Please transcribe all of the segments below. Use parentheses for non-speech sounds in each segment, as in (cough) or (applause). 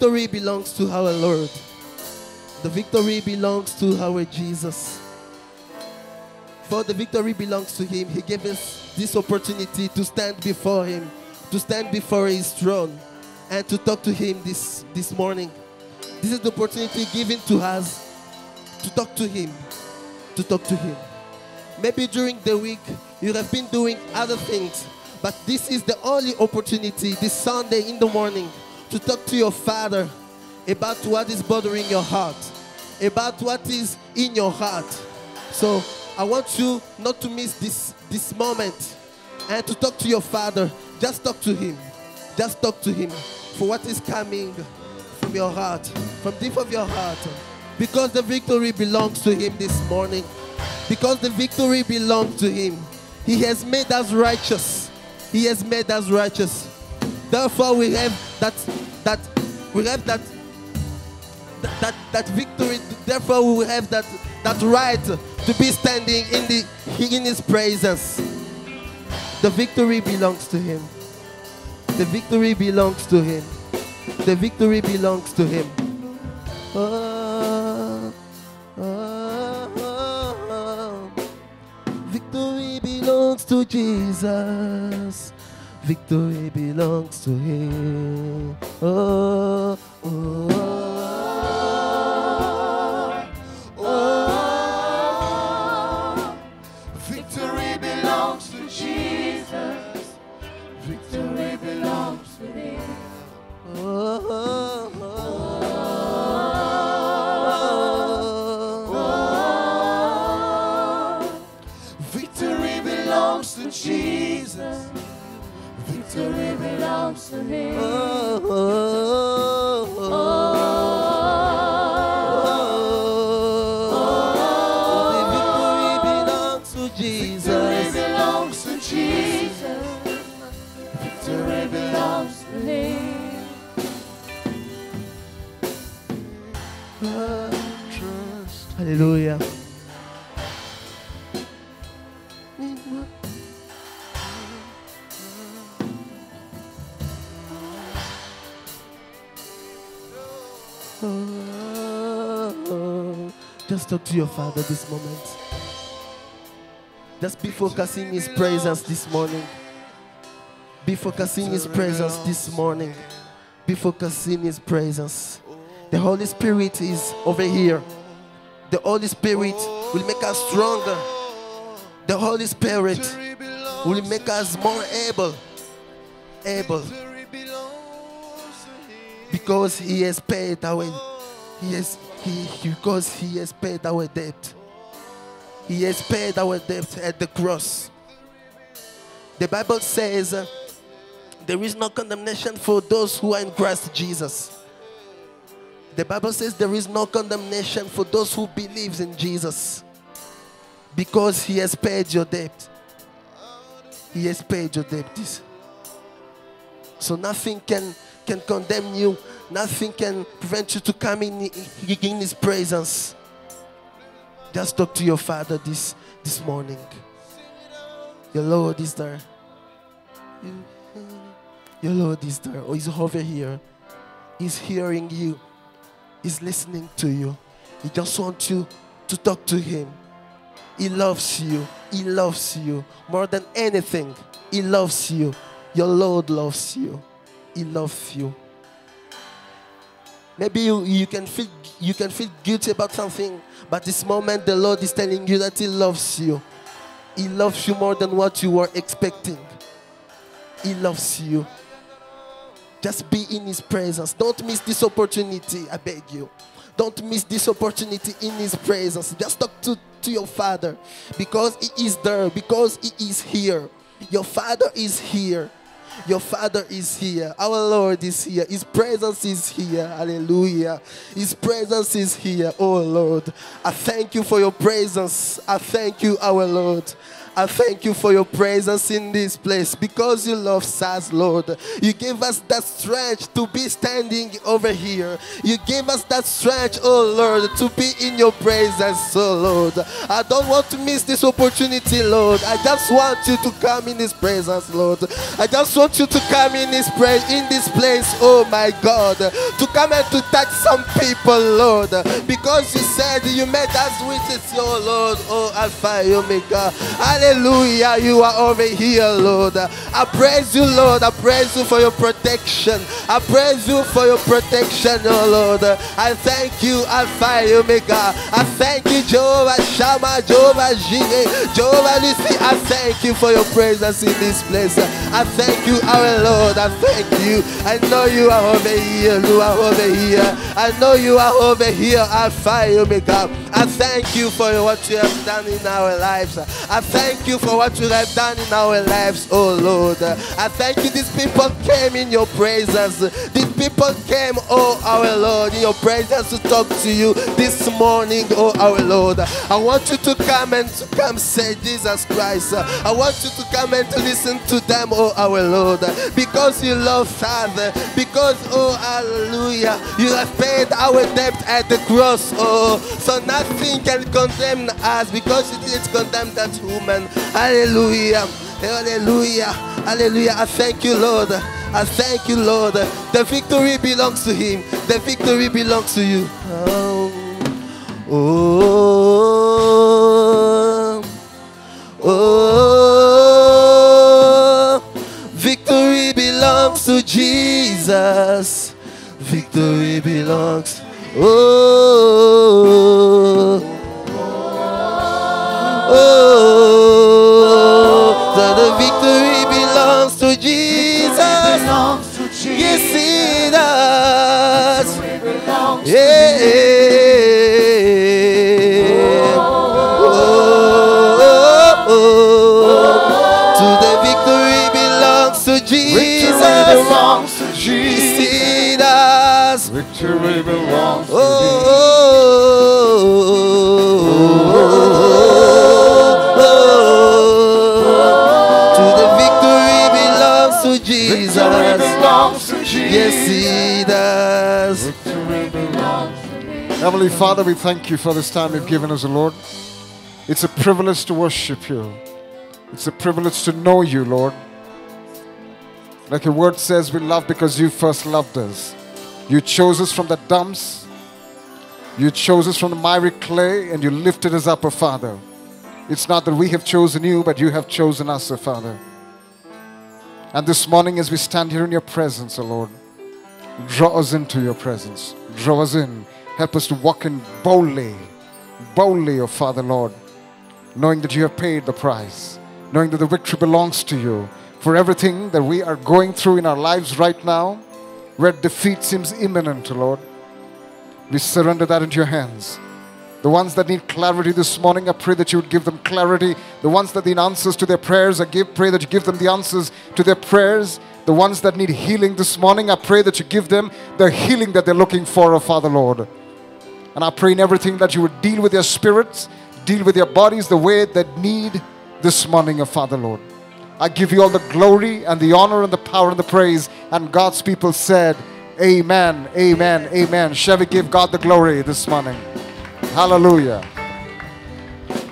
victory belongs to our Lord. The victory belongs to our Jesus. For the victory belongs to Him. He gave us this opportunity to stand before Him, to stand before His throne, and to talk to Him this, this morning. This is the opportunity given to us to talk to Him, to talk to Him. Maybe during the week you have been doing other things, but this is the only opportunity this Sunday in the morning to talk to your Father about what is bothering your heart, about what is in your heart. So I want you not to miss this, this moment and to talk to your Father. Just talk to Him. Just talk to Him for what is coming from your heart, from deep of your heart. Because the victory belongs to Him this morning. Because the victory belongs to Him. He has made us righteous. He has made us righteous. Therefore, we have that that we have that that, that, victory. Therefore, we have that that right to be standing in the in His presence. The victory belongs to Him. The victory belongs to Him. The victory belongs to Him. Oh, oh. Victory belongs to Jesus. Victory belongs to Him. Oh, oh, Oh, victory belongs to Jesus. Victory belongs to Him. oh, belongs to Him. Talk to your Father this moment. Just be focusing His presence this morning. Be focusing His presence this morning. Be focusing His presence. The Holy Spirit is over here. The Holy Spirit will make us stronger. The Holy Spirit will make us more able. Able. Because He has paid our He has he because He has paid our debt. He has paid our debt at the cross. The Bible says uh, there is no condemnation for those who are in Christ Jesus. The Bible says there is no condemnation for those who believes in Jesus because he has paid your debt. He has paid your debt. So nothing can can condemn you. Nothing can prevent you to come in, in His presence. Just talk to your Father this this morning. Your Lord is there. Your Lord is there. Or He's over here. He's hearing you. He's listening to you. He just wants you to talk to Him. He loves you. He loves you more than anything. He loves you. Your Lord loves you. He loves you. Maybe you, you can feel you can feel guilty about something, but this moment the Lord is telling you that He loves you. He loves you more than what you were expecting. He loves you. Just be in His presence. Don't miss this opportunity, I beg you. Don't miss this opportunity in His presence. Just talk to, to your Father because He is there, because He is here. Your Father is here. Your Father is here. Our Lord is here. His presence is here. Hallelujah. His presence is here. Oh Lord. I thank you for your presence. I thank you, our Lord. I thank you for your presence in this place because you love us, Lord. You gave us that strength to be standing over here. You gave us that strength, oh Lord, to be in your presence, oh Lord. I don't want to miss this opportunity, Lord. I just want you to come in this presence, Lord. I just want you to come in this place, in this place, oh my God, to come and to touch some people, Lord, because you said you made us witnesses, oh Lord, oh Alpha, Omega. Hallelujah. You are over here, Lord. I praise you, Lord. I praise you for your protection. I praise you for your protection, oh Lord. I thank you, Alpha and Omega. I thank you, Jehovah Shammah, Jehovah Jireh, Jehovah Nissi. I thank you for your presence in this place. I thank you, our Lord. I thank you. I know you are over here. You are over here. I know you are over here, Alpha and Omega. I thank you for what you have done in our lives. I thank you for what you have done in our lives, oh Lord. I thank you. These people came in your presence. People came, oh our Lord, in your presence to talk to you this morning, oh our Lord. I want you to come and to come say Jesus Christ. I want you to come and to listen to them, oh our Lord, because you love Father, because oh hallelujah, you have paid our debt at the cross, oh, so nothing can condemn us because it is condemned that woman. Hallelujah. Hallelujah. Hallelujah. I thank you, Lord. I thank you, Lord. The victory belongs to Him. The victory belongs to you. Oh. Oh. Oh. Victory belongs to Jesus. Victory belongs. Oh. Jesus. Heavenly Father, we thank you for this time you've given us, Lord. It's a privilege to worship you. It's a privilege to know you, Lord. Like your word says, we love because you first loved us. You chose us from the dumps. You chose us from the miry clay and you lifted us up, O Father. It's not that we have chosen you, but you have chosen us, O Father. And this morning, as we stand here in your presence, O Lord, draw us into your presence. Draw us in. Help us to walk in boldly, boldly, O Father Lord, knowing that you have paid the price, knowing that the victory belongs to you. For everything that we are going through in our lives right now, where defeat seems imminent, Lord, we surrender that into your hands. The ones that need clarity this morning, I pray that you would give them clarity. The ones that need answers to their prayers, I give, pray that you give them the answers to their prayers. The ones that need healing this morning, I pray that you give them the healing that they're looking for, oh Father Lord. And I pray in everything that you would deal with their spirits, deal with their bodies the way that need this morning, oh Father Lord. I give you all the glory and the honor and the power and the praise. And God's people said, Amen, amen, amen. Shall we give God the glory this morning? Hallelujah.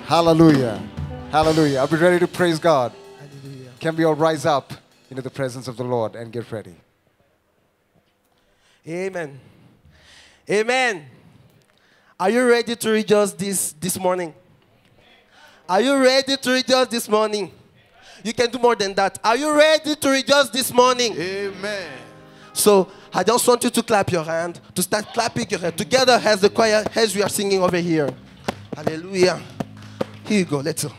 Hallelujah. Hallelujah. Are we ready to praise God? Hallelujah. Can we all rise up into the presence of the Lord and get ready? Amen. Amen. Are you ready to rejoice this, this morning? Are you ready to rejoice this morning? You can do more than that. Are you ready to rejoice this morning? Amen. So I just want you to clap your hand, to start clapping your hand together as the choir, as we are singing over here. Hallelujah. Here you go. Let's go.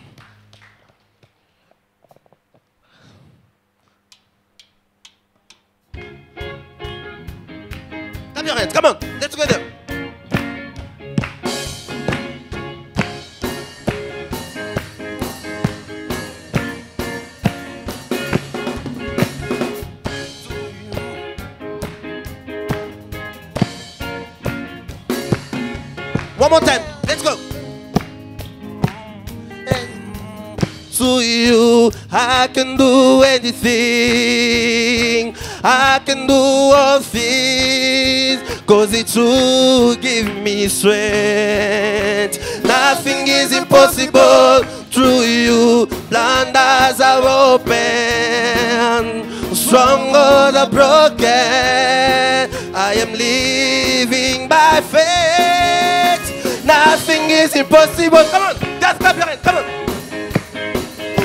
Clap your hands. Come on. Let's go there. One more time. Let's go. To you, I can do anything. I can do all things. Cause it's you give me strength. Nothing is impossible through you. Blind eyes are open. Strongholds are broken. I am living by faith. Nothing is impossible. Come on, just clap your hands. Come on.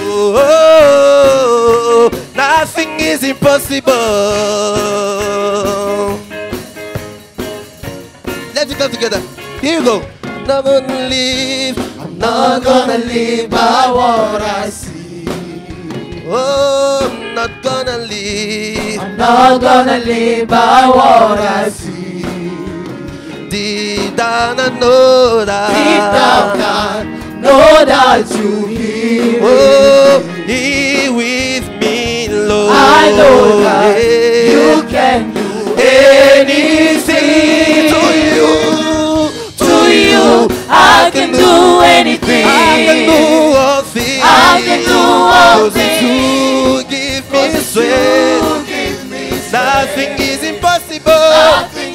Oh, oh, oh, oh nothing is impossible. Let's go together. Here you go. I'm not gonna live. I'm not gonna live by what I see. Oh, I'm not gonna live. I'm not gonna live by what I see. Deep down I know that. Deep down, God, know that you hear. Oh, he Lord. I know that you can do anything to you. to you. I can do anything. I can do all things. I can do all Cause it's you give me strength. You give me strength. Nothing is impossible. Nothing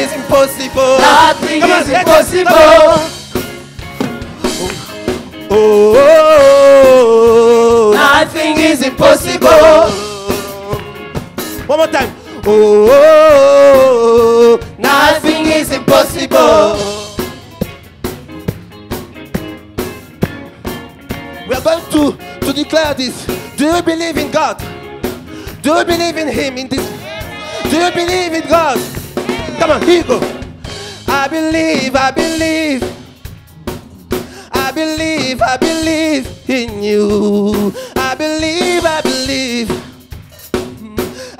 is impossible. Nothing Come is impossible. Is impossible. One more time. Oh, Nothing is impossible. We are going to, to declare this. Do you believe in God? Do you believe in Him in this? Do you believe in God? Come on, here you go. I believe, I believe. I believe, I believe in you. I believe, I believe.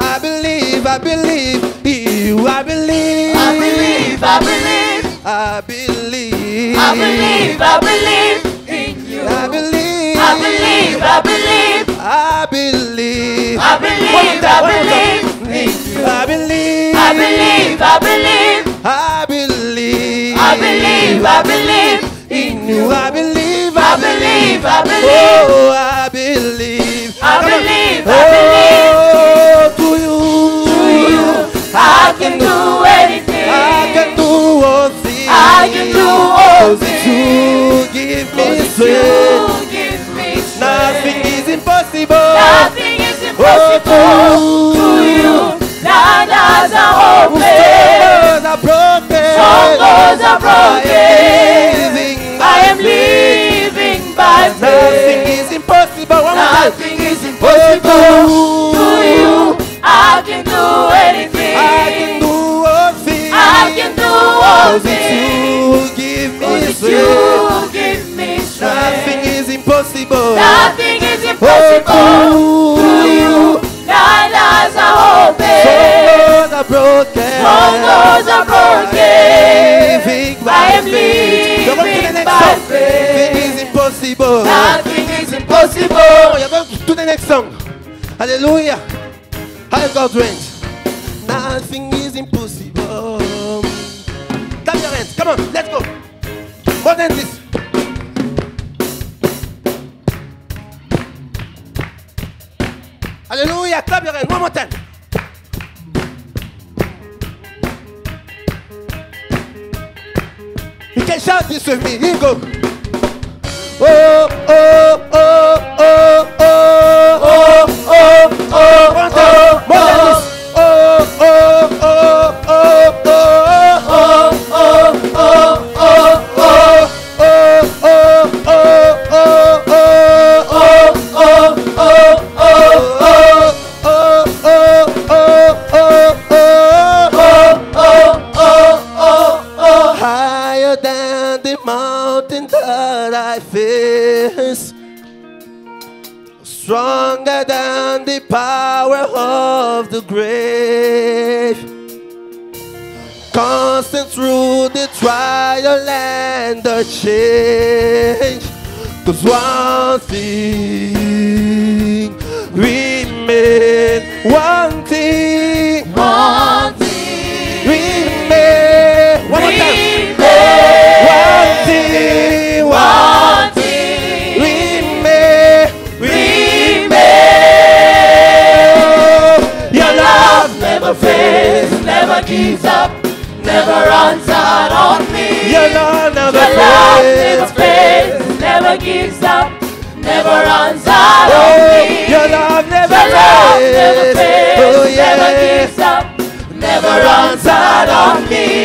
I believe, I believe you. I believe. I believe, I believe, I believe. I believe, I believe in you. I believe. I believe, I believe, I believe. I believe, One more time, I one more time. believe in you. I believe. I believe, I believe, I believe. I believe, I believe in you. I believe. I believe, I believe, Oh, I believe. I believe, I oh, believe Oh, to you. to you. I can do anything. I can do all things. I can do all it's you give me strength. you give me strength. Nothing is impossible. Nothing is Oh, impossible to you. God has a hope. Strongholds are broken. Strongholds are broken. I am living Nothing is impossible. Nothing is impossible oh, to you. I can do anything. I can do all things. I can do all things. you give me strength. Nothing is impossible. Nothing is oh, impossible oh, to you. Nine eyes are open. Strongholds are broken. Strongholds are broken. I am living. Nothing is impossible. Nothing is Oh, impossible. you're going to the next song. Hallelujah. High God reigns. Nothing is impossible. Clap your hands. Come on, let's go. More than this. Hallelujah. Clap your hands. One more time. Can shout this with me. You go. Oh, oh, oh, oh, oh, power of the grave, constant through the trial and the change. Cause one thing remain, one never fails, never gives up, never runs out on me. Your love never Your love never fails. fails, never gives up, never runs out on Oh, me. your love never Your love never fails. fails, Oh, never gives up, never runs out on me.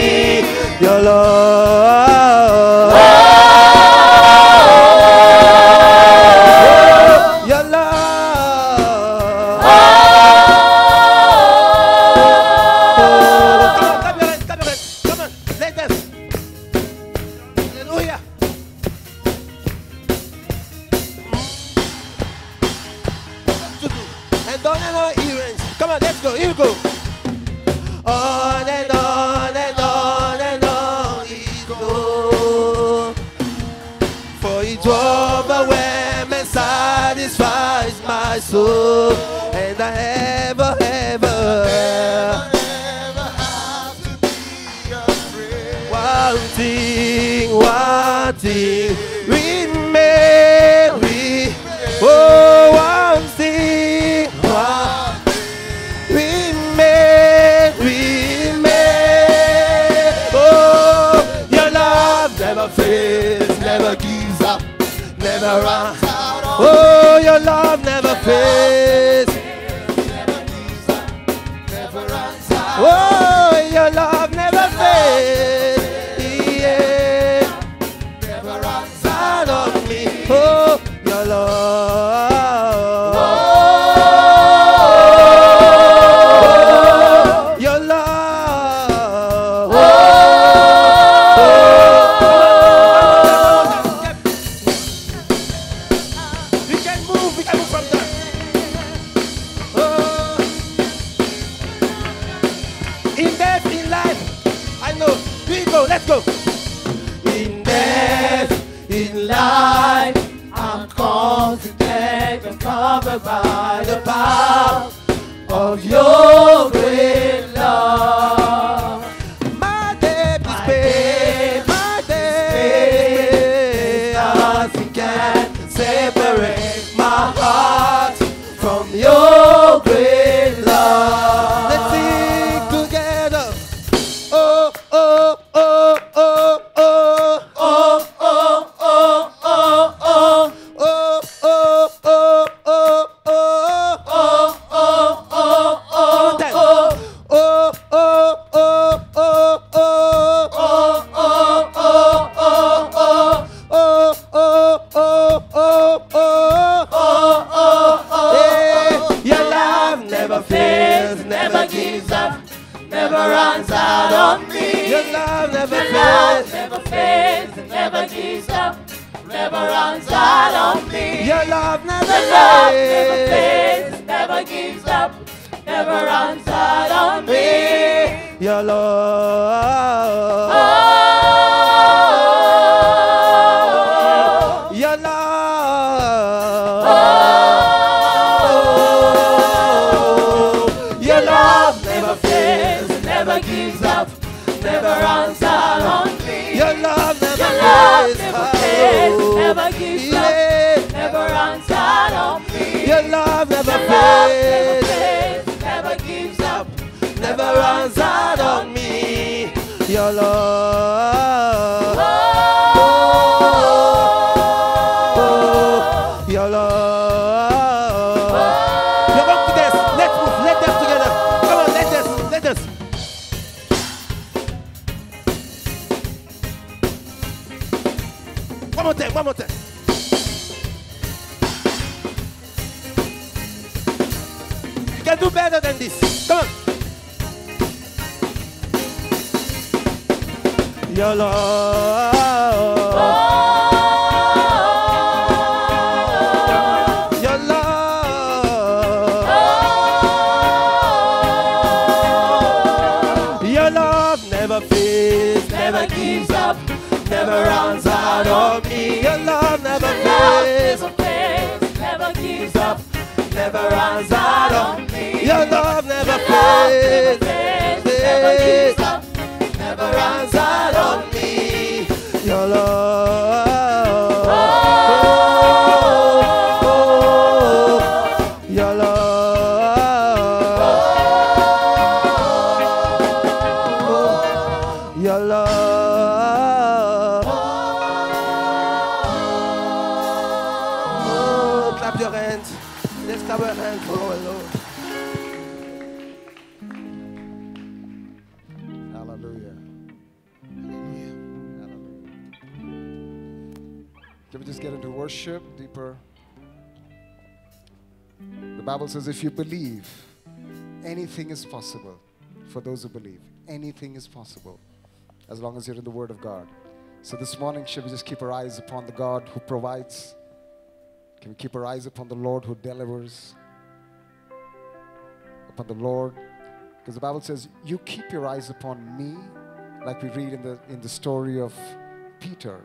The Bible says if you believe, anything is possible for those who believe. Anything is possible as long as you're in the Word of God. So this morning, should we just keep our eyes upon the God who provides? Can we keep our eyes upon the Lord who delivers? Upon the Lord because the Bible says, You keep your eyes upon me, like we read in the, in the story of Peter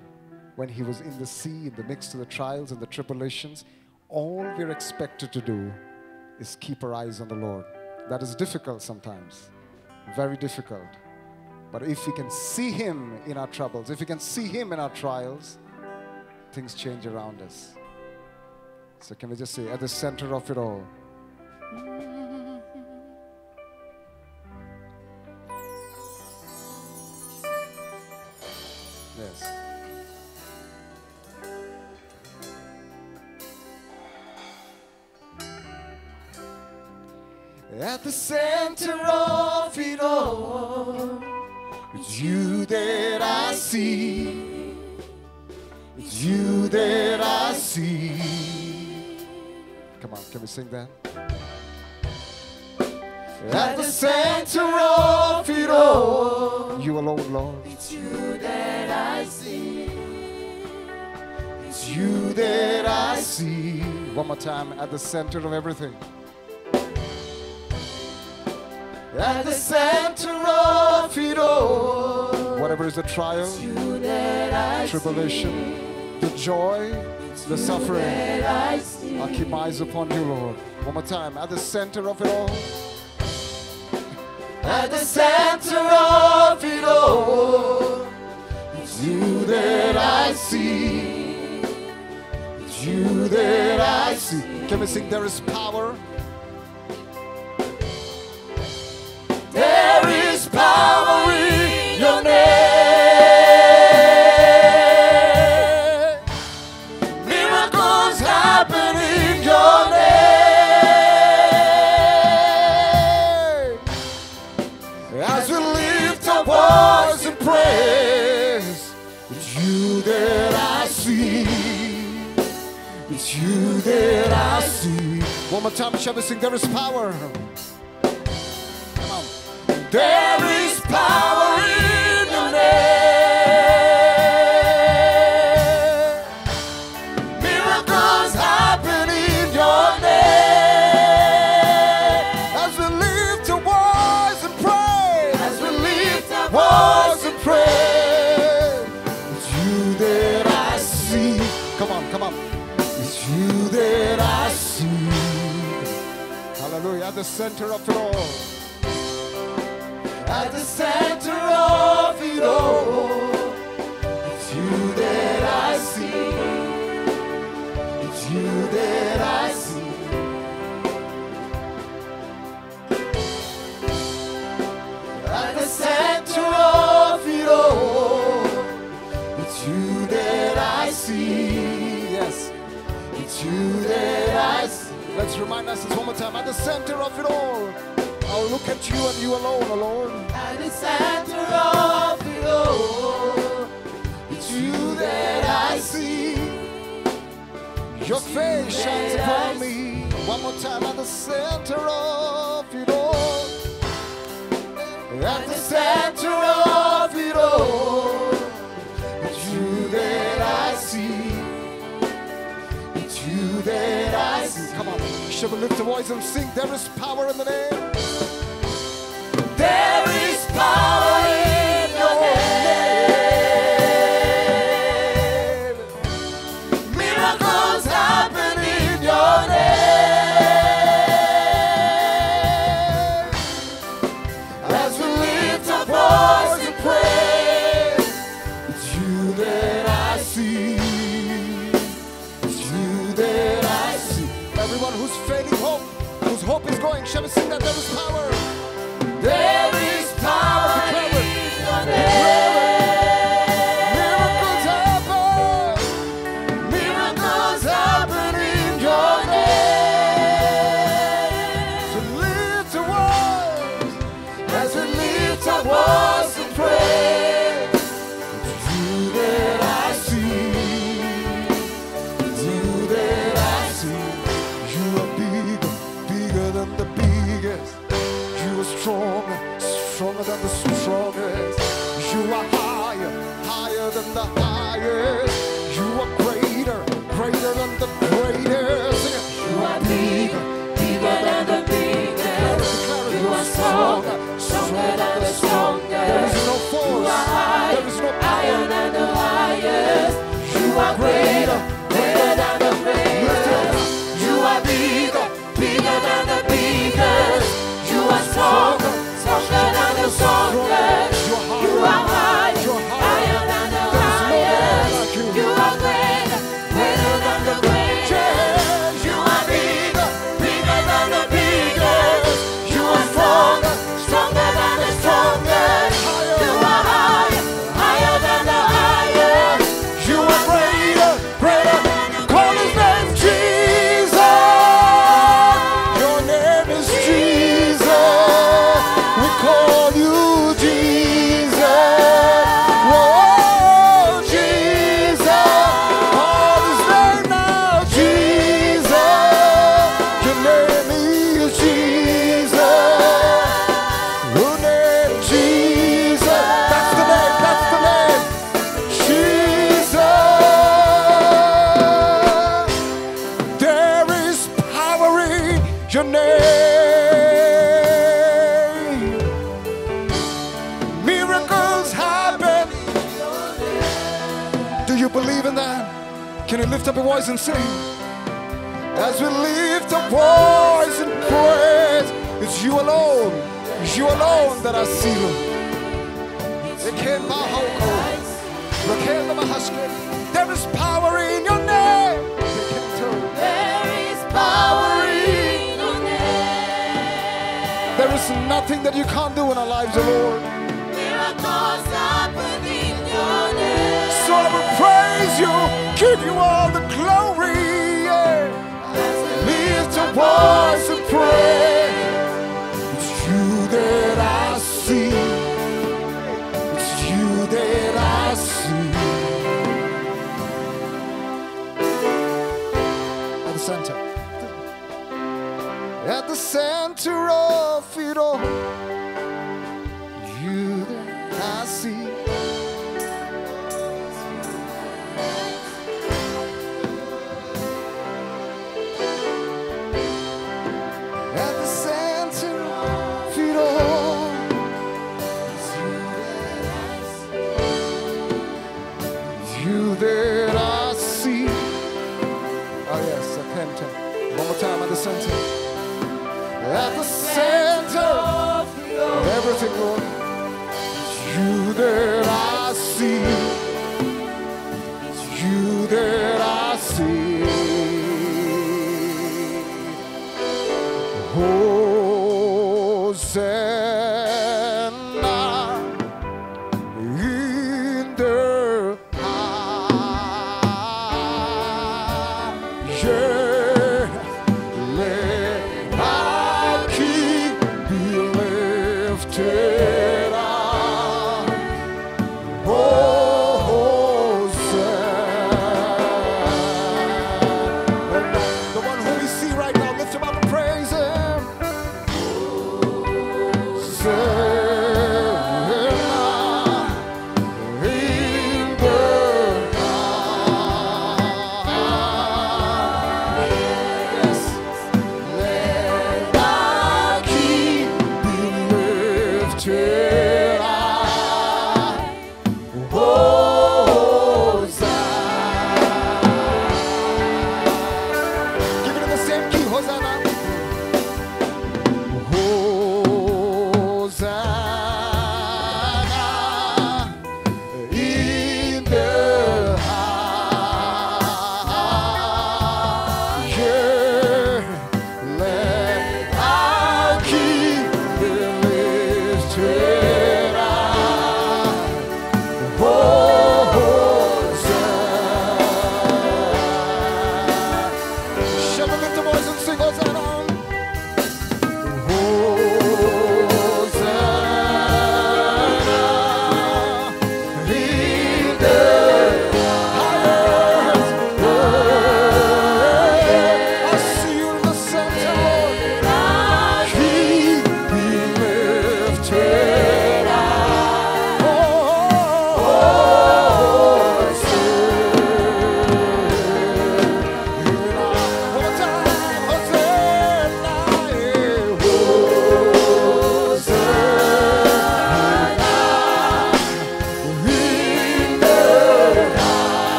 when he was in the sea, in the midst of the trials and the tribulations. All we're expected to do is keep our eyes on the Lord. That is difficult sometimes, very difficult. But if we can see Him in our troubles, if we can see Him in our trials, things change around us. So, can we just say, at the center of it all, Yes. At the center of it all, it's you that I see. It's you that I see. Come on, can we sing that? At the center of it all, you alone, Lord. It's you that I see. It's you that I see. One more time, at the center of everything. At the center of it all. Whatever is the trial, You that I tribulation, the joy, the suffering. I see. I'll keep my eyes upon you, Lord. One more time, at the center of it all. At the center of it all. It's you that I see. It's you that I see. Can we sing There is power? Your name. Miracles happen in your name. As we lift praise, it's you that I see. It's you that I see. One more time, shall we sing? There is power. There is power in your name. Miracles happen in your name. As we lift our voice and pray. As we lift our voice and pray. It's you that I see. Come on, come on. It's you that I see. Hallelujah. At the center of it all at the center of it all. It's you that I see. It's you that I see. At the center of it all, it's you that I see. Yes, it's you that I. Let's remind us this one more time. At the center of it all. I'll look at you and you alone, oh, Lord. At the center of it all, it's you that I see. Your face shines upon me. One more time, at the center of it all. At the center of it all, it's you that I see. It's you that I see. Come on, shall lift the voice and sing? There is power in the name there is power.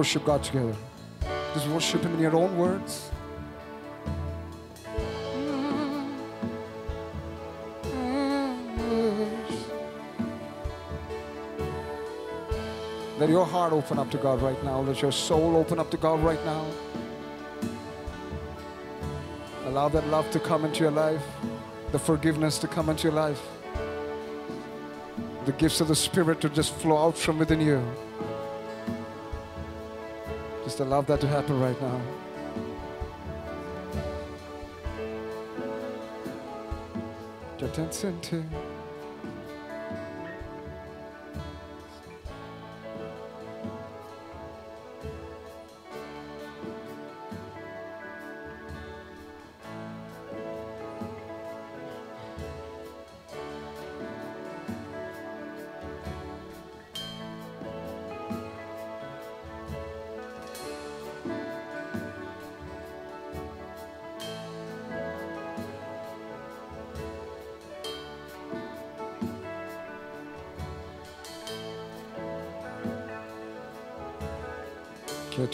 worship God together. Just worship Him in your own words. Let your heart open up to God right now. Let your soul open up to God right now. Allow that love to come into your life, the forgiveness to come into your life, the gifts of the Spirit to just flow out from within you. I allow that to happen right now. Da, da, da,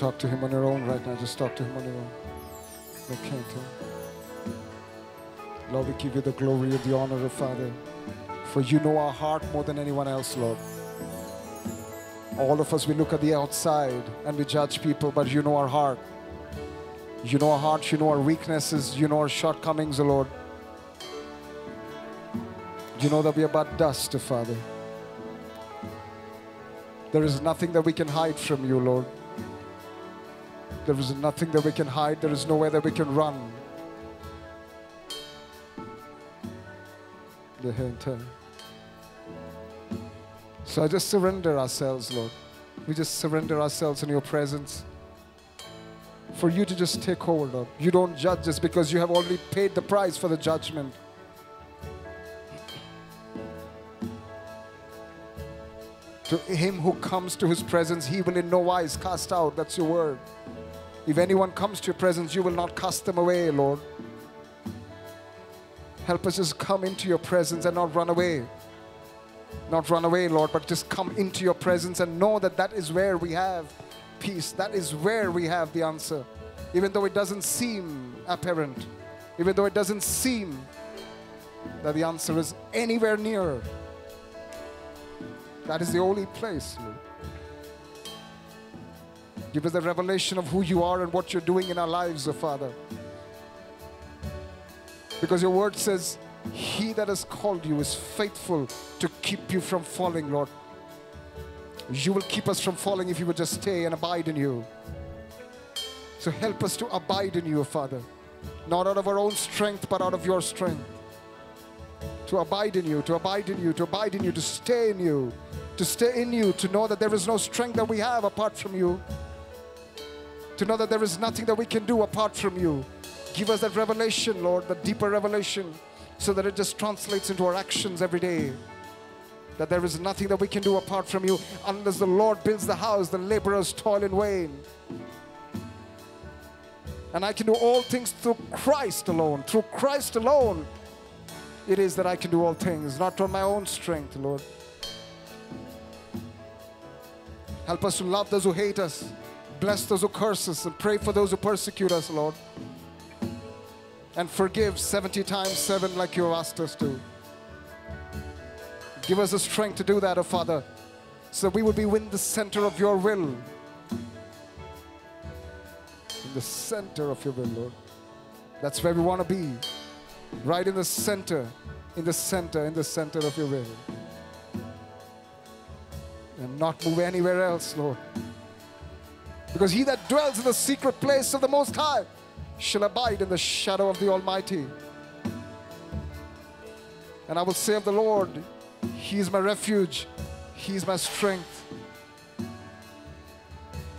talk to him on your own right now? Just talk to him on your own. Him. Lord, we give you the glory and the honor, of Father. For you know our heart more than anyone else, Lord. All of us, we look at the outside and we judge people, but you know our heart. You know our heart, you know our weaknesses, you know our shortcomings, oh, Lord. You know that we are but dust, O Father. There is nothing that we can hide from you, Lord. There is nothing that we can hide, there is nowhere that we can run. So I just surrender ourselves, Lord. We just surrender ourselves in your presence. For you to just take hold of. You don't judge us because you have already paid the price for the judgment. To him who comes to his presence, he will in no wise cast out. That's your word. If anyone comes to your presence, you will not cast them away, Lord. Help us just come into your presence and not run away. Not run away, Lord, but just come into your presence and know that that is where we have peace. That is where we have the answer. Even though it doesn't seem apparent, even though it doesn't seem that the answer is anywhere near. That is the only place, Lord. Give us the revelation of who you are and what you're doing in our lives, O Father. Because your word says, He that has called you is faithful to keep you from falling, Lord. You will keep us from falling if you would just stay and abide in you. So help us to abide in you, oh Father. Not out of our own strength, but out of your strength. To abide in you, to abide in you, to abide in you, to stay in you, to stay in you, to know that there is no strength that we have apart from you, to know that there is nothing that we can do apart from you. Give us that revelation, Lord, the deeper revelation, so that it just translates into our actions every day. That there is nothing that we can do apart from you. Unless the Lord builds the house, the laborers toil in vain. And I can do all things through Christ alone. Through Christ alone, it is that I can do all things, not on my own strength, Lord. Help us to love those who hate us, bless those who curse us, and pray for those who persecute us, Lord. And forgive 70 times 7 like you have asked us to. Give us the strength to do that, oh Father, so we will be in the center of your will. In the center of your will, Lord. That's where we want to be. Right in the center, in the center, in the center of your will. And not move anywhere else, Lord. Because he that dwells in the secret place of the Most High shall abide in the shadow of the Almighty. And I will say of the Lord, He is my refuge, He is my strength.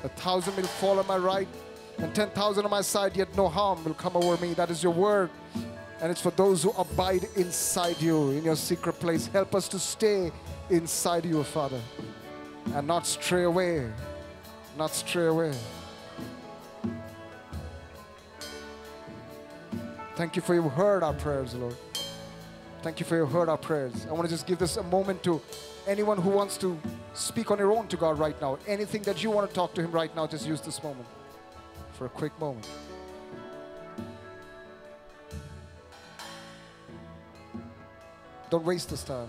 A thousand will fall on my right, and ten thousand on my side, yet no harm will come over me. That is your word. And it's for those who abide inside you, in your secret place. Help us to stay inside you, Father, and not stray away. Not stray away. Thank you for you heard our prayers, Lord. Thank you for you heard our prayers. I want to just give this a moment to anyone who wants to speak on your own to God right now. Anything that you want to talk to Him right now, just use this moment for a quick moment. Don't waste this time.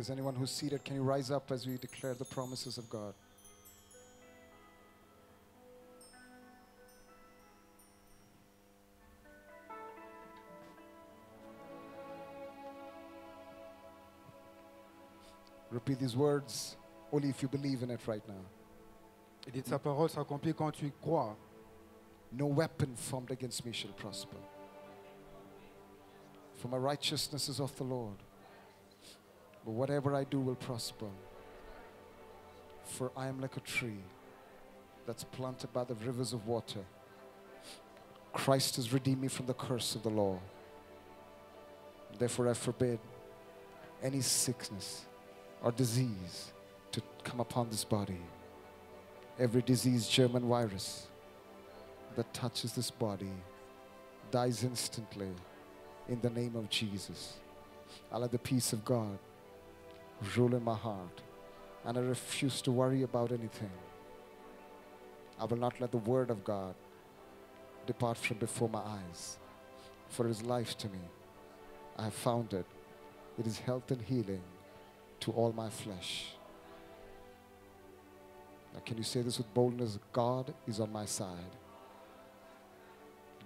There's anyone who's seated, can you rise up as we declare the promises of God? Repeat these words only if you believe in it right now. Sa parole s'accomplit quand tu y crois. No weapon formed against me shall prosper. For my righteousness is of the Lord. But whatever I do will prosper. For I am like a tree that's planted by the rivers of water. Christ has redeemed me from the curse of the law. Therefore, I forbid any sickness or disease to come upon this body. Every disease, germ, and virus that touches this body dies instantly in the name of Jesus. I let the peace of God rule in my heart, and I refuse to worry about anything. I will not let the word of God depart from before my eyes, for it is life to me. I have found it. It is health and healing to all my flesh. Now, can you say this with boldness? God is on my side.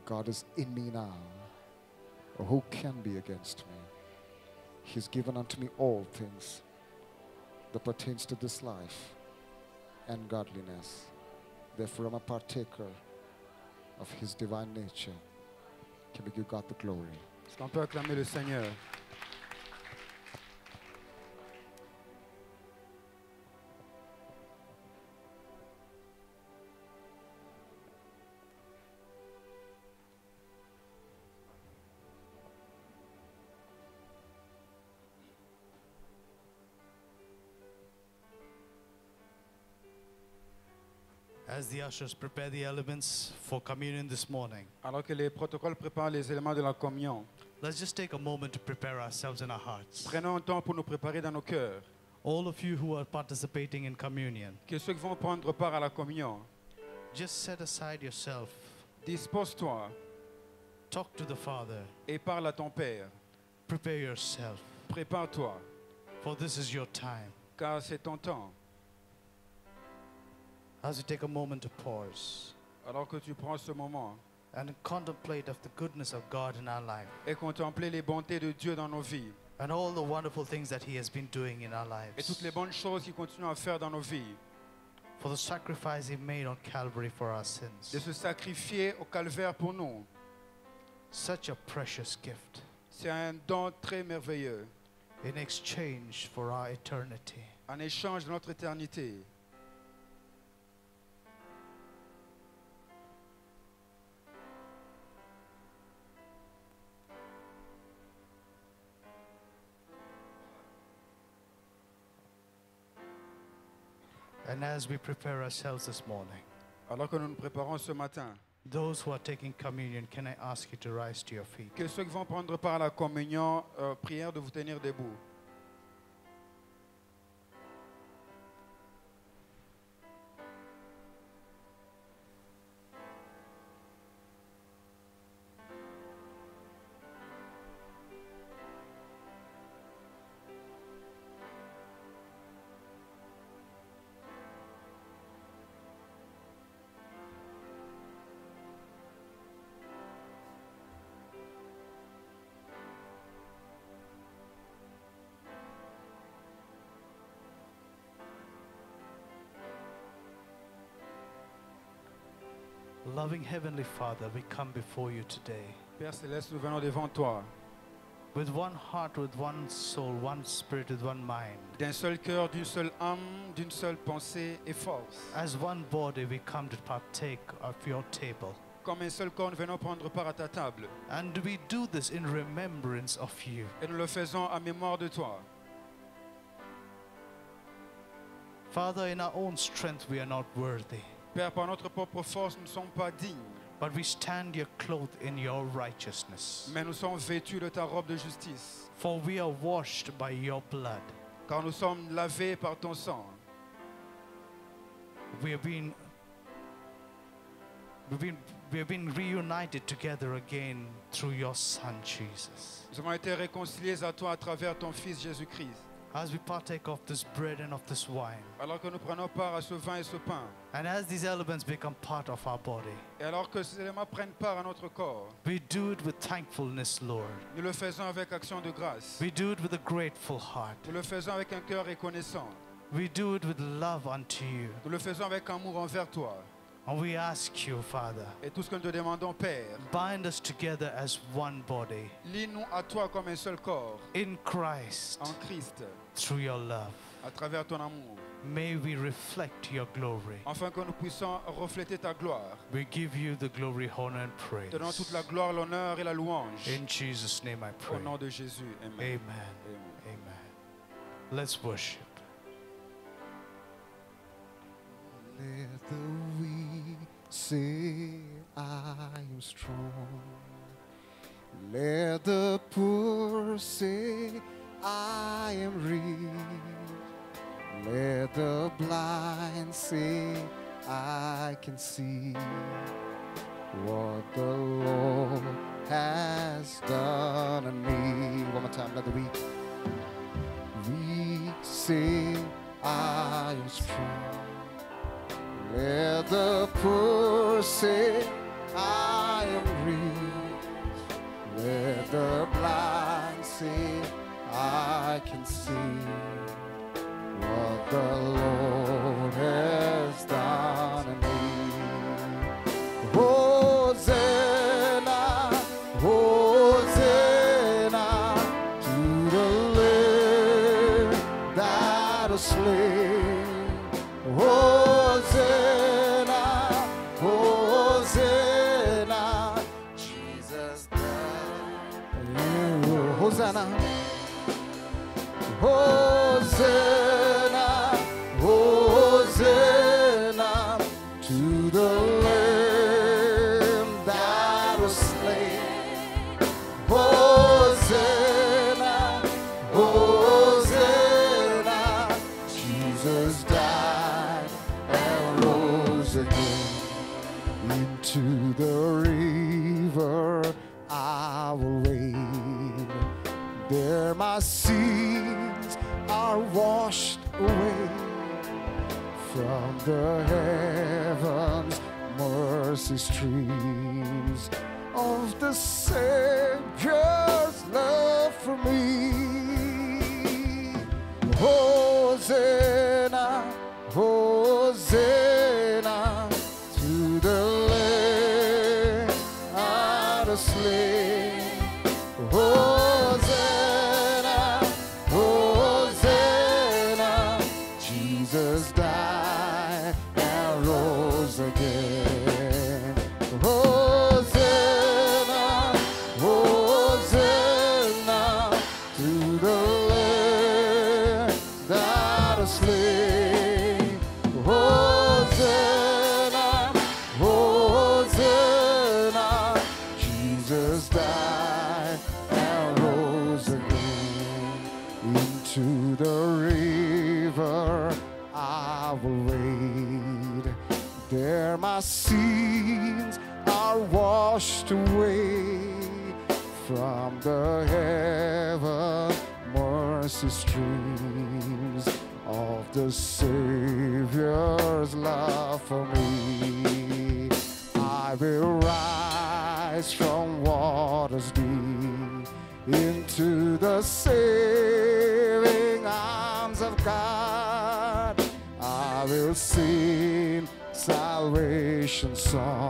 God is in me now. Who can be against me? He's given unto me all things that pertains to this life and godliness. Therefore, I'm a partaker of His divine nature. Can we give God the glory? Est-ce qu'on peut acclamer le Seigneur Alors que les protocoles préparent les éléments de la communion, let's just take a moment to prepare ourselves in our hearts. prenons un temps pour nous préparer dans nos cœurs. All of you who are participating in communion, Que ceux qui vont prendre part à la communion, just set aside yourself, dispose-toi talk to the Father, et parle à ton Père. prepare yourself, Prépare-toi, for this is your time. car c'est ton temps. As you take a moment to pause Alors que tu prends ce moment and contemplate of the goodness of God in our life et contempler les bontés de Dieu dans nos vies and all the wonderful things that He has been doing in our et toutes lives, les bonnes choses qu'il continue à faire dans nos vies, for the sacrifice He made on Calvary for our de sins. se sacrifier au calvaire pour nous. Such a precious gift C'est un don très merveilleux in exchange for our eternity. en échange de notre éternité. And as we prepare ourselves this morning, Alors que nous nous préparons ce matin, those who are taking communion, can I ask you to rise to your feet? que ceux qui vont prendre part à la communion, euh, prière de vous tenir debout. Loving Heavenly Father, we come before you today Père céleste, nous venons devant toi. with one heart, with one soul, one spirit, with one mind. D'un seul cœur, d'une seule âme, d'une seule pensée et force. As one body, we come to partake of your table. Comme un seul corps, nous venons prendre part à ta table. And we do this in remembrance of you. Et nous le faisons à mémoire de toi. Father, in our own strength, we are not worthy, Père, par notre propre force, nous ne sommes pas dignes. but we stand here clothed in your righteousness. Mais nous sommes vêtus de ta robe de justice. For we are washed by your blood. Car nous sommes lavés par ton sang. We have been we've been we have been reunited together again through your son Jesus. Nous avons été réconciliés à toi à travers ton Fils Jésus-Christ. As we partake of this bread and of this wine, Alors que nous prenons part à ce vin et ce pain. and as these elements become part of our body, Et alors que ces éléments prennent part à notre corps, we do it with thankfulness, Lord. nous le faisons avec action de grâce. We do it with a grateful heart. Nous le faisons avec un cœur reconnaissant. We do it with love unto you. Nous le faisons avec amour envers toi. And we ask you, Father, Et tout ce que nous te demandons, Père, bind us together as one body lis-nous à toi comme un seul corps, in Christ en Christ, through your love. à travers ton amour, May we reflect your glory. afin que nous puissions refléter ta gloire. We give you the glory, honor, and praise. Te donnons toute la gloire, l'honneur et la louange. In Jesus' name I Au pray. nom de Jésus. Amen. Amen. Amen. Amen. Let's worship. Let the weak say, I am strong. Let the poor say, I am rich. Let the blind say, I can see what the Lord has done in me. One more time, let the weak, weak say, I am strong. Let the poor say, I am rich. Let the blind say, I can see what the Lord has done mercy streams streams of the Savior's love for me. I will rise from waters deep into the saving arms of God. I will sing salvation song.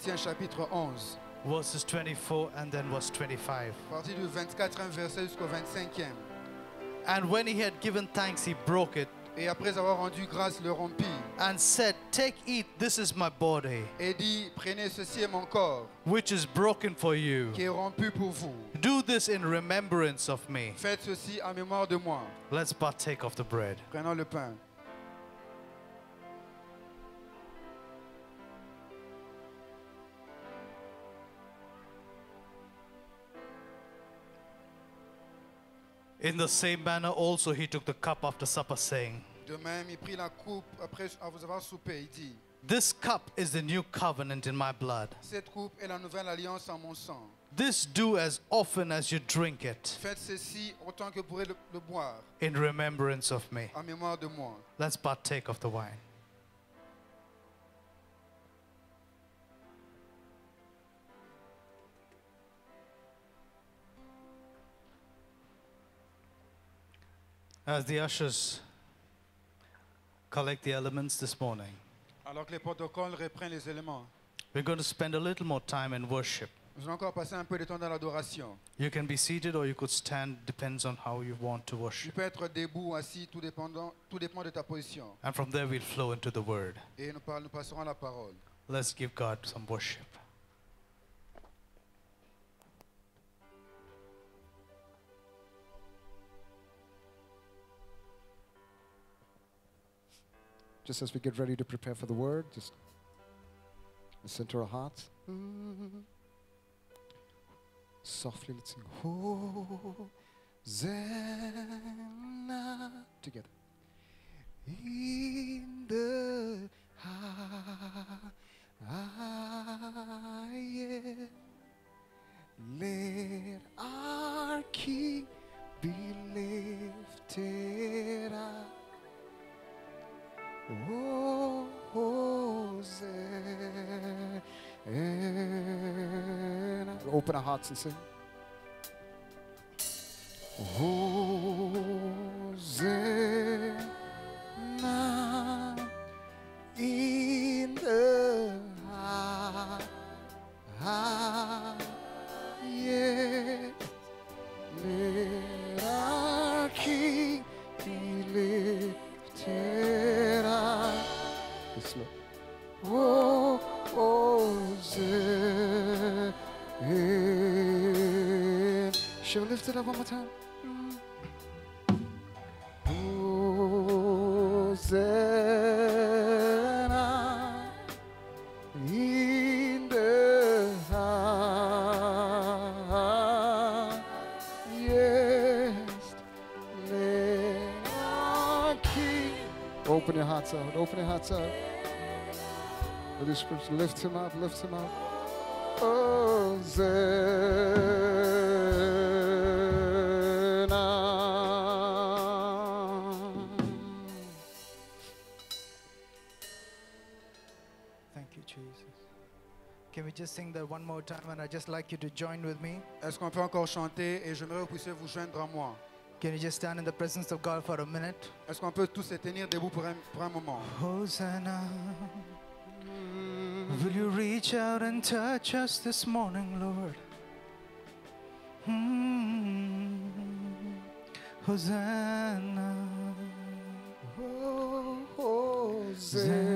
Corinthiens chapitre 11, verses 24 and then verse 25. partie du 24e verset jusqu'au 25e. And when he had given thanks, he broke it Et après avoir rendu grâce, le rompit and said, Take, eat, this is my body, et dit Prenez ceci est mon corps which is broken for you. qui est rompu pour vous. Do this in remembrance of me. Faites ceci en mémoire de moi. Let's partake of the bread. Prenons le pain. In the same manner, also, he took the cup after supper, saying, De même, il prit la coupe après vous avoir soupé. Il dit This cup is the new covenant in my blood. Cette coupe est la nouvelle alliance en mon sang. This do as often as you drink it Faites ceci autant que vous pourrez le, le boire in remembrance of me. en mémoire de moi. Let's partake of the wine. As the ushers collect the elements this morning, Alors que les protocoles reprennent les éléments, we're going to spend a little more time in worship. nous allons encore passer un peu de temps dans l'adoration. You can be seated or you could stand, depends on how you want to Tu worship. peux être debout ou assis, tout, dépendant, tout dépend de ta position. And from there, we'll flow into the word. Et nous, par- nous passerons à la parole. Let's give God some worship. Just as we get ready to prepare for the word, just listen to our hearts. Softly, let's sing. Hosanna. Together. In the highest, let our King be lifted up. Oh, Hosanna. Open our hearts and sing. Hosanna Shall we it up one more time? Hosanna in the highest. Let our King. Open your hearts out. Open your hearts out. With the scripture, lift him up. Lift him up. Hosanna. Just sing that one more time? And I'd just like you to join with me. Est-ce qu'on peut encore chanter et j'aimerais que vous puissiez vous joindre à moi? Can you just stand in the presence of God for a minute? Est-ce qu'on peut tous se tenir debout pour un, pour un moment? Hosanna. Will you reach out and touch us this morning, Lord? Hmm. Hosanna. Oh, Hosanna.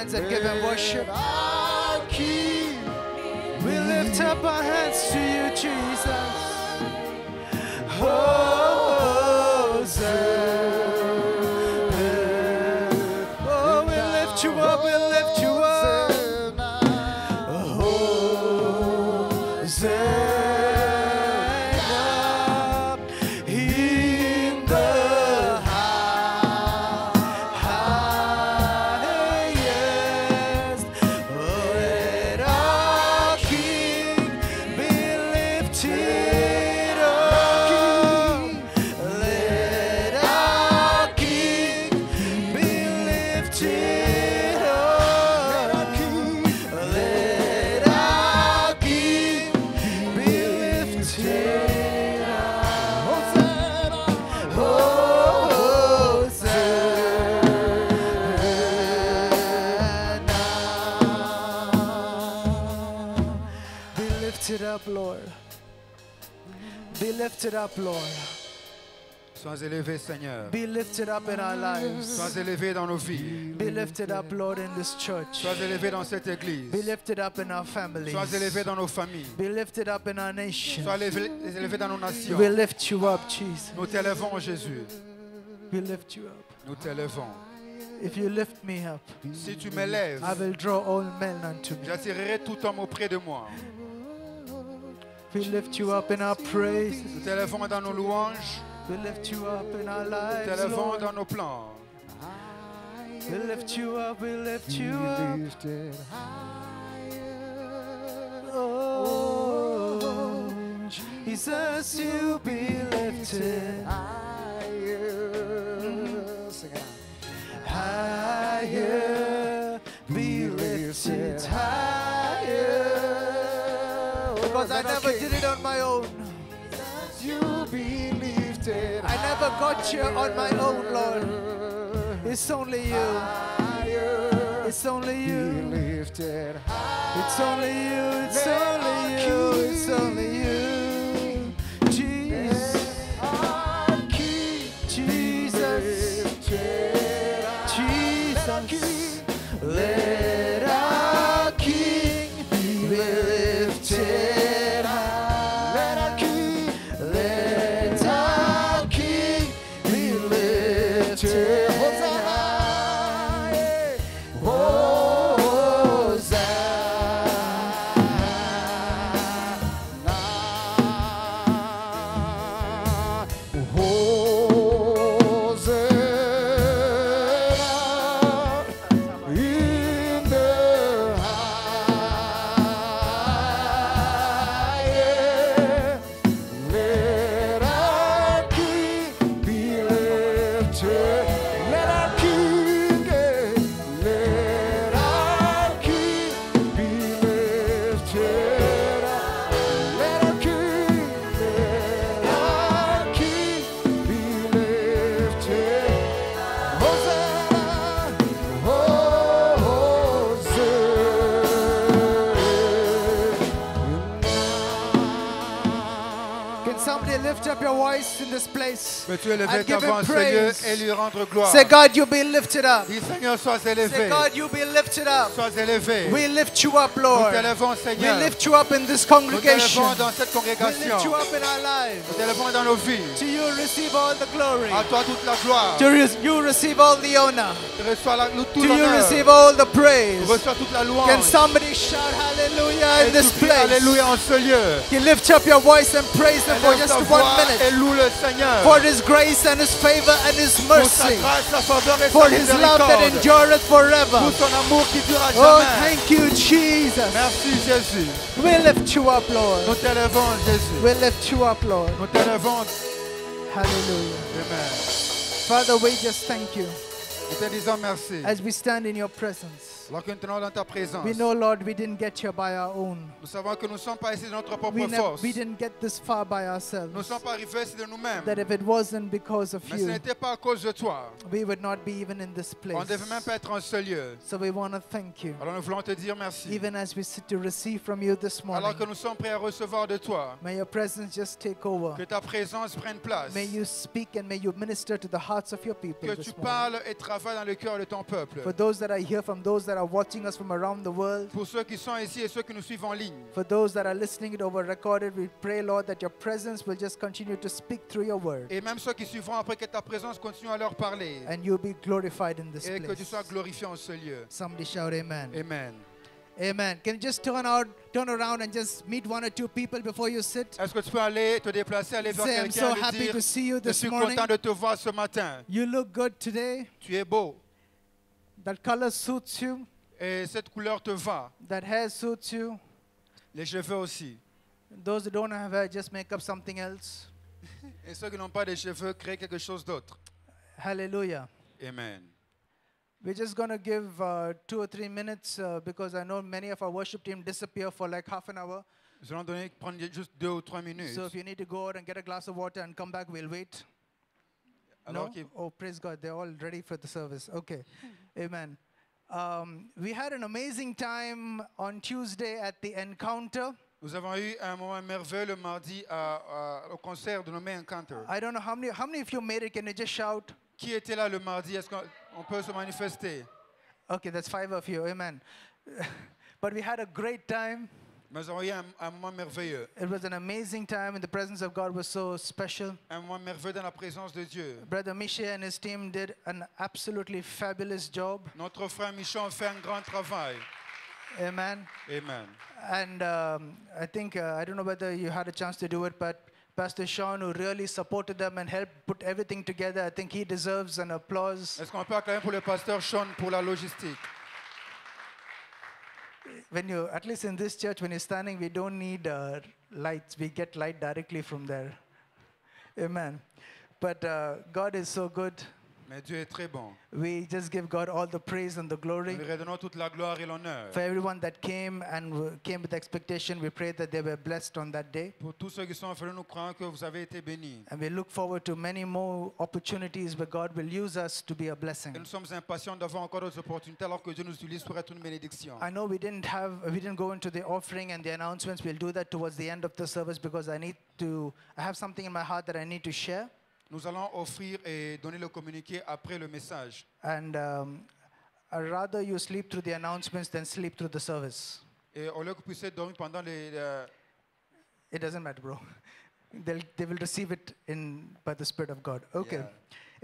Hands and give him worship? We lift up our hands to you, Jesus. Lifted up, Lord. Sois élevé, Seigneur. Be lifted up in our lives. Sois élevé dans nos vies. Be lifted up, Lord, in this church. Sois élevé dans cette église. Be lifted up in our families. Sois élevé dans nos familles. Be lifted up in our nation. Sois élevé, élevé dans nos nations. We lift you up, Jesus. Nous t'élevons, Jésus. We lift you up. Nous t'élevons. If you lift me up, Si tu m'élèves, I will draw all men unto me. j'attirerai tout homme auprès de moi. We lift you up in our praise. Nous t'élevons dans nos louanges. We lift you up in our Nous lives, t'élevons Lord. dans nos plans. We lift you up, we lift you up. Oh, Jesus, you be lifted higher, I never did it on my own. I never got here on my own, Lord. It's only you. It's only you. It's only you. It's only you. It's only you. Voice in this place? Peux-tu élever And ta give him voix, Seigneur, praise. et lui rendre gloire. Say, God, you be lifted up. Dis, Seigneur, sois Say, élevé. God, you be lifted up. Sois élevé. We lift you up, Nous Lord. t'élevons, We Seigneur. lift you up in this Nous congregation. t'élevons dans cette We congrégation. lift you up in our lives. Nous t'élevons dans nos vies. To you receive all the glory. À toi toute la gloire. To re- you receive all the honor. Reçois la- nous- tout To you l'honneur. receive all the praise. Reçois toute la louange. Can somebody shout hallelujah in Et tu this cries place? Alléluia en ce lieu. You lift up your voice and praise Him for Élève just one voix et minute. loue le Seigneur. For His grace and His favor and His mercy. grâce, sa faveur et For His love that endureth forever. Pour son amour qui dure à Oh, thank you, Jesus. Merci Jésus. We lift you up, Nous Lord. t'élevons Jésus. We lift you up, Lord. Nous t'élevons. Hallelujah. Amen. Father, we just thank you Nous te disons merci. as we stand in your presence. We know, Lord, we didn't get here by our own. nous savons que nous ne sommes pas ici de notre propre We, force. we didn't get this far by Nous ne ourselves. sommes pas arrivés ici de nous-mêmes. That if it wasn't because of Mais ce you, n'était pas à cause de toi. we would not be even in this On ne place. devait même pas être en ce lieu. So we want to thank you. Alors nous voulons te dire merci. Even as we sit to receive from you this morning, Alors que nous sommes prêts à recevoir de toi, may your presence just take over. que ta présence prenne place. May you speak and may you minister to the hearts of your people Que tu parles et travailles dans le cœur de ton peuple. For those that are here, from those that are watching us from around the world, Pour ceux qui sont ici et ceux qui nous suivent en ligne. for those that are listening it over recorded, we pray, Lord, that your presence will just continue to speak through your word Et même ceux qui suivront après que ta présence continue à leur parler. and you'll be glorified in this Et que tu place. sois glorifié en ce lieu. Somebody shout amen. Amen. Amen. Can you just turn out, turn around and just meet one or two people before you sit? Est-ce que tu peux aller te déplacer, aller vers quelqu'un so et happy dire to see you Je this suis morning. content de te voir ce matin. You look good today. Tu es beau. That color suits you. Et cette couleur te va. That hair suits you. Les cheveux aussi. Those who don't have hair, just make up something else. (laughs) Et ceux qui n'ont pas de cheveux, créent quelque chose d'autre. Hallelujah. Amen. We're just going to give uh, two or three minutes uh, because I know many of our worship team disappear for like half an hour. Nous allons donner, prendre juste deux ou trois minutes. So if you need to go out and get a glass of water and come back, we'll wait. No? Oh, praise God. They're all ready for the service. Okay. Amen. Um, we had an amazing time on Tuesday at the encounter. Nous avons eu un moment merveilleux le mardi à- à- au concert de nommé Encounter. I don't know how many, how many of you made it. Can you just shout? Qui était là le mardi Est-ce qu'on on peut se manifester Okay, that's five of you. Amen. (laughs) but we had a great time. Nous avons eu un, un moment merveilleux. It was an amazing time, and the presence of God was so special. Un moment merveilleux dans la présence de Dieu. Brother Misha and his team did an absolutely fabulous job. Notre frère Michon a fait un grand travail. Amen. Amen. And um, I think, uh, I don't know whether you had a chance to do it, but Pastor Shawn, who really supported them and helped put everything together, I think he deserves an applause. Est-ce qu'on peut acclamer pour le pasteur Shawn pour la logistique When you, at least in this church, when you're standing, we don't need uh, lights. We get light directly from there. Amen. But uh, God is so good. Mais Dieu est très bon. We just give God all the praise and the Nous glory. lui redonnons toute la gloire et l'honneur. For everyone that came and came with expectation, we pray that they were blessed on that day. Pour tous ceux qui sont venus, nous croyons que vous avez été bénis. And we look forward to many more opportunities where God will use us to be a Et blessing. nous sommes impatients d'avoir encore d'autres opportunités alors que Dieu nous utilise pour être une bénédiction. I know we didn't have, we didn't go into the offering and the announcements. We'll do that towards the end of the service because I need to, I have something in my heart that I need to share. Nous allons offrir et donner le communiqué après le message. And um, rather you sleep through the announcements than sleep through the service. Et au lieu que vous puissiez dormir pendant les, euh, It doesn't matter, bro. (laughs) They'll, they will receive it in by the Spirit of God. Okay.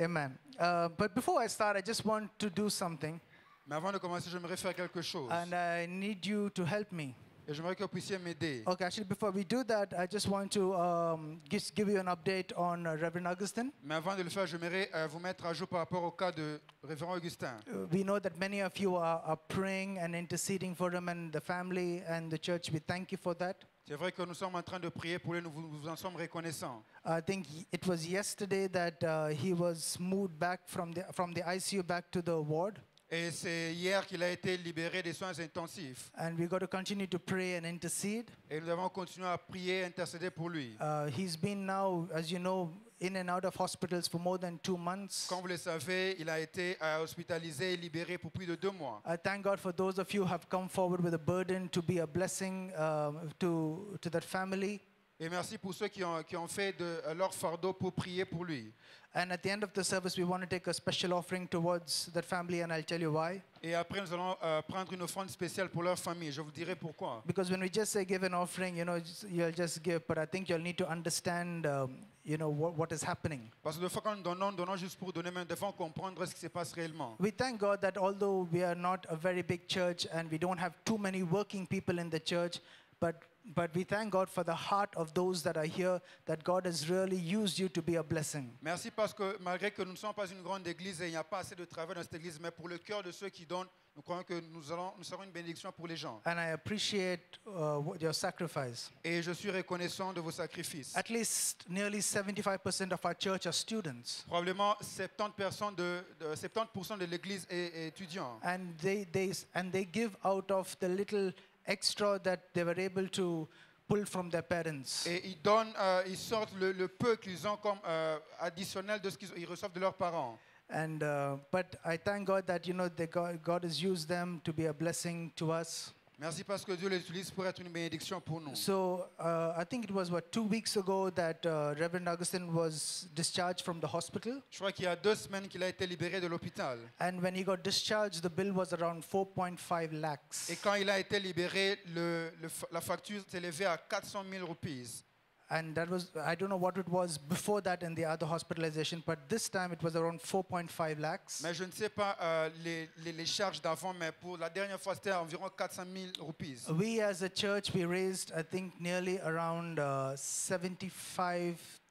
Amen. Uh, but before I start, I just want to do something, Mais avant de commencer, j'aimerais faire quelque chose. and I need you to help me. Et j'aimerais que vous puissiez m'aider. Okay, actually, before we do that, I just want to um, just give you an update on uh, Reverend Augustine. Mais avant de le faire, j'aimerais euh, vous mettre à jour par rapport au cas de Révérend Augustin. Uh, We know that many of you are, are praying and interceding for him and the family and the church. We thank you for that. C'est vrai que nous sommes en train de prier pour lui, nous vous, nous en sommes reconnaissants. I think it was yesterday that uh, he was moved back from the, from the ICU back to the ward. Et c'est hier qu'il a été libéré des soins intensifs. And we got to continue to pray and intercede. Et nous avons continué à prier, intercéder pour lui. Uh, he's been now, as you know, in and out of hospitals for more than two months. Comme vous le savez, il a été euh, hospitalisé et libéré pour plus de deux mois. I thank God for those of you who have come forward with a burden to be a blessing um, to, to that family. Et merci pour ceux qui ont, qui ont fait de euh, leur fardeau pour prier pour lui. And at the end of the service, we want to take a special offering towards that family, and I'll tell you why. Et après, nous allons euh, prendre une offrande spéciale pour leur famille. Je vous dirai pourquoi. Because when we just say give an offering, you know, you'll just give, but I think you'll need to understand, um, you know, what, what is happening. Parce que des fois, quand nous donnons, nous donnons juste pour donner, mais des fois, comprendre ce qui se passe réellement. We thank God that although we are not a very big church and we don't have too many working people in the church, but but we thank God for the heart of those that are here, that God has really used you to be a blessing. Merci parce que malgré que nous ne sommes pas une grande église et il n'y a pas assez de travail dans cette église, mais pour le cœur de ceux qui donnent, nous croyons que nous, allons, nous serons une bénédiction pour les gens. And I appreciate uh, your sacrifice. Et je suis reconnaissant de vos sacrifices. At least nearly 75% of our church are students. Probablement 70%, de, de- 70% de l'église est, est étudiant. And they, they, and they give out of the little extra that they were able to pull from their parents. Et ils donnent, euh, ils sortent le, le peu qu'ils ont comme euh, additionnel de ce qu'ils ils reçoivent de leurs parents. And uh, but I thank God that you know that God, God has used them to be a blessing to us. Merci parce que Dieu les utilise pour être une bénédiction pour nous. So uh, I think it was what two weeks ago that uh, Reverend Augustine was discharged from the hospital. Je crois qu'il y a deux semaines qu'il a été libéré de l'hôpital. And when he got discharged, the bill was around 4.5 lakhs. Et quand il a été libéré, le- le la facture s'est élevée à 400 000 roupies. And that was, I don't know what it was before that in the other hospitalization, but this time it was around 4.5 lakhs. Mais je ne sais pas euh, les, les- les charges d'avant, mais pour la dernière fois, c'était environ 400 000 roupies. We as a church, we raised, I think, nearly around uh,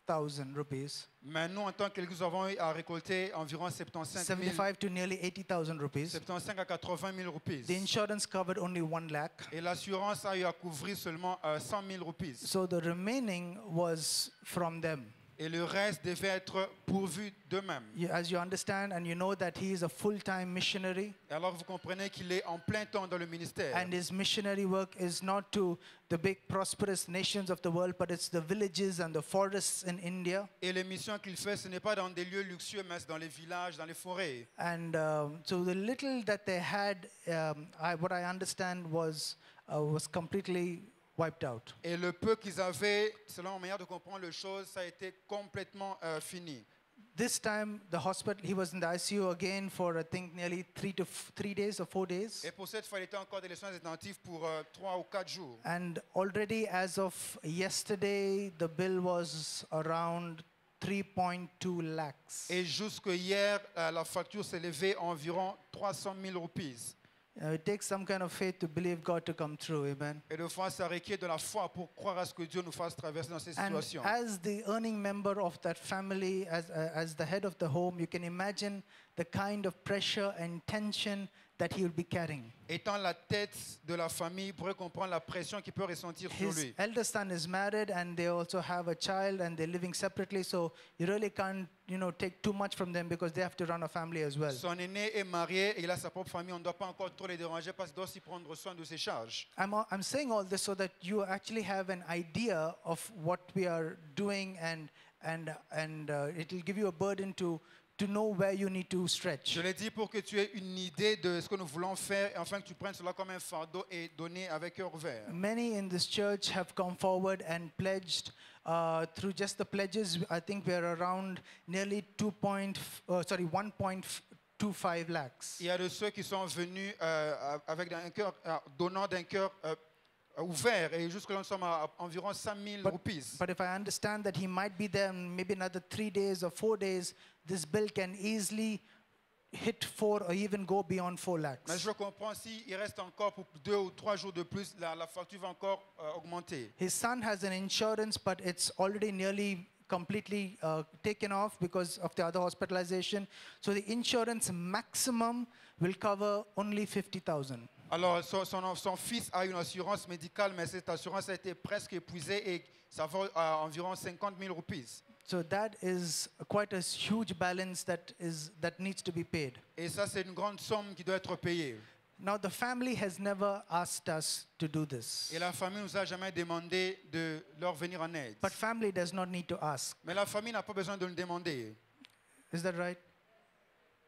75,000 rupees. Mais nous, en tant qu'église, nous avons récolter environ 75 000, 75 to nearly 80,000 rupees. 75 à 80 000 roupies. The insurance covered only 1 lakh. Et l'assurance a eu à couvrir seulement euh, 100 000 roupies. So the remaining was from them. Et le reste devait être pourvu d'eux-mêmes. As you understand and you know that he is a full-time missionary Et alors vous comprenez qu'il est en plein temps dans le ministère. and his missionary work is not to the big prosperous nations of the world but it's the villages and the forests in India Et les missions qu'il fait, ce n'est pas dans des lieux luxueux, mais c'est dans les villages, dans les forêts. and um, so the little that they had um, I, what I understand was uh, was completely wiped out Et le peu qu'ils avaient, selon ma manière de comprendre les choses, ça a été complètement euh, fini. this time the hospital he was in the ICU again for I think nearly 3 to f- 3 days or 4 days Et pour cette fois, il était encore dans les soins intensifs pour euh, trois ou quatre jours. And already as of yesterday, the bill was around 3.2 lakhs. Et jusque hier, euh, la facture s'est élevée à environ 300 000 roupies. Uh, it takes some kind of faith to believe God to come through, amen. Et de fois, ça requiert de la foi pour croire à ce que Dieu nous fasse traverser dans ces And situations. as the earning member of that family, as, uh, as the head of the home, you can imagine the kind of pressure and tension that he will be carrying. Étant la tête de la famille, comprendre la pression qu'il peut ressentir sur His lui. eldest son is married and they also have a child and they're living separately, so you really can't, you know, take too much from them because they have to run a family as well. Son aîné est marié et il a sa propre famille. On ne doit pas encore trop les déranger parce qu'il doit aussi prendre soin de ses charges. I'm, I'm saying all this so that you actually have an idea of what we are doing and, and, and uh, it will give you a burden to, to know where you need to stretch. Je l'ai dit pour que tu aies une idée de ce que nous voulons faire et afin que tu prennes cela comme un fardeau et donner avec cœur ouvert. Many in this church have come forward and pledged uh, through just the pledges. I think we're around nearly 2 point, uh, sorry, 1.25 lakhs. Il y a de ceux qui sont venus euh, avec un cœur, euh, donnant d'un cœur euh, ouvert et jusque-là nous sommes à, environ 5 000 But- roupies. But if I understand that he might be there in maybe another three days or four days, this bill can easily hit four or even go beyond four Mais lakhs. je comprends s'il reste encore pour deux ou trois jours de plus, la, la facture va encore euh, augmenter. His son has an insurance, but it's already nearly completely uh, taken off because of the other hospitalization. So the insurance maximum will cover only 50,000. Alors, son, son- son fils a une assurance médicale, mais cette assurance a été presque épuisée et ça vaut à environ 50 000 roupies. So that is quite a huge balance that is that needs to be paid. Et ça, c'est une grande somme qui doit être payée. Now the family has never asked us to do this. Et la famille nous a jamais demandé de leur venir en aide. But family does not need to ask. Mais la famille n'a pas besoin de nous demander. Is that right?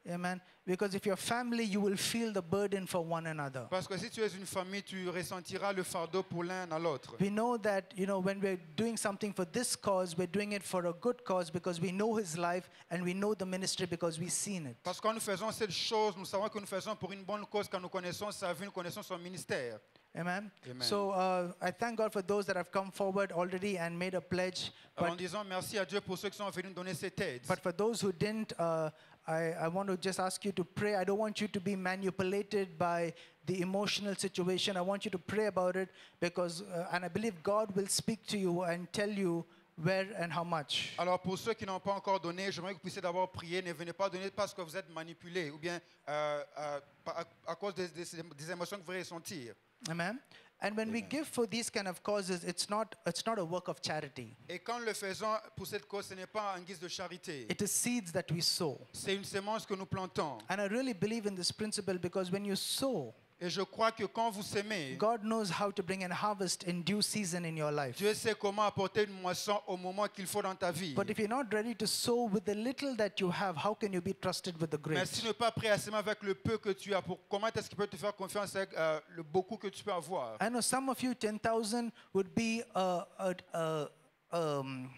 Amen. Because if you're family, you will feel the burden for one another. Parce que si tu es une famille, tu ressentiras le fardeau pour l'un à l'autre. We know that, you know, when we're doing something for this cause, we're doing it for a good cause because we know his life and we know the ministry because we've seen it. Parce que quand nous faisons cette chose, nous savons que nous faisons pour une bonne cause, quand nous connaissons sa vie, nous connaissons son ministère. Amen. Amen. So uh, I thank God for those that have come forward already and made a pledge. Alors, en But, disant merci à Dieu pour ceux qui sont venus nous donner cette aide. but for those who didn't, uh, I, I want to just ask you to pray. I don't want you to be manipulated by the emotional situation. I want you to pray about it because, uh, and I believe God will speak to you and tell you where and how much. Alors pour ceux qui n'ont pas encore donné, j'aimerais que vous puissiez d'abord prier. Ne venez pas donner parce que vous êtes manipulé ou bien euh, euh, à, à cause des, des- des émotions que vous ressentir. Amen. And when we give for these kind of causes, it's not it's not a work of charity. Et quand le faisons pour cette cause, ce n'est pas en guise de charité. It is seeds that we sow. C'est une sémence que nous plantons. And I really believe in this principle because when you sow, Et je crois que quand vous semez, God knows how to bring an harvest in due season in your life. Dieu sait comment apporter une moisson au moment qu'il faut dans ta vie. But if you're not ready to sow with the little that you have, how can you be trusted with the Mais great? si tu n'es pas prêt à semer avec le peu que tu as, pour, comment est-ce qu'il peut te faire confiance avec euh, le beaucoup que tu peux avoir? I know some of you, 10,000 would be a, a, a, um,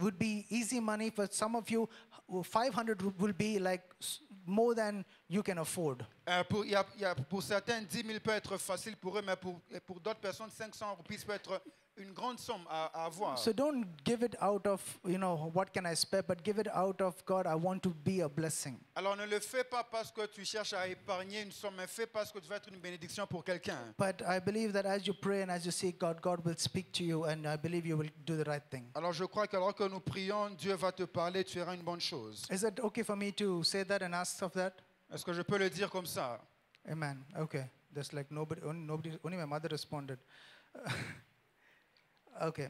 would be easy money. For some of you, 500 will be like more than you can afford. Euh, pour, certains, 10 000 peut être facile pour eux, mais pour, pour d'autres personnes, 500 roupies peut être une grande somme à, à avoir. So don't give it out of, you know, what can I spare, but give it out of God, I want to be a blessing. Alors ne le fais pas parce que tu cherches à épargner une somme, mais fais parce que tu vas être une bénédiction pour quelqu'un. But I believe that as you pray and as you seek God, God will speak to you, and I believe you will do the right thing. Alors je crois qu'alors que nous prions, Dieu va te parler, tu feras une bonne chose. Is it okay for me to say that and ask of that? Est-ce que je peux le dire comme ça Amen. Okay. There's like nobody, only, nobody, only my mother responded. (laughs) okay.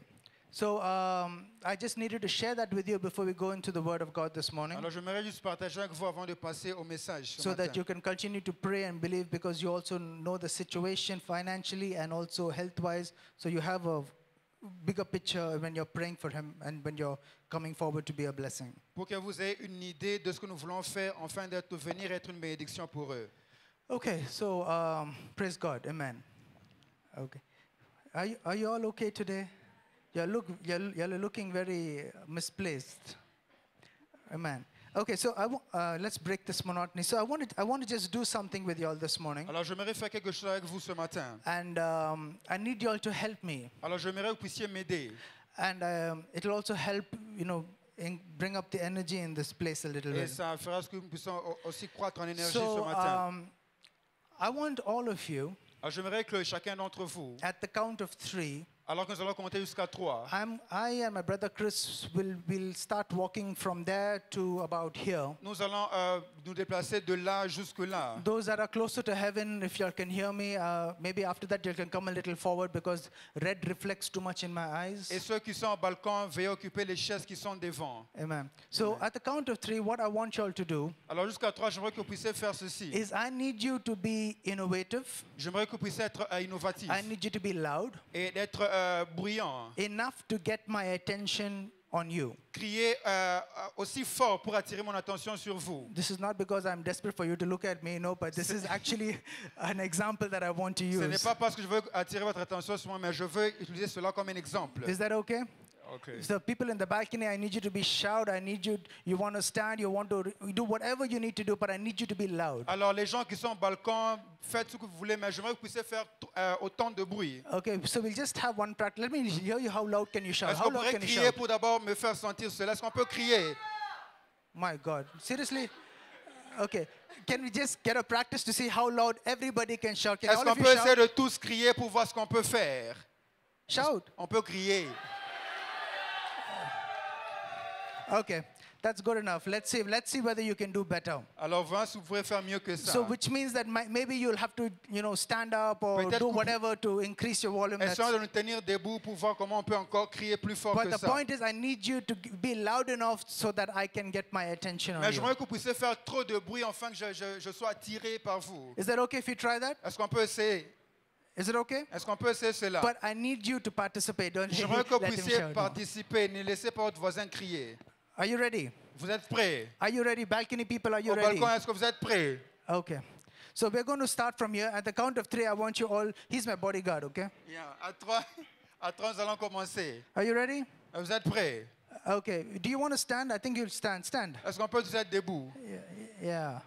So um, I just needed to share that with you before we go into the Word of God this morning, Alors j'aimerais juste partager avec vous avant de passer au message. so that you can continue to pray and believe because you also know the situation financially and also health-wise. So you have a bigger picture when you're praying for Him and when you're coming forward to be a blessing. Pour que vous ayez une idée de ce que nous voulons faire afin venir être une bénédiction pour eux. Okay, so um, praise God, Amen. Okay, are you, are you all okay today? You're look you're, you're looking very misplaced. Amen. Okay, so uh, let's break this monotony. So I wanted I want to just do something with you all this morning, Alors j'aimerais faire quelque chose avec vous ce matin. and um, I need you all to help me, Alors j'aimerais que vous puissiez m'aider. and um, it'll also help you know in, bring up the energy in this place a little Et bit. ça fera ce que nous puissions aussi croître en énergie ce So matin. um, I want all of you j'aimerais que chacun d'entre vous. Alors que nous allons compter jusqu'à trois, I'm, I and my brother Chris will, will start walking from there to about here. nous allons euh, nous déplacer de là jusque là. Those that are closer to heaven, if you can hear me, uh, maybe after that you can come a little forward because red reflects too much in my Et eyes. ceux qui sont au balcon, veuillez occuper les chaises qui sont devant. Amen. So at the count of three, what I want you all to do Alors jusqu'à trois, j'aimerais que vous puissiez faire ceci. is I need you to be innovative. J'aimerais que vous puissiez être euh, innovatif I need you to be loud et d'être euh, bruyant. enough to get my attention on you. Crier euh, aussi fort pour attirer mon attention sur vous. This is not because I'm desperate for you to look at me, no, but this is actually (laughs) an example that I want to Ce n'est use. pas parce que je veux attirer votre attention sur moi, mais je veux utiliser cela comme un exemple. Is that okay? Okay. So people in the balcony, I need you to be shout. I need you. You want to stand. You want to do whatever you need to do, but I need you to be loud. Alors les gens qui sont au balcon, faites ce que vous voulez, mais j'aimerais que vous puissiez faire euh, autant de bruit. Okay, so we'll just have one practice. Let me hear you. How loud can you shout? Est-ce How qu'on loud pourrait can you crier pour d'abord me faire sentir cela Est-ce qu'on peut crier? My God, seriously? Okay, can we just get a practice to see how loud everybody can shout? Can Est-ce qu'on peut essayer de tous crier pour voir ce qu'on peut faire? Shout. On peut crier. Okay, that's good enough. Let's see. Let's see whether you can do better. Alors si vous pouvez faire mieux que ça. So, which means that my, maybe you'll have to, you know, stand up or do whatever to increase your volume. Essayons de nous tenir debout pour voir comment on peut encore crier plus fort But que the ça. point is, I need you to be loud enough so that I can get my attention on Mais you. j'aimerais que vous puissiez faire trop de bruit afin que je, je- je sois attiré par vous. Is that okay if you try that? Est-ce qu'on peut essayer? Is it okay? Est-ce qu'on peut essayer cela? But I need you to participate. Don't J'aimerais (laughs) que vous puissiez participer. Ne laissez pas votre voisin crier. Are you ready? Vous êtes prêts Are you ready? Balcony people, are you Au ready? balcon, est-ce que vous êtes prêts Okay. So we're going to start from here. At the count of three, I want you all. He's my bodyguard, okay? Bien. À trois, à trois, nous allons commencer. Are you ready? Vous êtes prêts Okay. Do you want to stand? I think you'll stand. Stand. Est-ce qu'on peut tous être debout Yeah.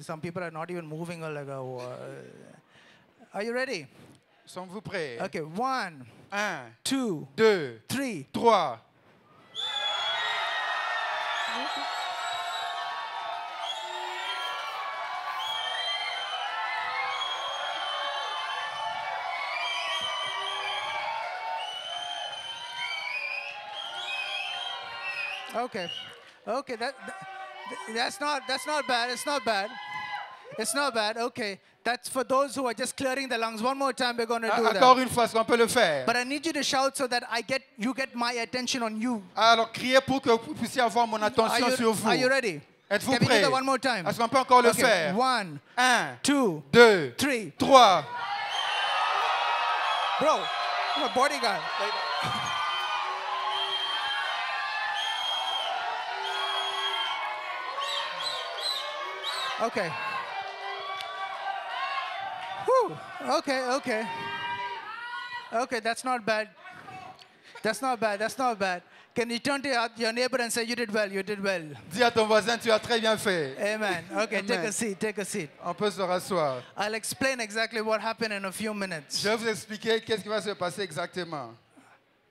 Some people are not even moving or like, oh, uh, are you ready? Sommes-vous prêts Okay. One, Un, two, deux, three. trois. Okay. Okay, that, that that's not that's not bad. It's not bad. It's not bad. Okay. That's for those who are just clearing the lungs. One more time we're going to do Ah, Encore that. une fois, est-ce qu'on peut le faire But I need you to shout so that I get you get my attention on you. Alors, criez pour que vous puissiez avoir mon Are attention you, sur vous. are you ready? Êtes-vous Can we do prêts that one more time? Est-ce qu'on peut encore le Okay, faire One, Un, two, deux, three. trois. Bro, I'm a bodyguard. Okay. Whew. Okay, okay. Okay, that's not bad. That's not bad. That's not bad. Can you turn to your, neighbor and say, You did well, you did well? Dis à ton voisin, tu as très bien fait. Amen. Okay, take a seat, take a seat. On peut se rasseoir. I'll explain exactly what happened in a few minutes. Je vais vous expliquer qu'est-ce qui va se passer exactement.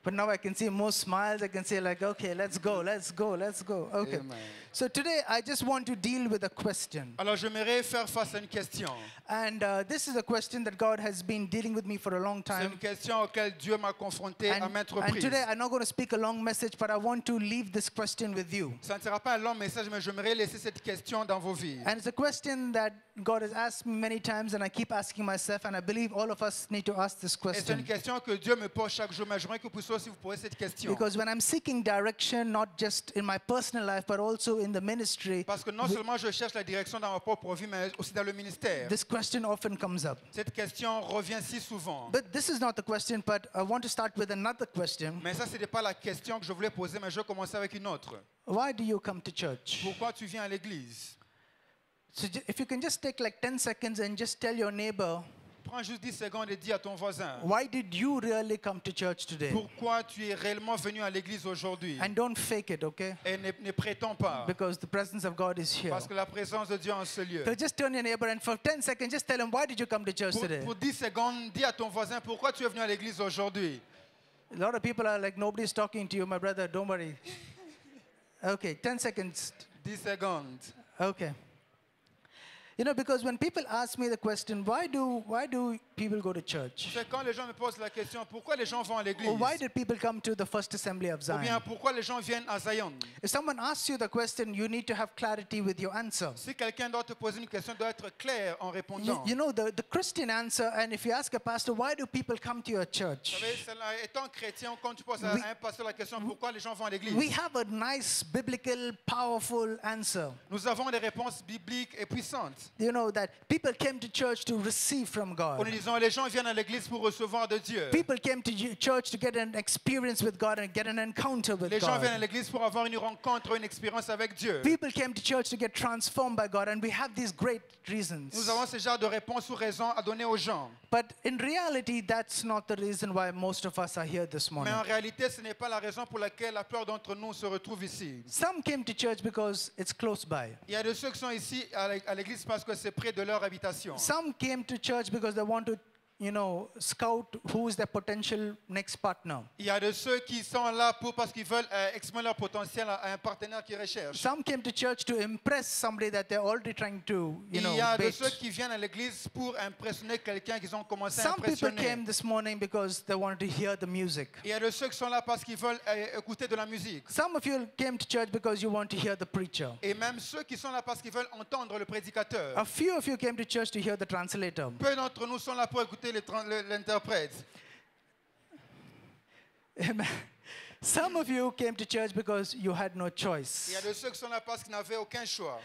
But now I can see more smiles. I can say, like, okay, let's go, let's go, let's go. Okay. Amen. So today I just want to deal with a question. Alors j'aimerais faire face à une question. And uh, this is a question that God has been dealing with me for a long C'est time. une question auquel Dieu m'a confronté à And, maintes and today I'm not going to speak a long message, but I want to leave this question with you. Ça ne sera pas un long message, mais j'aimerais laisser cette question dans vos vies. And it's a question that God has asked me many times, and I keep asking myself, and I believe all of us need to ask this Et c'est une question. que Dieu me pose chaque jour, mais j'aimerais que vous aussi vous poser cette question. Because when I'm seeking direction, not just in my personal life, but also in the ministry, Parce que non seulement je cherche la direction dans ma propre vie, mais aussi dans le ministère. this question often comes up. Cette question revient si souvent. But this is not the question, but I want to start with another question. Mais ça, ce n'est pas la question que je voulais poser, mais je vais commencer avec une autre. Why do you come to church? Pourquoi tu viens à l'église? So if you can just take like 10 seconds and just tell your neighbor, Prends juste 10 secondes et dis à ton voisin, why did you really come to church today? pourquoi tu es réellement venu à l'église aujourd'hui? And don't fake it, okay? Et ne, ne prétends pas, Because the presence of God is here. parce que la présence de Dieu est en ce lieu. So just turn your neighbor and for 10 seconds, just tell him, why did you come to church Pour, today? pour 10 secondes, dis à ton voisin, pourquoi tu es venu à l'église aujourd'hui? A lot of people are like, nobody's talking to you, my brother, don't worry. (laughs) Okay, 10 seconds. 10 secondes. Okay. You know, because when people ask me the question, why do, why do people go to church? C'est quand les gens me posent la question, pourquoi les gens vont à l'église Or why did people come to the First Assembly of Ou bien Zion? pourquoi les gens viennent à Zion If someone asks you the question, you need to have clarity with your answer. Si quelqu'un doit te poser une question, doit être clair en You, répondant. you know, the, the Christian answer, and if you ask a pastor, why do people come to your Vous church? savez, étant chrétien, quand tu poses à un pasteur la question, pourquoi les gens vont à l'église We have a nice, biblical, powerful answer. Nous avons des réponses bibliques et puissantes. You know, that people came to church to receive from En nous God. disant, les gens viennent à l'église pour recevoir de Dieu. People came to church to get an experience with God and get an encounter with Les gens viennent à God. l'église pour avoir une rencontre, une expérience avec Dieu. People came to church to get transformed by God, and we have these great reasons. Nous avons ce genre de réponses ou raisons à donner aux gens. But in reality, that's not the reason why most of us are here this Mais morning. en réalité, ce n'est pas la raison pour laquelle la plupart d'entre nous se retrouvent ici. Some came to church because it's close by. Il y a de ceux qui sont ici à l'église parce que c'est près de leur habitation. Some came to church because they want to, you know, scout who is their potential next partner. Il y a de ceux qui sont là pour, parce qu'ils veulent euh, exprimer leur potentiel à un partenaire qu'ils recherchent. Some came to church to impress somebody that they're already trying to, you Il know, y a de bait. ceux qui viennent à l'église pour impressionner quelqu'un qu'ils ont commencé à Some people impressionner. came this morning because they wanted to hear the music. Il y a de ceux qui sont là parce qu'ils veulent euh, écouter de la musique. Some of you came to church because you want to hear the preacher. Et même ceux qui sont là parce qu'ils veulent entendre le prédicateur. A few of you came to church to hear the translator. Peu d'entre nous sont là pour écouter l'interprète. Amen. (laughs) Some of you came to church because you had no Il y a choice. de ceux qui sont là parce qu'ils n'avaient aucun choix.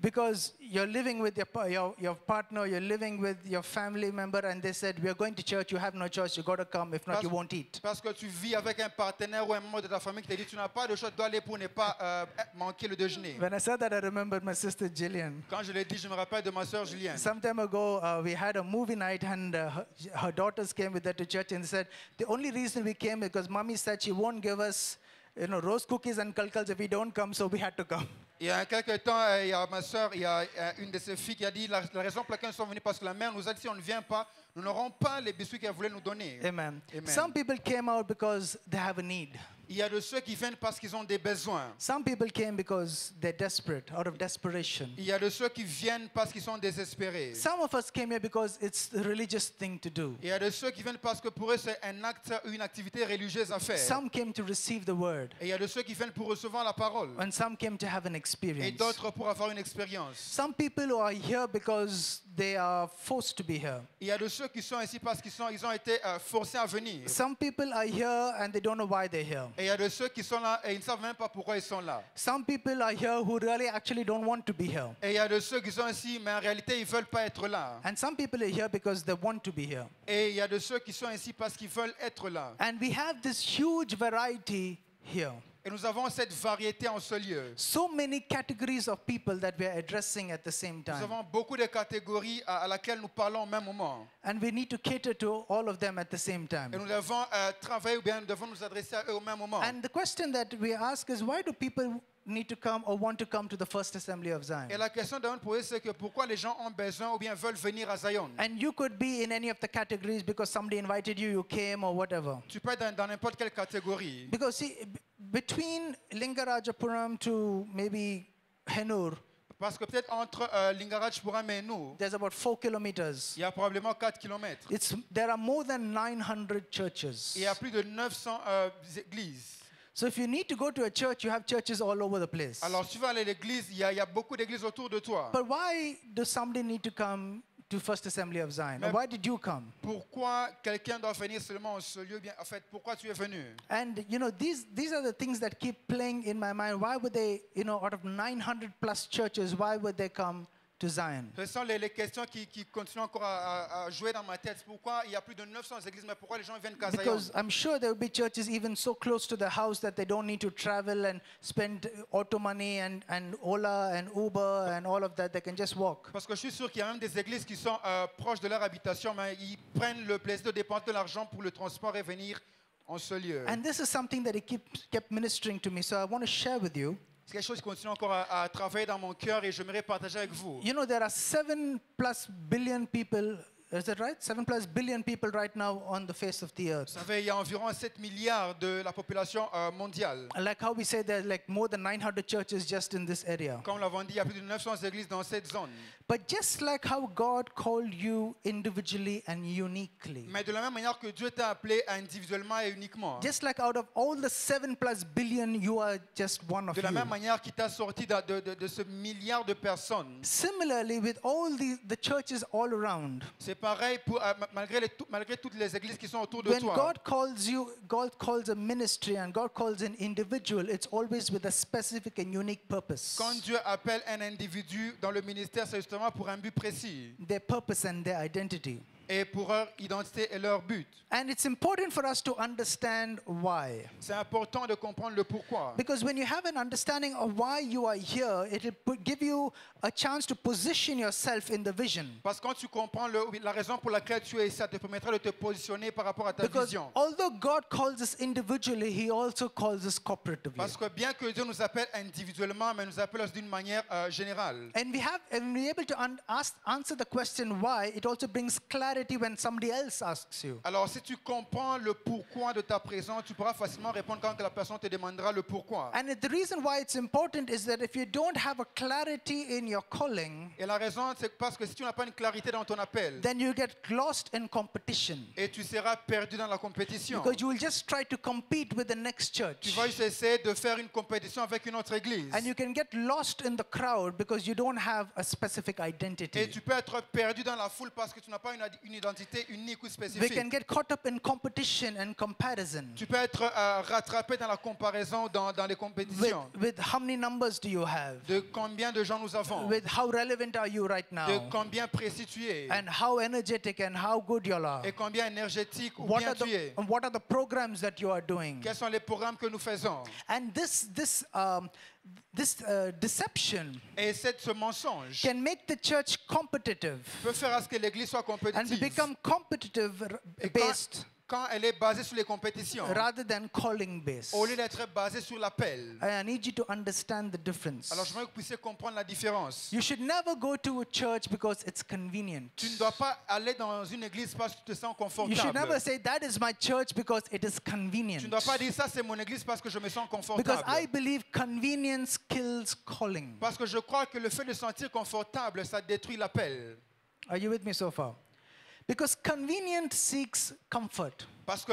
Because you're living with your, your, your partner, you're living with your family member, and they said, We're going to church, you have no choice, you got to come, if not, you won't eat. Parce que tu vis avec un partenaire ou un membre de ta famille qui te dit tu n'as pas de choix, tu dois aller pour ne pas euh, manquer le déjeuner. When I said that, I remembered my sister Jillian. Quand je l'ai dit, je me rappelle de ma soeur Julienne. Some time ago, uh, we had a movie night, and uh, her, her daughters came with her to church and said, The only reason we came is because mommy said she won't give us you know, rose cookies and kalkals if we don't come, so we had to come. Il y a quelques temps, euh, il y a ma soeur, il y a euh, une de ses filles qui a dit la, la raison pour laquelle nous sommes venus, parce que la mère nous a dit si on ne vient pas, nous n'aurons pas les biscuits qu'elle voulait nous donner. Amen. Amen. Some people came out because they have a need. Il y a de ceux qui viennent parce qu'ils ont des besoins. Some people came because they're desperate, out of desperation. Il y a de ceux qui viennent parce qu'ils sont désespérés. Some of us came here because it's a religious thing to do. Il y a de ceux qui viennent parce que pour eux c'est un acte, une activité religieuse à faire. Some came to receive the word, Et il y a de ceux qui viennent pour recevoir la parole. and some came to have an Et experience. d'autres pour avoir une expérience. Some people who are here because they are forced to be here. Il y a de ceux qui sont ici parce qu'ils sont, ils ont été euh, forcés à venir. Some people are here and they don't know why they're here. Et il y a de ceux qui sont là et ils ne savent même pas pourquoi ils sont là. Some people are here who really actually don't want to be here. Et il y a de ceux qui sont ici, mais en réalité, ils veulent pas être là. And some people are here because they want to be here. Et il y a de ceux qui sont ici parce qu'ils veulent être là. And we have this huge variety here. Et nous avons cette variété en ce lieu. So many categories of people that we are addressing at the same Nous time. avons beaucoup de catégories à, à laquelle nous parlons au même moment. And we need to cater to all of them at the same time. Et nous devons euh, travailler ou bien nous devons nous adresser à eux au même moment. And the question that we ask is why do people need to come or want to come to the First Assembly of Zion? Et la question de poser, c'est que pourquoi les gens ont besoin ou bien veulent venir à Zion? And you could be in any of the categories because somebody invited you, you came, or whatever. Tu peux être dans, dans n'importe quelle catégorie. Because see, between Lingarajapuram to maybe Henur, Parce que peut-être entre euh, Lingarajpuram et nous, there's about four kilometers. il y a probablement 4 kilomètres. It's, there are more than 900 churches. Il y a plus de 900 euh, églises. So if you need to go to a church, you have churches all over the place. Alors, si tu vas aller à l'église, il y, a, il y a beaucoup d'églises autour de toi. But why does somebody need to come to First Assembly of Zion? Or Mais- why did you come? Pourquoi quelqu'un doit venir seulement en ce lieu bien En fait, pourquoi tu es venu And you know, these these are the things that keep playing in my mind. Why would they, you know, out of 900 plus churches, why would they come to Zion? Ce sont les, les questions qui, qui continuent encore à, à- à jouer dans ma tête. Pourquoi il y a plus de 900 églises, mais pourquoi les gens viennent qu'à Zion? Because I'm sure there will be churches even so close to the house that they don't need to travel and spend auto money and, and Ola and Uber and all of that. They can just walk. Parce que je suis sûr qu'il y a même des églises qui sont euh, proches de leur habitation, mais ils prennent le plaisir de dépenser de l'argent pour le transport et venir en ce lieu. And this is something that he keep, kept ministering to me. So I want to share with you. C'est quelque chose qui continue encore à, travailler dans mon cœur et j'aimerais partager avec vous. You know, there are seven plus billion people. Is that right? Seven plus billion people right now on the face of the Vous earth. savez, il y a environ 7 milliards de la population euh, mondiale. Like how we say there's like more than 900 churches just in this area. Comme l'avons dit, il y a plus de 900 églises dans cette zone. But just like how God called you individually and uniquely, Mais de la même manière que Dieu t'a appelé individuellement et uniquement. just like out of all the seven plus billion, you are just one of De la you. même manière qu'il t'a sorti de, de- de- de ce milliard de personnes. Similarly, with all the, the churches all around, C'est pareil pour, euh, ma- malgré, les, malgré toutes les églises qui sont autour de when toi. God calls you, God calls a ministry and God calls an individual, it's always with a specific and unique purpose. Quand Dieu appelle un individu dans le ministère, c'est justement pour un but précis Their purpose and their identity. Et pour leur identité et leur but. And it's important for us to understand why. C'est important de comprendre le pourquoi. Because when you have an understanding of why you are here, it will give you a chance to position yourself in the vision. Parce que quand tu comprends le- la raison pour laquelle tu es ici, ça te permettra de te positionner par rapport à ta Because vision. although God calls us individually, He also calls us corporatively. Parce que bien que Dieu nous appelle individuellement, mais nous appelle d'une manière euh, générale. And we have, and we're able to ask, answer the question why. It also brings clarity when somebody else asks you. Alors, si tu comprends le pourquoi de ta présence, tu pourras facilement répondre quand la personne te demandera le pourquoi. And the reason why it's important is that if you don't have a clarity in your calling, Et la raison, c'est parce que si tu n'as pas une clarité dans ton appel, then you get lost in competition. et tu seras perdu dans la compétition. Because you will just try to compete with the next Tu church. vas juste essayer de faire une compétition avec une autre église. And you can get lost in the crowd because you don't have a specific Et identity. tu peux être perdu dans la foule parce que tu n'as pas une, une identité unique ou We spécifique. can get caught up in competition and comparison. Tu peux être euh, rattrapé dans la comparaison, dans, dans les With, compétitions. with how many numbers do you have? De combien de gens nous avons? With how relevant are you right De now? combien précis tu es And how energetic and how good you are? Et combien énergétique ou What bien tu es? the, and what are the programs that you are doing? Quels sont les programmes que nous faisons? And this, this, um, this uh, deception Et c'est ce mensonge can make the church competitive peut faire à ce que l'Église soit and compétitive. become competitive Et quand, based quand elle est basée sur les compétitions, rather than calling based. au lieu d'être basée sur l'appel. I need you to understand the difference. Alors, je veux que vous puissiez comprendre la différence. You should never go to a church because it's convenient. Tu ne dois pas aller dans une église parce que tu te sens You should never confortable. say that is my church because it is convenient. Tu ne dois pas dire ça, c'est mon église parce que je me sens Because confortable. I believe convenience kills calling. Parce que je crois que le fait de se sentir confortable, ça détruit l'appel. Are you with me so far? Because convenient seeks comfort, Parce que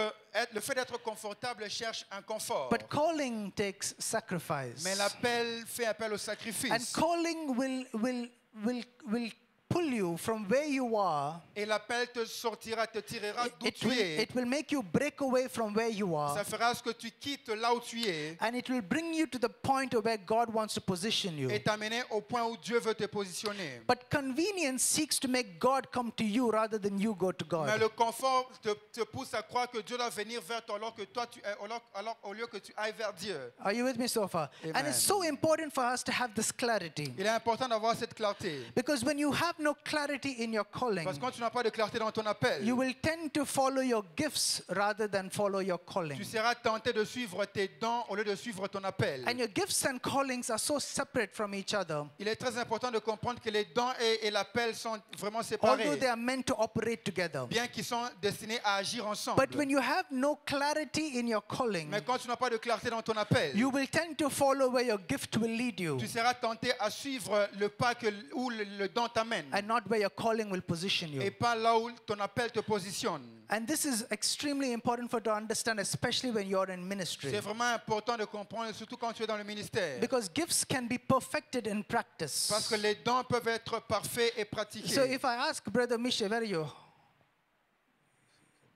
le fait d'être confortable cherche un confort. but calling takes sacrifice. Mais l'appel fait appel au sacrifice. And calling will will will will pull you from where you are. Et l'appel te sortira, te tirera It, d'où it tu will, es. it will make you break away from where you are. Ça fera ce que tu quittes là où tu es And it will bring you to the point where God wants to position you. et t'amener au point où Dieu veut te positionner. But convenience seeks to make God come to you rather than you go to God. Mais le confort te, te pousse à croire que Dieu doit venir vers toi alors que toi tu alors, alors au lieu que tu ailles vers Dieu. Are you with me so far? And it's so important for us to have this clarity. Il est important d'avoir cette clarté. Because when you have no clarity in your calling, Parce que quand tu n'as pas de clarté dans ton appel, you will tend to follow your gifts rather than follow your calling. tu seras tenté de suivre tes dons au lieu de suivre ton appel. And your gifts and callings are so separate from each other. Il est très important de comprendre que les dons et, et l'appel sont vraiment Although séparés, they are meant to operate together. bien qu'ils sont destinés à agir ensemble. But when you have no clarity in your calling, Mais quand tu n'as pas de clarté dans ton appel, you will tend to follow where your gift will lead you tu seras tenté à suivre le pas que, où le, le don t'amène Mm. and not where your calling will position you. et pas là où ton appel te positionne. And this is extremely important for to understand, especially when you're in ministry. C'est vraiment important de comprendre, surtout quand tu es dans le ministère. Because gifts can be perfected in practice. Parce que les dons peuvent être parfaits et pratiqués. So if I ask Brother Misha, where are you?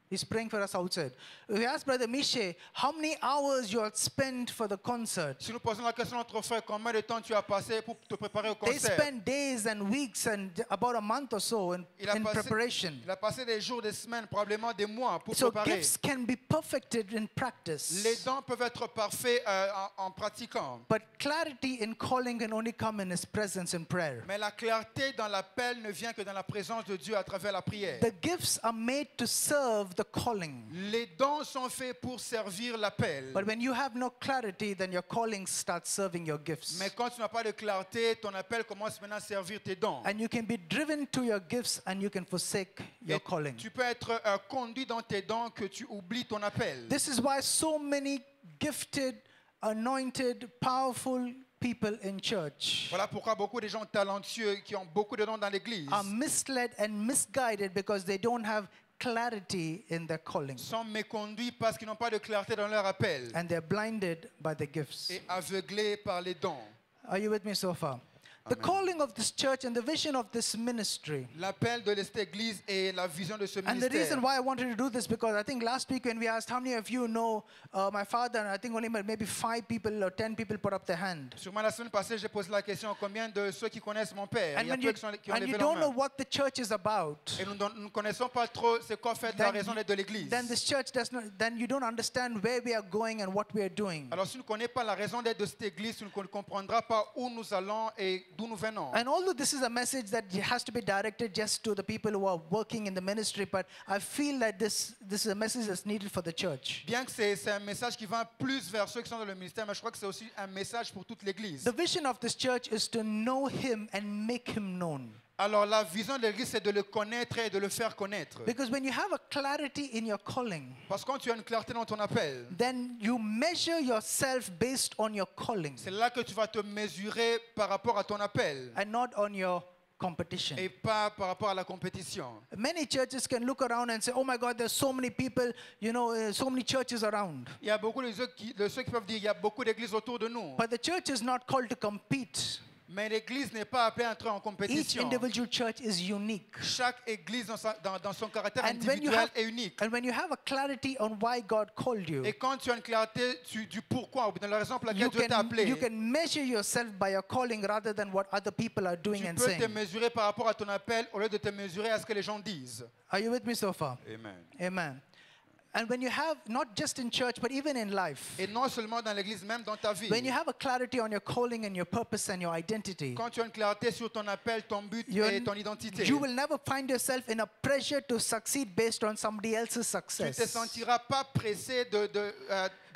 He's praying for us outside. If we ask Brother Misha, how many hours you have spent for the concert? si nous posons la question à notre frère, combien de temps tu as passé pour te préparer au They spend days and weeks and about a month or so in, il a, in passé, preparation. il a passé des jours, des semaines, probablement des mois pour So préparer. gifts can be perfected in practice. Les dons peuvent être parfaits euh, en, en pratiquant. But clarity in calling can only come in His presence in prayer. Mais la clarté dans l'appel ne vient que dans la présence de Dieu à travers la prière. The gifts are made to serve the calling. Les dons sont faits pour servir l'appel. But when you have no clarity, then your calling starts serving your gifts. Mais quand tu n'as pas de clarté, ton appel commence maintenant à servir tes dons. And you can be driven to your gifts and you can forsake your Et calling. tu peux être euh, conduit dans tes dons que tu oublies ton appel. This is why so many gifted, anointed, powerful people in church Voilà pourquoi beaucoup de gens talentueux qui ont beaucoup de dons dans l'église are misled and misguided because they don't have clarity in their calling sont méconduits parce qu'ils n'ont pas de clarté dans leur appel and they're blinded by the gifts. et aveuglés par les dons. Are you with me so far? The calling of this church and the vision of this ministry. L'appel de cette église et la vision de ce And the reason ministère. why I wanted to do this because I think last week when we asked how many of you know uh, my father, and I think only maybe five people or ten people put up their hand. Sûrement la semaine passée, j'ai posé la question combien de ceux qui connaissent mon père? And you, qui, ont and you don't know what the church is about, Et nous nous ne connaissons pas trop c'est quoi faire de la then, raison d'être de l'église. then this church does not, then you don't understand where we are going and what we are doing. Alors si tu ne connais pas la raison d'être de cette église, tu ne comprendras pas où nous allons et nous. And although this is a message that has to be directed just to the people who are working in the ministry, but I feel that this, this is a message that's needed for the church. Bien que c'est c'est un message qui va plus vers ceux qui sont dans le ministère, mais je crois que c'est aussi un message pour toute l'église. The vision of this church is to know Him and make Him known. Alors la vision de l'église, c'est de le connaître et de le faire connaître. Because when you have a clarity in your calling, Parce que quand tu as une clarté dans ton appel, then you measure yourself based on your calling c'est là que tu vas te mesurer par rapport à ton appel and not on your competition. et pas par rapport à la compétition. Many churches can look around and say, oh my God, there's so many people, you know, uh, so many churches around. Il y a beaucoup de ceux qui, de ceux qui peuvent dire il y a beaucoup d'églises autour de nous, But the church is not called to compete. Mais l'église n'est pas appelée à entrer en Each compétition. individual church is unique. Chaque église dans, sa- dans- dans son caractère And when, you individuel have, est unique. and when you have a clarity on why God called you, Et quand tu as une clarté du, du pourquoi, ou de la raison pour laquelle you Dieu t'a can, appelé, you can measure yourself by your calling rather than what other people are doing tu and peux te mesurer par rapport à ton appel au lieu de te mesurer à ce que les gens disent. Are you with me so far? Amen. Amen. And when you have, not just in church, but even in life, Et non seulement dans l'église, même dans ta vie. when you have a clarity on your calling and your purpose and your identity, Quand tu as une clarté sur ton appel, ton but you're- et ton identité, you will never find yourself in a pressure to succeed based on somebody else's tu te success. sentiras pas pressé de, de, de-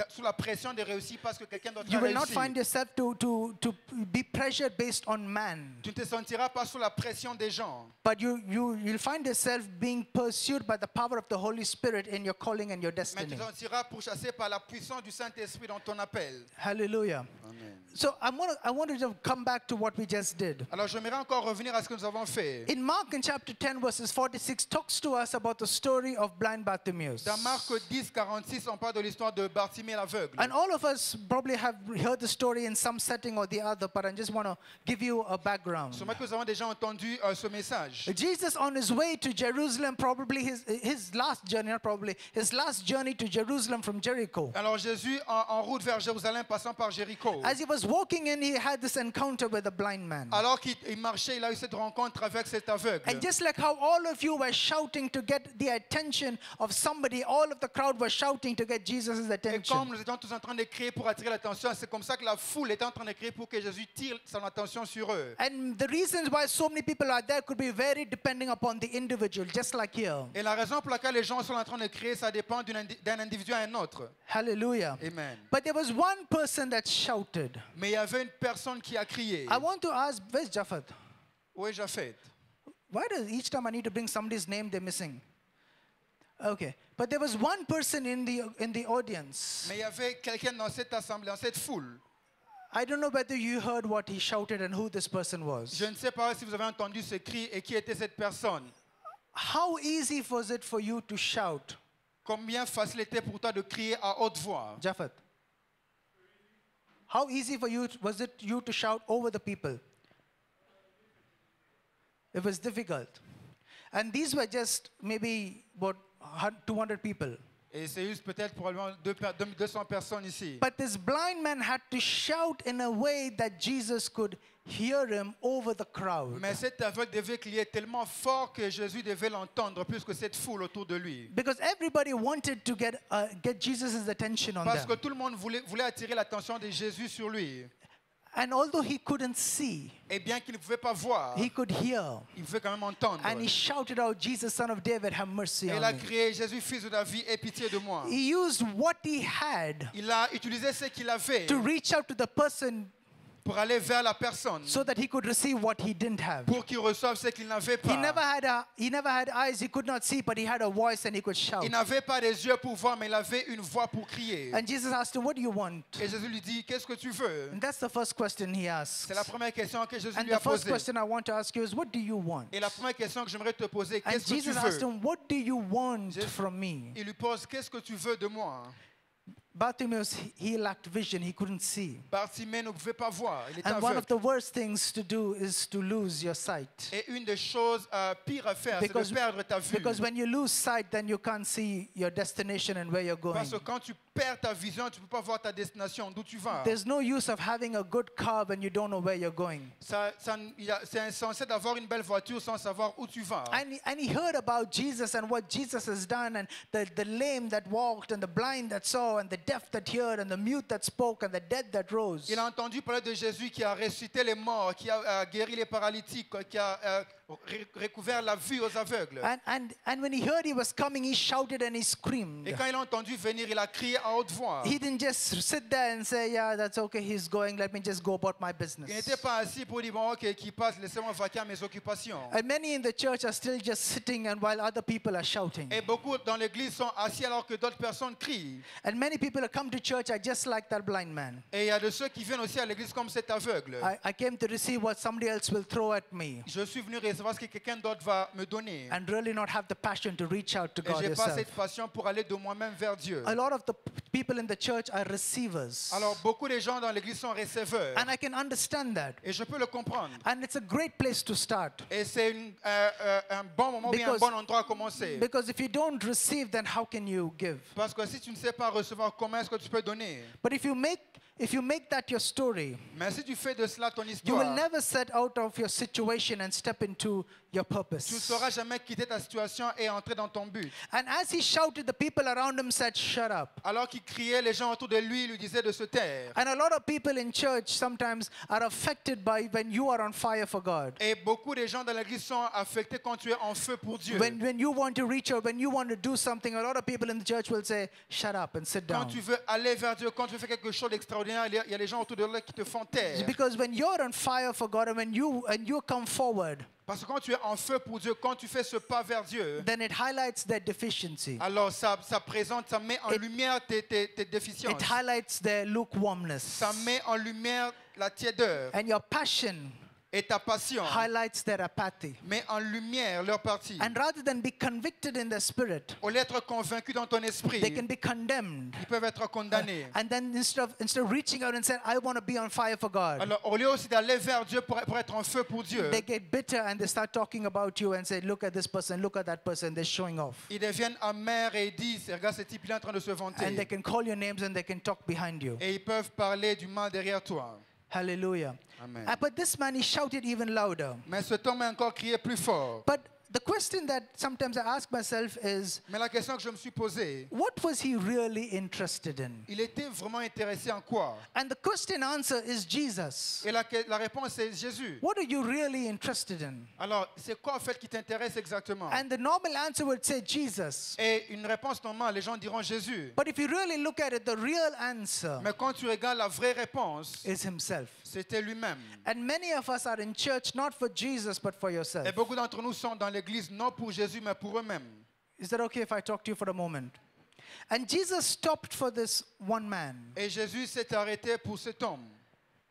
sous la pression de réussir parce que quelqu'un d'autre You a will not réussi. find yourself to, to, to be pressured based on man. Tu ne te sentiras pas sous la pression des gens, But you, you, you'll find yourself being pursued by the power of the Holy Spirit in your calling and your mais tu destiny. te sentiras pourchassé par la puissance du Saint-Esprit dans ton appel. Hallelujah. Amen. So I want to I wanted to come back to what we just did. Alors j'aimerais encore revenir à ce que nous avons fait. In Mark in chapter 10 verses 46 talks to us about the story of blind Bartimaeus. Dans Marc 10, 46, on parle de l'histoire de Bartimée And all of us probably have heard the story in some setting or the other, but I just want to give you a background. Sûrement que nous avons déjà entendu euh, ce message. Jesus on his way to Jerusalem, probably his, his last journey, not probably, his last journey to Jerusalem from Jericho. Alors Jésus, en, en route vers Jérusalem, passant par Jéricho. As he was walking in, he had this encounter with a blind man. Alors qu'il il marchait, il a eu cette rencontre avec cet aveugle. And just like how all of you were shouting to get the attention of somebody, all of the crowd was shouting to get Jesus' attention. Comme nous étions tous en train de crier pour attirer l'attention, c'est comme ça que la foule était en train de crier pour que Jésus tire son attention sur eux. And the reasons why so many people are there could be very depending upon the individual, just like here. Et la raison pour laquelle les gens sont en train de crier, ça dépend d'une indi- d'un individu à un autre. Hallelujah. Amen. But there was one person that shouted. Mais il y avait une personne qui a crié. I want to ask, where's Japheth? Oui, Japhet? Why does each time I need to bring somebody's name, they're missing? Okay. But there was one person in the in the audience. Mais il y avait quelqu'un dans cette assemblée, dans cette foule. I don't know whether you heard what he shouted and who this person was. Je ne sais pas si vous avez entendu ce cri et qui était cette personne. How easy was it for you to shout, Combien facile était pour toi de crier à haute voix? How easy for you was it you to shout over the people? It was difficult. And these were just maybe hun- 200 people. Et c'est juste peut-être probablement deux per- deux- 200 personnes ici. But this blind man had to shout in a way that Jesus could hear him over the crowd. Mais cet aveugle devait crier tellement fort que Jésus devait l'entendre plus que cette foule autour de lui. Because everybody wanted to get, uh, get Jesus' attention on Parce que them. tout le monde voulait, voulait attirer l'attention de Jésus sur lui. And although he couldn't see, Et bien qu'il ne pouvait pas voir, he could hear. il pouvait quand même entendre. And he shouted out, Jesus, son of David, have mercy Et il on a me. crié, Jésus, fils de David, aie pitié de moi. He used what he had Il a utilisé ce qu'il avait to reach out to the person pour aller vers la personne, so that he could receive what he didn't have. pour qu'il reçoive ce qu'il n'avait He never pas. had a he never had eyes, he could not see, but he had a voice and he could shout. Il n'avait pas des yeux pour voir, mais il avait une voix pour crier. And Jesus asked him, What do you want? Et Jésus lui dit, qu'est-ce que tu veux? And that's the first question he asks. C'est la première question que Jésus And lui a the first posée. question I want to ask you is, What do you want? Et la première question que j'aimerais te poser, And qu'est-ce que tu Jesus asked veux? him, What do you want Jésus- from me? Il lui pose, qu'est-ce que tu veux de moi? Bartimaeus, he- lacked vision, he couldn't see. Bartimée ne pouvait pas voir, il était And one of aveugle. the worst things to do is to lose your sight. Et une des choses euh, pires à faire, c'est de Because, perdre ta vue. because when you lose sight, then you can't see your destination and where you're going. Parce que quand tu perds ta vision, tu peux pas voir ta destination, d'où tu vas. There's no use of having a good car when you don't know where you're going. Ça- ça- a- C'est insensé d'avoir une belle voiture sans savoir où tu vas. And, he- and he heard about Jesus and what Jesus has done, and the, the lame that walked, and the blind that saw, and the deaf that heard, and the mute that spoke, and the dead that rose. Il a entendu parler de Jésus qui a ressuscité les morts, qui a euh, guéri les paralytiques, qui a euh, ré- recouvert la vue aux aveugles. And, and, and when he heard he was coming, he shouted and he screamed. Et quand il a entendu venir, il a crié à haute voix. He didn't just sit there and say, Yeah, that's okay, he's going, let me just go about my Il business. n'était pas assis pour dire, bon, ok, qui passe, laissez-moi vaquer à mes occupations. And many in the church are still just sitting and while other people are shouting. Et beaucoup dans l'église sont assis alors que d'autres personnes crient. And many people who come to church are just like that blind man. Et il y a de ceux qui viennent aussi à l'église comme cet aveugle. I, I came to receive what somebody else will throw at me Je suis venu recevoir ce que quelqu'un d'autre va me donner. and really not have the passion to reach out to Et God j'ai pas yourself. cette passion pour aller de moi-même vers Dieu. A lot of the p- people in the church are receivers. Alors beaucoup de gens dans l'église sont receveurs. And I can understand that. Et je peux le comprendre. And it's a great place to start. Et c'est une- euh, euh, un bon moment, bien un Because- bon endroit à commencer. Because if you don't receive, then how can you give? Parce que si tu ne sais pas recevoir, comment est-ce que tu peux donner? But if you make if you make that your story, Mais si tu fais de cela ton you will never set out of your situation and step into your tu ne purpose. sauras jamais quitter ta situation et entrer dans ton but. And as he shouted, the people around him said, Shut up. Alors qu'il criait, les gens autour de lui lui disaient de se taire. And a lot of people in church sometimes are affected by when you are on fire for God. Et beaucoup de gens dans l'église sont affectés quand tu es en feu pour Dieu. When, when you want to reach out, when you want to do something, a lot of people in the church will say, Shut up and sit Quand down. tu veux aller vers Dieu, quand tu veux faire quelque chose d'extraordinaire, il y a- il y a les gens autour de toi qui te font taire. Because when you're on fire for God and when you and you come forward, Parce que quand tu es en feu pour Dieu, quand tu fais ce pas vers Dieu, then it highlights their deficiency. alors ça, ça présente, ça met en It- lumière tes, tes, tes déficiences. It highlights their lukewarmness. Ça met en lumière la tiédeur And your passion et ta passion. highlights their apathy. Met en lumière leur partie. And rather than be convicted in their spirit, Au lieu d'être convaincu dans ton esprit, they can be condemned. ils peuvent être condamnés. And then instead of instead of reaching out and saying, I want to be on fire for God, Alors, au lieu aussi d'aller vers Dieu pour, pour être en feu pour Dieu, they get bitter and they start talking about you and say, Look at this person, look at that person, they're showing off. ils deviennent amers et ils disent, regarde ce type, il est en train de se And they vanter. can call your names and they can talk behind you. Et ils peuvent parler du mal derrière toi. Hallelujah. Amen. Uh, but this man, he shouted even louder. Mais cet homme a encore crié plus fort. But the question that sometimes I ask myself is, Mais la question que je me suis posée, what was he really interested in? il était vraiment intéressé en quoi? And the question answer is Jesus. Et la, réponse est Jésus. What are you really interested in? Alors, c'est quoi en fait qui t'intéresse exactement? And the normal answer would say Jesus. Et une réponse normale, les gens diront Jésus. But if you really look at it, the real answer Mais quand tu regardes la vraie réponse, is himself. C'était lui-même. And many of us are in church not for Jesus but for yourself. Et beaucoup d'entre nous sont dans l'église non pour Jésus, mais pour eux-mêmes. Is that okay if I talk to you for a moment? And Jesus stopped for this one man Et Jésus s'est arrêté pour cet homme.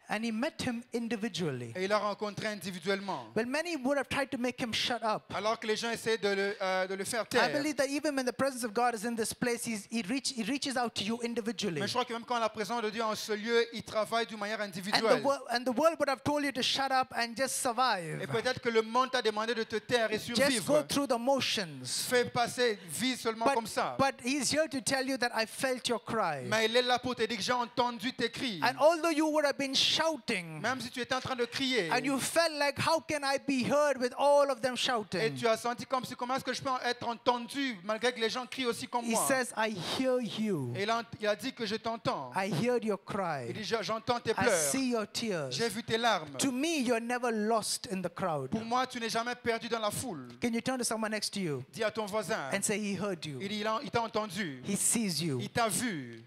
And he met him individually. Et il l'a rencontré individuellement. Well, many would have tried to make him shut up. Alors que les gens essaient de le, euh, de le faire I taire. believe that even when the presence of God is in this place, he's, he, reach, he reaches out to you individually. Mais je crois que même quand la présence de Dieu est en ce lieu, il travaille d'une manière And the, individuelle. wor- and the world would have told you to shut up and just survive. Et peut-être que le monde t'a demandé de te taire et Just go survivre. through the motions. Fais passer, vis seulement But, comme ça. but he's here to tell you that I felt your cry. Mais il est là pour te dire que j'ai entendu tes cris. And although you would have been shouting, Même si tu étais en train de crier. and you felt like, how can I be heard with all of them Et shouting? tu as senti comme si, comment est-ce que je peux être entendu malgré que les gens crient aussi comme He moi? says, I hear you. Et il a, il a dit que je t'entends. I heard your Il cry. dit, j'entends tes I pleurs. see your tears. J'ai vu tes larmes. To me, you're never lost in the crowd. Pour moi, tu n'es jamais perdu dans la foule. Can you turn to someone next to you? Dis à ton voisin. and say, He heard Il you? il t'a entendu. He sees you Il t'a vu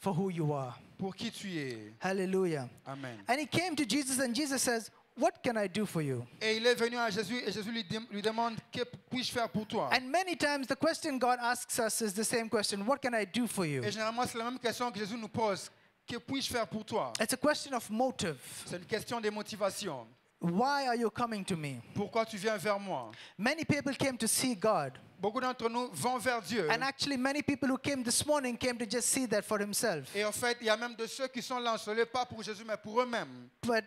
for who you are. Pour qui tu es. Hallelujah. Amen. And he came to Jesus, and Jesus says, What can I do for you? Et il est venu à Jésus et Jésus lui, lui demande Que puis-je faire pour toi And many times the question God asks us is the same question What can I do for you? Et généralement, c'est la même question que Jésus nous pose Que puis-je faire pour toi It's a question of motive. C'est une question de motivation. Why are you coming to me? Pourquoi tu viens vers moi Many people came to see God. Beaucoup d'entre nous vont vers Dieu. And actually, many people who came this morning came to just see that for himself. Et en fait, il y a même de ceux qui sont là pas pour Jésus, mais pour eux-mêmes. But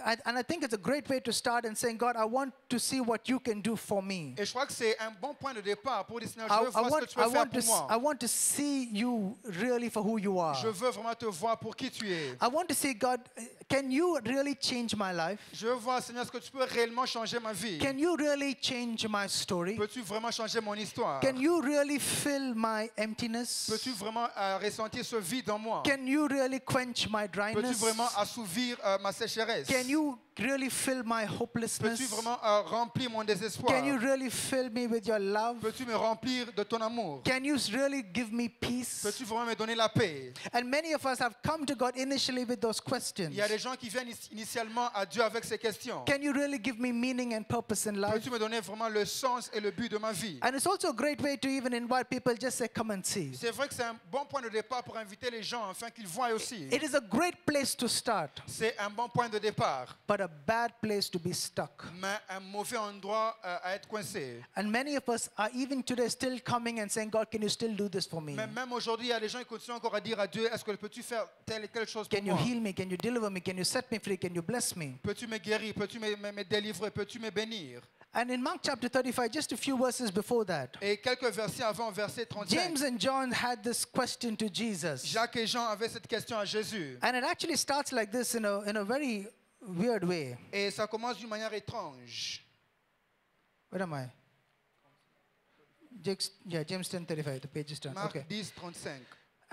I, and I think it's a great way to start and saying, God, I want to see what you can do for me. Et je crois que c'est un bon point de départ pour dire Seigneur, I, je veux I voir ce want, que tu faire to, pour s- moi. I want to see you really for who you are. Je veux vraiment te voir pour qui tu es. I want to say, God, can you really change my life? Je veux voir, Seigneur, est-ce que tu peux réellement changer ma vie? Can you really change my story? Peux-tu vraiment changer mon histoire? Can you really fill my emptiness? Peux-tu vraiment euh, ressentir ce vide en moi? Can you really quench my Peux-tu dryness? vraiment assouvir euh, ma sécheresse? Can you really fill my Peux-tu hopelessness? vraiment euh, remplir mon désespoir? Can you really fill me with your love? Peux-tu me remplir de ton amour? Can you really give me peace? Peux-tu vraiment me donner la paix? And many of us have come to God initially with those questions. Il y a des gens qui viennent initialement à Dieu avec ces questions. Can you really give me meaning and purpose in life? Peux-tu me donner vraiment le sens et le but de ma vie? And it's also a great way to even invite people just say, come and see. C'est vrai que c'est un bon point de départ pour inviter les gens afin qu'ils voient aussi. It is a great place to start, C'est un bon point de départ, but a bad place to be stuck. mais un mauvais endroit euh, à être coincé. And many of us are even today still coming and saying, God, can you still do this for me? Mais même aujourd'hui, il y a des gens qui continuent encore à dire à Dieu, est-ce que peux-tu faire telle et telle chose pour Can you heal me? Can you deliver me? Can you set me free? Can you bless me? Peux-tu me guérir Peux-tu me, me- me délivrer Peux-tu me bénir And in Mark chapter 35, just a few verses before that, Et quelques versets avant, verset 35, James and John had this question to Jesus. Jacques et Jean avaient cette question à Jésus. And it actually starts like this in a, in a very weird way. Et ça commence d'une manière étrange. Where am I? Jake's, yeah, James 10:35. The page is turned. Marc Okay. 10, 35.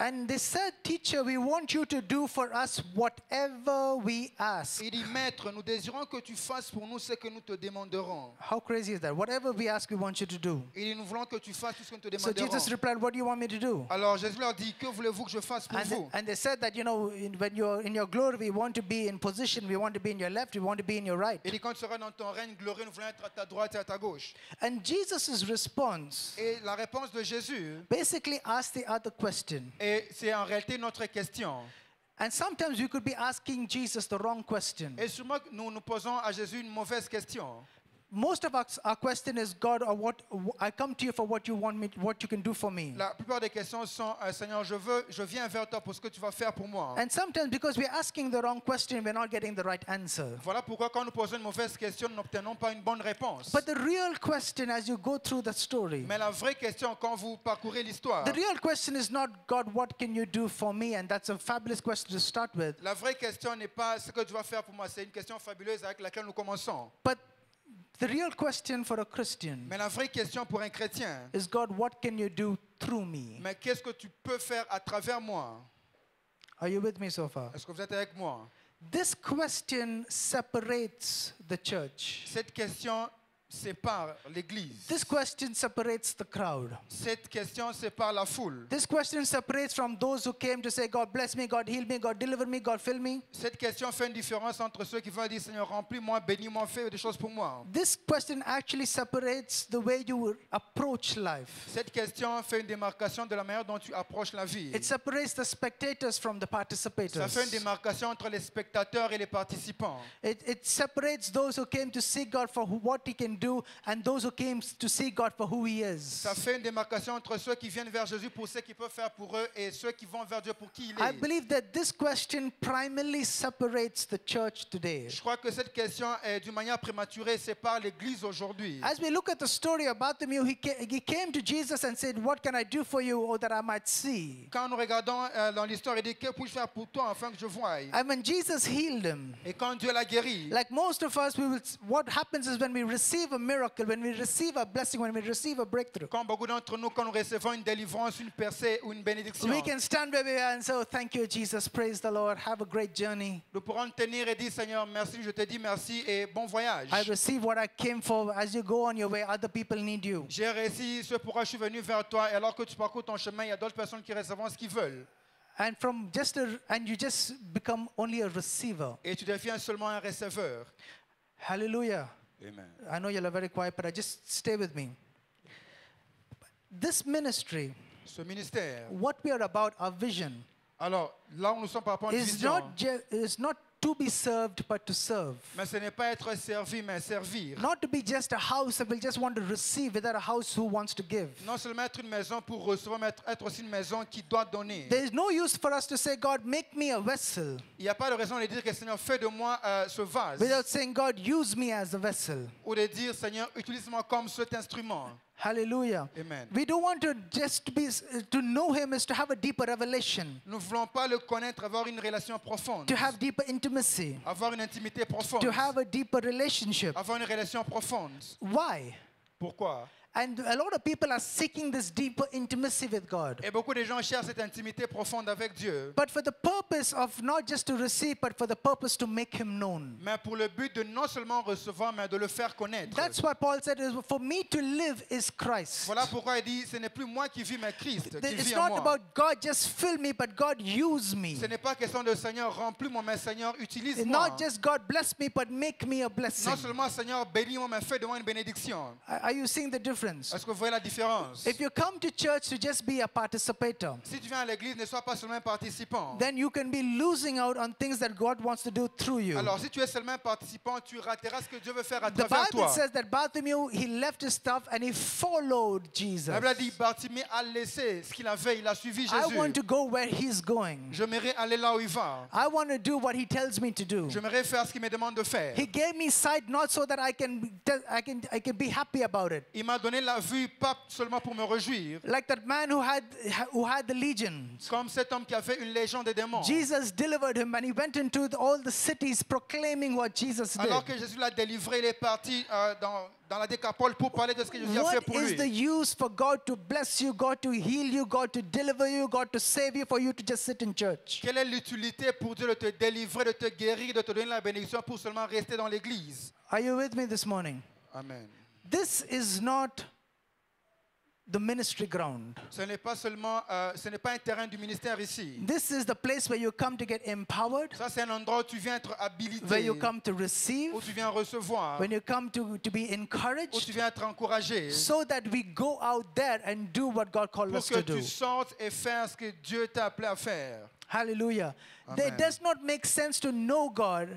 And they said, Teacher, we want you to do for us whatever we ask. Il dit, Maître, nous désirons que tu fasses pour nous ce que nous te demanderons. How crazy is that? Whatever we ask, we want you to do. Il dit, nous voulons que tu fasses tout ce que nous te So demanderons. Jesus replied, What do you want me to do? Alors Jésus leur dit, que voulez-vous que je fasse pour And they, vous and they said that, you know, in, when you're in your glory, we want to be in position, we want to be in your left, we want to be in your right. Il dit, quand tu seras dans ton règne glorieux, nous voulons être à ta droite et à ta gauche. And Jesus' response Et la réponse de Jésus, basically asked the other question. Et c'est en réalité notre question. And sometimes we could be asking Jesus the wrong question. Et que nous nous posons à Jésus une mauvaise question. Most of our, our question is, God, or what I come to you for what you want me, what you can do for me. La plupart des questions sont, euh, Seigneur, je veux, je viens vers toi pour ce que tu vas faire pour moi. And sometimes because we're asking the wrong question, we're not getting the right answer. Voilà pourquoi quand nous posons une mauvaise question, nous n'obtenons pas une bonne réponse. But the real question as you go through the story, Mais la vraie question, quand vous parcourez l'histoire, the real question is not, God, what can you do for me? And that's a fabulous question to start with. la vraie question n'est pas ce que tu vas faire pour moi. C'est une question fabuleuse avec laquelle nous commençons. But the real question for a Christian Mais la vraie question pour un chrétien, is, God, what can you do through me? mais qu'est-ce que tu peux faire à travers moi? Are you with me so far? Est-ce que vous êtes avec moi? This question separates the church. Cette question sépare l'Église. This question separates the crowd. Cette question sépare la foule. This question separates from those who came to say, God bless me, God heal me, God deliver me, God fill me. Cette question fait une différence entre ceux qui veulent dire Seigneur, remplis-moi, bénis-moi, fais des choses pour moi. This question actually separates the way you approach life. Cette question fait une démarcation de la manière dont tu approches la vie. It separates the spectators from the Ça participators. fait une démarcation entre les spectateurs et les participants. It, it separates those who came to see God for what He can do and those who came to see God for who He is. Ça fait une démarcation entre ceux qui viennent vers Jésus pour ce qu'il peut faire pour eux et ceux qui vont vers Dieu pour qui il I est. believe that this question primarily separates the church today. Je crois que cette question, est d'une manière prématurée, sépare l'Église aujourd'hui. As we look at the story of he ca- he came to Jesus and said, What can I do for you, or that I might see? Quand nous regardons euh, dans l'histoire, il dit Que puis-je faire pour toi afin que je voie? And when Jesus healed him, Et quand Dieu l'a guéri, like most of us, we will, what happens is when we receive a miracle, when we receive a blessing, when we receive a breakthrough, quand beaucoup d'entre nous, quand nous recevons une délivrance, une percée ou une bénédiction, we can stand where we are and say, oh, Thank you, Jesus. Praise the Lord. Have a great journey. nous pourrons tenir et dire Seigneur, merci, je te dis merci et bon voyage. I receive what I came for. As you go on your way, other people need you. J'ai réussi ce pourquoi je suis venu vers toi et alors que tu parcours ton chemin, il y a d'autres personnes qui recevront ce qu'ils veulent. And from just a, and you just become only a receiver. Et tu deviens seulement un receveur. Hallelujah. Amen. I know you're very quiet, but I just stay with me. This ministry, Ce ministère. what we are about, our vision, Alors, là où nous sommes par rapport à une vision, not is not to be served, but to serve. mais ce n'est pas être servi, mais servir. Not to be just a house that will just want to receive, without a house who wants to give. Non seulement être une maison pour recevoir, mais être, aussi une maison qui doit donner. There is no use for us to say, God, make me a vessel, Il n'y a pas de raison de dire que Seigneur, fais de moi euh, ce vase. without saying, God, use me as a vessel. Ou de dire Seigneur, utilise-moi comme cet instrument. Hallelujah. Amen. We don't want to just be to know Him is to have a deeper revelation, Nous ne voulons pas le connaître, avoir une relation profonde, to have deeper intimacy, avoir une intimité profonde, to have a deeper relationship. avoir une relation profonde. Why? Pourquoi? And a lot of people are seeking this deeper intimacy with God. Et beaucoup de gens cherchent cette intimité profonde avec Dieu, But for the purpose of not just to receive, but for the purpose to make Him known. mais pour le but de non seulement recevoir, mais de le faire connaître. That's why Paul said, For me to live is Christ. Voilà pourquoi il dit, ce n'est plus moi qui vis, mais Christ qui It's vit en not about God just fill me, but God use me. Ce n'est pas question de Seigneur, remplis-moi, mais Seigneur, It's utilise-moi. not just God bless me, but make me a blessing. Non seulement Seigneur, bénis-moi, mais fais de moi une bénédiction. Are are you seeing the difference? Est-ce que vous voyez la différence? If you come to church to just be a participator, Si tu viens à l'église, ne sois pas seulement un participant. then you can be losing out on things that God wants to do through you. Alors, si tu es seulement un participant, tu rateras ce que Dieu veut faire à The travers Bible toi. says that Bartholomew he left his stuff and he followed Jesus. La Bible dit, a laissé ce qu'il avait, il a suivi I Jésus. want to go where he's going. J'aimerais aller là où il va. I want to do what he tells me to do. J'aimerais faire ce qu'il me demande de faire. He gave me sight not so that I can I can I can be happy about it, Il m'a donné donné la vue pas seulement pour me réjouir, Like that man who had who had the legions. comme cet homme qui avait une légion des démons. Jesus delivered him and he went into the- all the cities proclaiming what Jesus Alors did. que Jésus l'a délivré, il est parti euh, dans, dans la décapole pour parler de ce que Jésus a fait What pour is lui. the use for God to bless you, God to heal you, God to deliver you, God to save you, for you to just sit in church? Quelle est l'utilité pour Dieu de te délivrer, de te guérir, de te donner la bénédiction pour seulement rester dans l'église? Are you with me this morning? Amen. This is not the ministry ground. Ce n'est pas seulement, euh, ce n'est pas un terrain du ministère ici. This is the place where you come to get empowered, Ça, c'est un endroit où tu viens être where you come to receive, où tu viens recevoir, when you come to, to be où tu encouraged, viens être encouragé, so that we go out there and do what God called pour us to do. tu sortes et fasses ce que Dieu t'a appelé à faire. Hallelujah. It does not make sense to know God,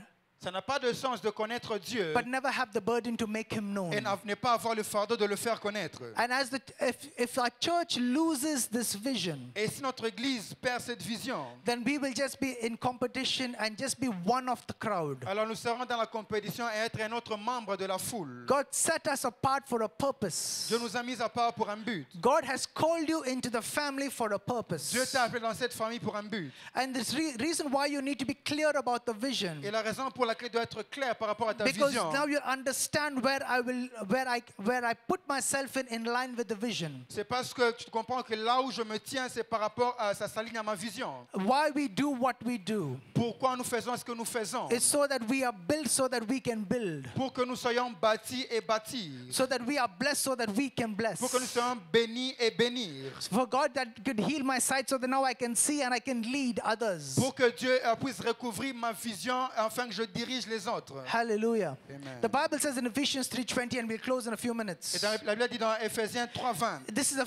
Ça n'a pas de sens de connaître Dieu but never have the burden to make Him known. et n'a- ne pas avoir le fardeau de le faire connaître. And as the, if, if our church loses this vision, Et si notre Église perd cette vision, then we will just be in competition and just be one of the crowd. alors nous serons dans la compétition et être un autre membre de la foule. God set us apart for a purpose. Dieu nous a mis à part pour un but. God has called you into the family for a purpose. Dieu t'a appelé dans cette famille pour un but. And the re- reason why you need to be clear about the vision Et la raison pour laquelle doit être clair par rapport à ta because vision, now you understand where I will where I where I put myself in in line with the vision. c'est parce que tu comprends que là où je me tiens, c'est par rapport à ça s'aligne à ma vision. Why we do what we do. Pourquoi nous faisons ce que nous faisons It's so that we are built so that we can build. Pour que nous soyons bâtis et bâtis. So that we are blessed so that we can bless. Pour que nous soyons bénis et bénir. For God that could heal my sight so that now I can see and I can lead others. Pour que Dieu puisse recouvrir ma vision afin que je dirige les autres. Hallelujah. Amen. The Bible says in Ephesians 3:20 and we'll close in a few minutes. Et dans, la Bible dit dans Ephésiens 3.20, This is a,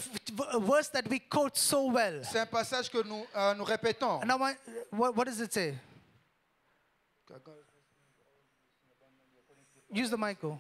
a verse that we quote so well. c'est un passage que nous, euh, nous répétons. And now, what, what does it say? Use the mic. oh.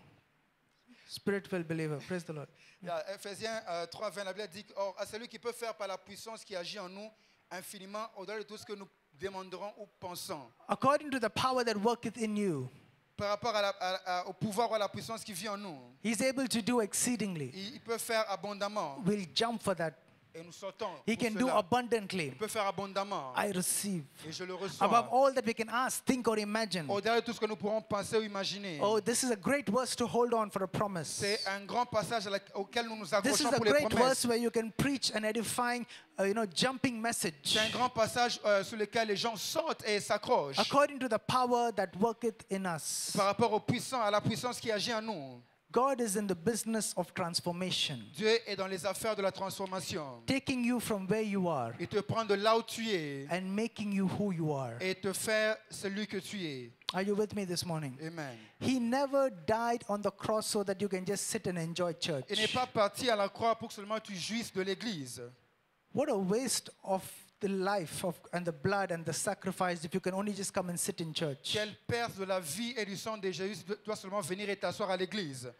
Spirit-filled believer. Praise the Lord. Il y a Ephésiens euh, 3.20, la Bible dit Or, à celui qui peut faire par la puissance qui agit en nous infiniment au-delà de tout ce que nous demanderons ou pensons. According to the power that worketh in you, Par rapport à la- à- au pouvoir ou à la puissance qui vit en nous, He's able to do exceedingly. il, il peut faire abondamment. We'll jump for that. Et nous sortons. He can do abundantly. Il peut faire abondamment. I receive. Et je le reçois. Above all that we can ask, think or imagine. Au-delà de tout ce que nous pourrons penser ou imaginer. Oh, this is a great verse to hold on for a promise. C'est un grand passage auquel nous nous This accrochons is a great verse where you can preach an edifying, uh, you know, jumping message. C'est un grand passage euh, sur lequel les gens sautent et s'accrochent According to the power that worketh in us. par rapport au puissant, à la puissance qui agit en nous. God is in the business of transformation, Dieu est dans les affaires de la transformation. taking you from where you are te prend de là où tu es and making you who you are. et te faire celui que tu es. Are you with me this morning? Amen. He never died on the cross so that you can just sit and enjoy church. Il n'est pas parti à la croix pour que seulement tu jouisses de l'Église. What a waste of the life of, and the blood and the sacrifice if you can only just come and sit in church Quelle perte de la vie et du sang de Jésus tu dois seulement venir et t'asseoir à l'Église.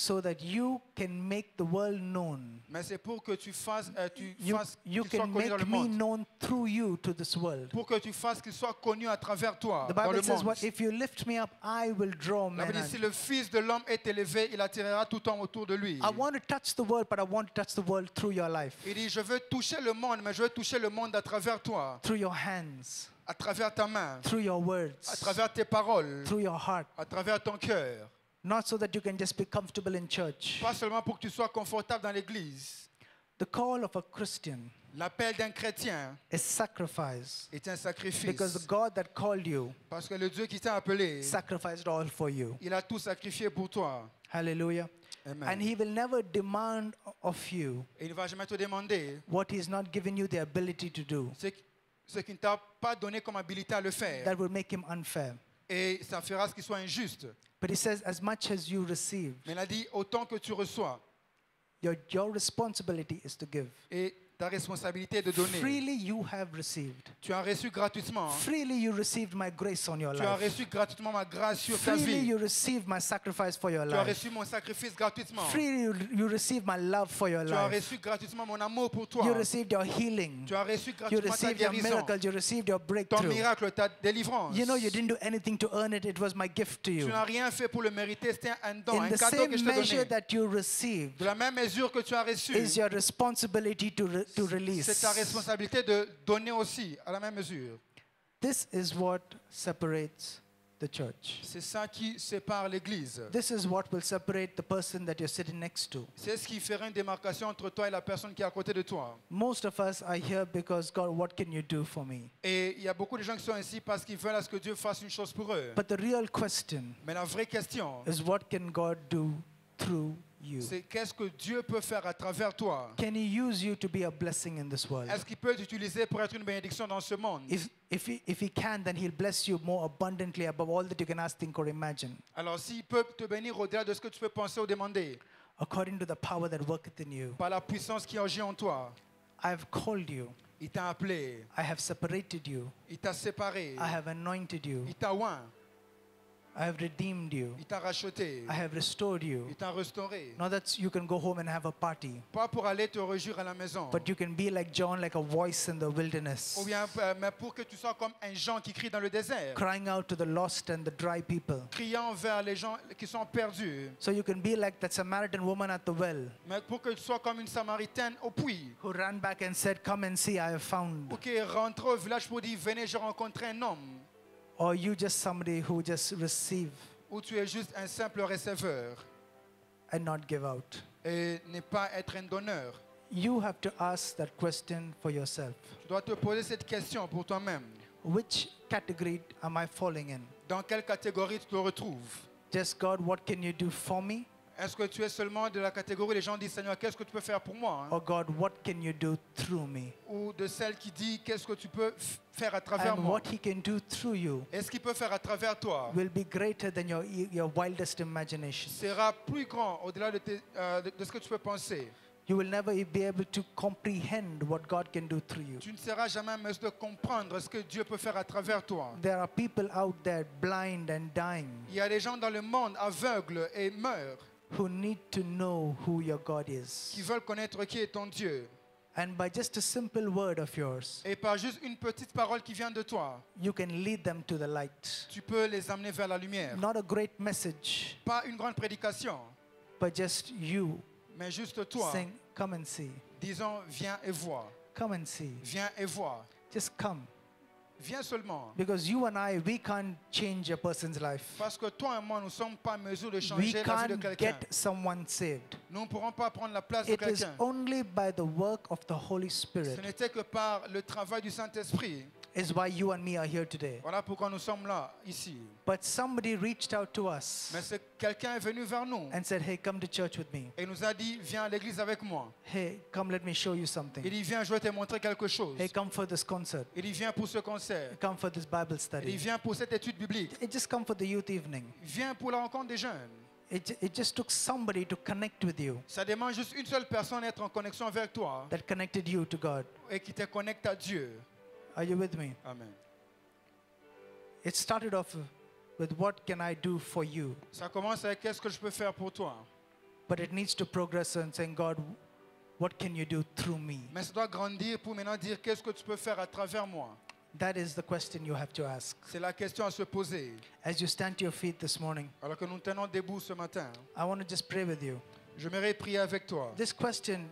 So that you can make the world known. Mais c'est pour que tu fasses, euh, tu You, fasses you qu'il soit can connu dans make le me monde. known through you to this world. Pour que tu fasses qu'il soit connu à travers toi The dans le Bible says, monde. "What if you lift me up, I will draw La men." Bible dit, si unto le Fils de l'homme est élevé, il attirera tout homme autour de lui. I want to touch the world, but I want to touch the world through your life, Il dit, je veux toucher le monde, mais je veux toucher le monde à travers toi, through your hands, à travers ta main, through your à words, travers tes paroles, through your heart. à travers ton cœur. Not so that you can just be comfortable in church. Pas seulement pour que tu sois confortable dans l'église. The call of a Christian L'appel d'un chrétien is sacrifice est un sacrifice. because the God that called you Parce que le Dieu qui t'a appelé, sacrificed all for you. il a tout sacrifié pour toi. Hallelujah. Amen. And He will never demand of you Et il ne va jamais te demander what He's not given you the ability to do. ce, ce qu'il ne t'a pas donné comme habilité à le faire. That will make Him unfair. Et ça fera ce qui soit injuste. But He says, as much as you receive, Mais il a dit, autant que tu reçois. your, your responsibility is to give. Et ta responsabilité de donner. Freely you have received. Tu as reçu gratuitement. Freely you received my grace on your Tu as reçu gratuitement ma grâce sur ta Freely vie. you received my sacrifice for your Tu as reçu mon sacrifice gratuitement. Freely you, you received my love for your Tu as reçu gratuitement mon amour pour toi. You received your healing. Tu as reçu You gratuitement ta received your guérison. miracle. You received your Ton miracle, ta délivrance. You know, you didn't do anything to earn it. It was my gift to Tu n'as rien fait pour le mériter. C'était un don, un the cadeau que je same t'ai measure donné. that you received De la même mesure que tu as reçu, is your responsibility to, to c'est release. ta responsabilité de donner aussi à la même mesure. This is what separates the church. C'est ça qui sépare l'Église. This is what will separate the person that you're sitting next to. C'est ce qui fera une démarcation entre toi et la personne qui est à côté de toi. Most of us are here because, God, what can you do for me? Et il y a beaucoup de gens qui sont ici parce qu'ils veulent à ce que Dieu fasse une chose pour eux. But the real question Mais la vraie question, is what can God do through you? c'est qu'est-ce que Dieu peut faire à travers toi? Can He use you to be a blessing in this world? Est-ce qu'il peut t'utiliser pour être une bénédiction dans ce monde? If, if, he, if he can, then He'll bless you more abundantly above all that you can ask, think, or imagine, Alors s'il peut te bénir au-delà de ce que tu peux penser ou demander, according to the power that worketh in you. par la puissance qui agit en toi, I have called you, il t'a appelé, I have separated you, il t'a séparé, I have anointed you, il t'a oint, I have redeemed you, il t'a racheté, I have restored you. il t'a restauré. Not that you can go home and have a party, Pas pour aller te réjouir à la maison, but you can be like John, like a voice in the wilderness, ou bien euh, mais pour que tu sois comme un Jean qui crie dans le désert, crying out to the lost and the dry people. criant vers les gens qui sont perdus. So you can be like that Samaritan woman at the well Mais pour que tu sois comme une Samaritaine au puits, who ran back and said, Come and see, I have found. ou qui rentre au village pour dire venez, j'ai rencontré un homme, Or you just somebody who just receive ou tu es juste un simple receveur and not give out. et n'est pas être un donneur. You have to ask that question for yourself. Tu dois te poser cette question pour toi-même. Which category am I falling in? Dans quelle catégorie tu te retrouves Just God, what can you do for me? Est-ce que tu es seulement de la catégorie où les gens disent Seigneur, qu'est-ce que tu peux faire pour moi hein? Or God, what can you do through me? Ou de celle qui dit qu'est-ce que tu peux faire à travers And moi? what He can do through you Est-ce qu'il peut faire à travers toi? will be greater than your, your wildest imagination. sera plus grand au-delà de, tes- euh, de- de ce que tu peux penser. You will never be able to comprehend what God can do through you. Tu ne seras jamais en mesure de comprendre ce que Dieu peut faire à travers toi. There are people out there blind and dying Il y a des gens dans le monde aveugles et meurent who need to know who your God is. qui veulent connaître qui est ton Dieu. And by just a simple word of yours, Et par juste une petite parole qui vient de toi, you can lead them to the light. tu peux les amener vers la lumière. Not a great message, Pas une grande prédication, but just you mais juste toi. saying, Come and see. Disons, viens et vois. Come and see. Viens et vois. Just come. Viens seulement. Because you and I, we can't change a person's life. Parce que toi et moi, nous ne sommes pas en mesure de We changer la vie de can't quelqu'un. get someone saved. Nous ne pourrons pas prendre la place de It is quelqu'un. only by the work of the Holy Ce Spirit n'était que par le travail du Saint-Esprit. Is why you and me are here today. Voilà pourquoi nous sommes là, ici. But somebody reached out to us Mais c'est quelqu'un est venu vers nous and said, Hey, come to church with me. et nous a dit, viens à l'église avec moi. Hey, come, let me show you Il something. dit, viens, je vais te montrer quelque chose. Hey, come for this concert. Il dit, viens pour ce concert. Come for this Bible Il dit, study. viens pour cette étude biblique. It just come for the youth evening. Viens pour la rencontre des jeunes. It, it just took somebody to connect with you Ça demande juste une seule personne d'être en connexion avec toi that connected you to God. et qui te connecte à Dieu. Are you with me? Amen. It started off with what can I do for you? Ça commence avec qu'est-ce que je peux faire pour toi. But it needs to progress and saying, God, what can you do through me? Mais ça doit grandir pour maintenant dire qu'est-ce que tu peux faire à travers moi. That is the question you have to ask. C'est la question à se poser. As you stand to your feet this morning, Alors que nous tenons debout ce matin, I want to just pray with you. j'aimerais prier avec toi. This question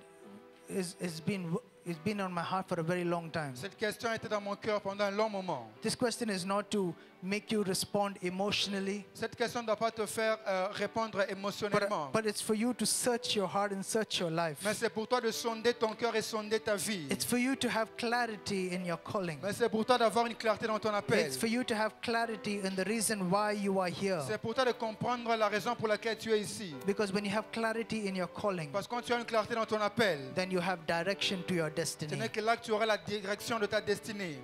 is, is been, it's been on my heart for a very long time. Cette question était dans mon cœur pendant un long moment. This question is not to make you respond emotionally, Cette question ne doit pas te faire euh, répondre but, émotionnellement. but it's for you to search your heart and search your life. Mais c'est pour toi de sonder ton cœur et sonder ta vie. It's for you to have clarity in your calling. Mais c'est pour toi d'avoir une clarté dans ton appel. It's for you to have clarity in the reason why you are here. C'est pour toi de comprendre la raison pour laquelle tu es ici. Because when you have clarity in your calling, Parce que quand tu as une clarté dans ton appel, then you have direction to your ce destiny. n'est que là que tu auras la direction de ta destinée.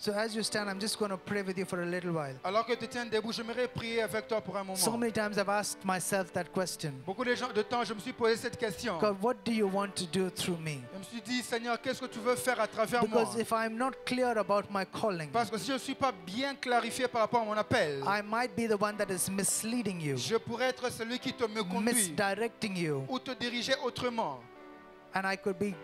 So as you stand, I'm just going to pray with you for a little while. Alors que tu tiens debout, j'aimerais prier avec toi pour un moment. So many times I've asked myself that question. Beaucoup de, gens, de temps, je me suis posé cette question. God, what do you want to do through me? Je me suis dit, Seigneur, qu'est-ce que tu veux faire à travers moi? Because if I'm not clear about my calling, Parce que si je ne suis pas bien clarifié par rapport à mon appel, I might be the one that is misleading you, je pourrais être celui qui te me conduit misdirecting you, ou te diriger autrement. And I could be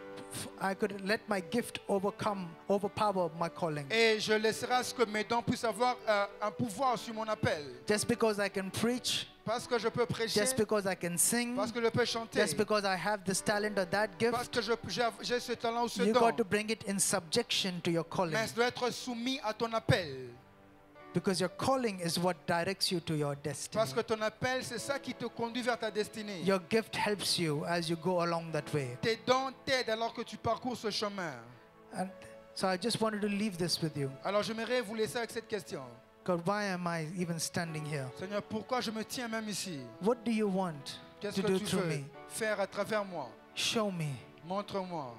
I could let my gift overcome overpower my calling. Et je laisserai à ce que mes dons puissent avoir euh, un pouvoir sur mon appel. Just because I can preach, Parce que je peux prêcher, just because I can sing, parce que je peux chanter, just because I have this talent or that parce gift, que je- j'ai ce talent ou ce you don. got to bring it in subjection to your calling. Mais je dois être soumis à ton appel. Because your calling is what directs you to your destiny. Parce que ton appel, c'est ça qui te conduit vers ta destinée. Your gift helps you as you go along that way. Tes dons t'aident alors que tu parcours ce chemin. And so I just wanted to leave this with you. Alors j'aimerais vous laisser avec cette question. God, why am I even standing here? Seigneur, pourquoi je me tiens même ici? What do you want Qu'est-ce to que do tu through veux me? faire à travers moi? Show me. Montre-moi.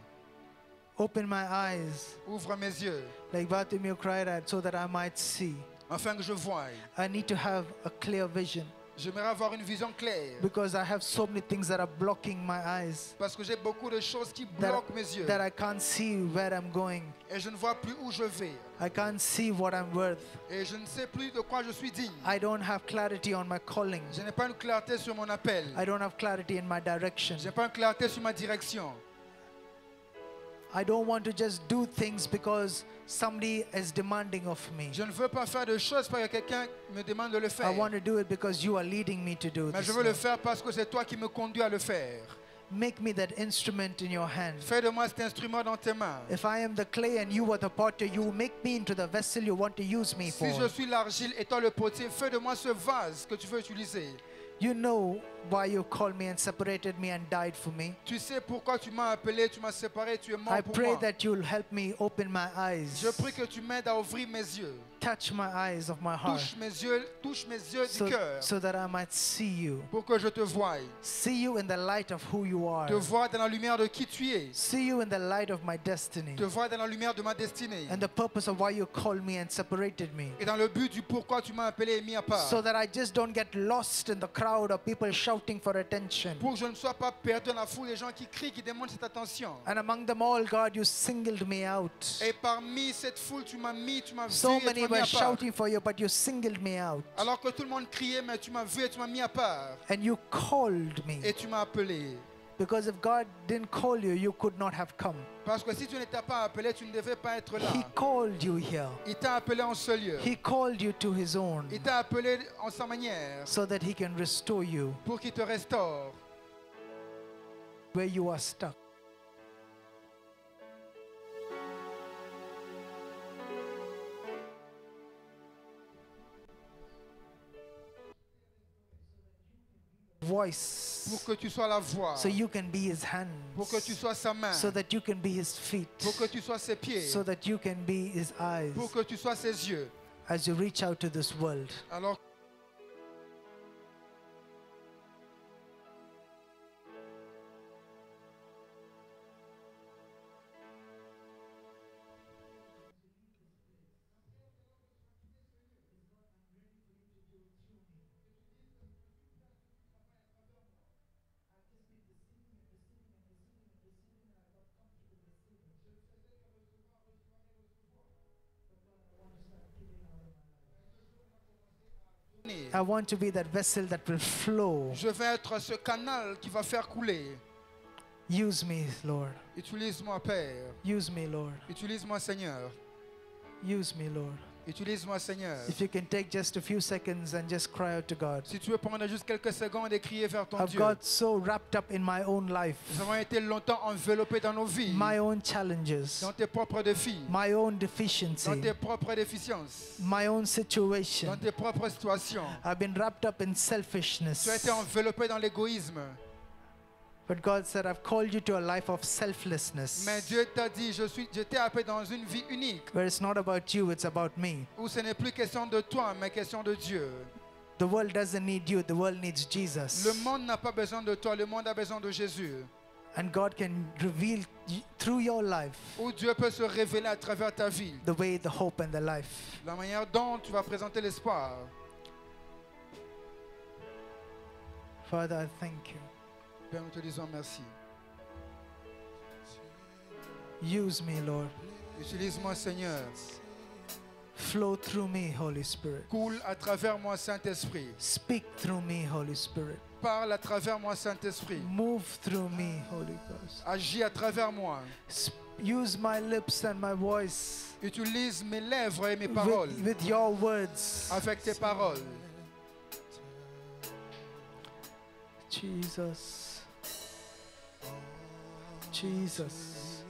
Open my eyes, Ouvre mes yeux like Bartholomew cried out, so that I might see. Afin que je voie. I need to have a clear vision J'aimerais avoir une vision claire because I have so many things that are blocking my eyes parce que j'ai beaucoup de choses qui that, bloquent mes yeux that I can't see where I'm going. et je ne vois plus où je vais I can't see what I'm worth. et je ne sais plus de quoi je suis digne. I don't have clarity on my calling. Je n'ai pas une clarté sur mon appel. I don't have clarity in my direction. Je n'ai pas une clarté sur ma direction. I don't want to just do things because somebody is demanding of me. Je ne veux pas faire de choses parce que quelqu'un me demande de le I want to do it because you are leading me to do Mais this. je veux le faire parce que c'est toi qui me conduis à le faire. Make me that instrument in your hand. Fais de moi cet instrument dans tes mains. If I am the clay and you are the potter, you make me into the vessel you want to use me Si je for. suis l'argile et toi le potier, fais de moi ce vase que tu veux utiliser. You know why you called me and separated me and died for me. Tu sais pourquoi tu m'as appelé, tu m'as séparé, tu es mort I pour pray moi. that you'll help me open my eyes, Je prie que tu m'aides à ouvrir mes yeux. touch my eyes of my heart, Touche mes yeux, touche mes yeux so, du cœur so that I might see you. pour que je te voie. See you in the light of who you are. Te voir dans la lumière de qui tu es. See you in the light of my destiny. Te voir dans la lumière de ma destinée. And the purpose of why you called me and separated me. Et dans le but du pourquoi tu m'as appelé et mis à part. So that I just don't get lost in the crowd of people shouting for attention. Pour que je ne sois pas perdu dans la foule des gens qui crient, qui demandent cette attention. And among them all, God, you singled me out. Et parmi cette foule, tu m'as mis, tu m'as So vu et tu many m'as mis were à part. shouting for you, but you singled me out. Alors que tout le monde criait, mais tu m'as vu et tu m'as mis à part. And you called me. Et tu m'as appelé. Because if God didn't call you, you could not have come. Parce que si tu pas appelé, tu ne devais pas être là. He called you here. Il t'a appelé en ce lieu. He called you to His own Il t'a appelé en sa manière so that He can restore you pour qu'il te restaure where you are stuck. Voice pour que tu sois la voix, so you can be His pour que tu hands, sois sa main, so that you can be His feet, pour que tu sois ses pieds, so that you can be His eyes. Pour que tu sois ses yeux. as you reach out to this world. Alors I want to be that vessel that will flow. je vais être ce canal qui va faire couler. Use me, Lord. Utilise-moi, Père. Use me, Lord. Utilise-moi, Seigneur. Use me, Lord. Utilise-moi, Seigneur. If you can take just a few seconds and just cry out to God. Si tu veux prendre juste quelques secondes et crier vers ton I've Dieu. got so wrapped up in my own life, Nous avons été longtemps enveloppés dans nos vies, my own challenges, dans tes propres défis, my own dans deficiency, tes propres déficiences, my own dans situation. tes propres situations. I've been wrapped up in Tu as selfishness. été enveloppé dans l'égoïsme. But God said, I've called you to a life of selflessness, Mais Dieu t'a dit, je suis, je t'ai appelé dans une vie unique, where it's not about you, it's about me. où ce n'est plus question de toi, mais question de Dieu. The world doesn't need you, the world needs Le Jesus. monde n'a pas besoin de toi, le monde a besoin de Jésus. and God can reveal through your life où Dieu peut se révéler à travers ta vie, the way, the hope, and the life. la manière dont tu vas présenter l'espoir. Father, I thank you. Père, nous te disons merci. Use me, Lord. Utilise-moi, Seigneur. Flow through me, Holy Spirit. Coule à travers moi, Saint-Esprit. Speak through me, Holy Spirit. Parle à travers moi, Saint-Esprit. Move through me, Holy Ghost. Agis à travers moi. Use my lips and my voice Utilise mes lèvres et mes paroles with, with your words. avec tes paroles. Jesus. Jesus.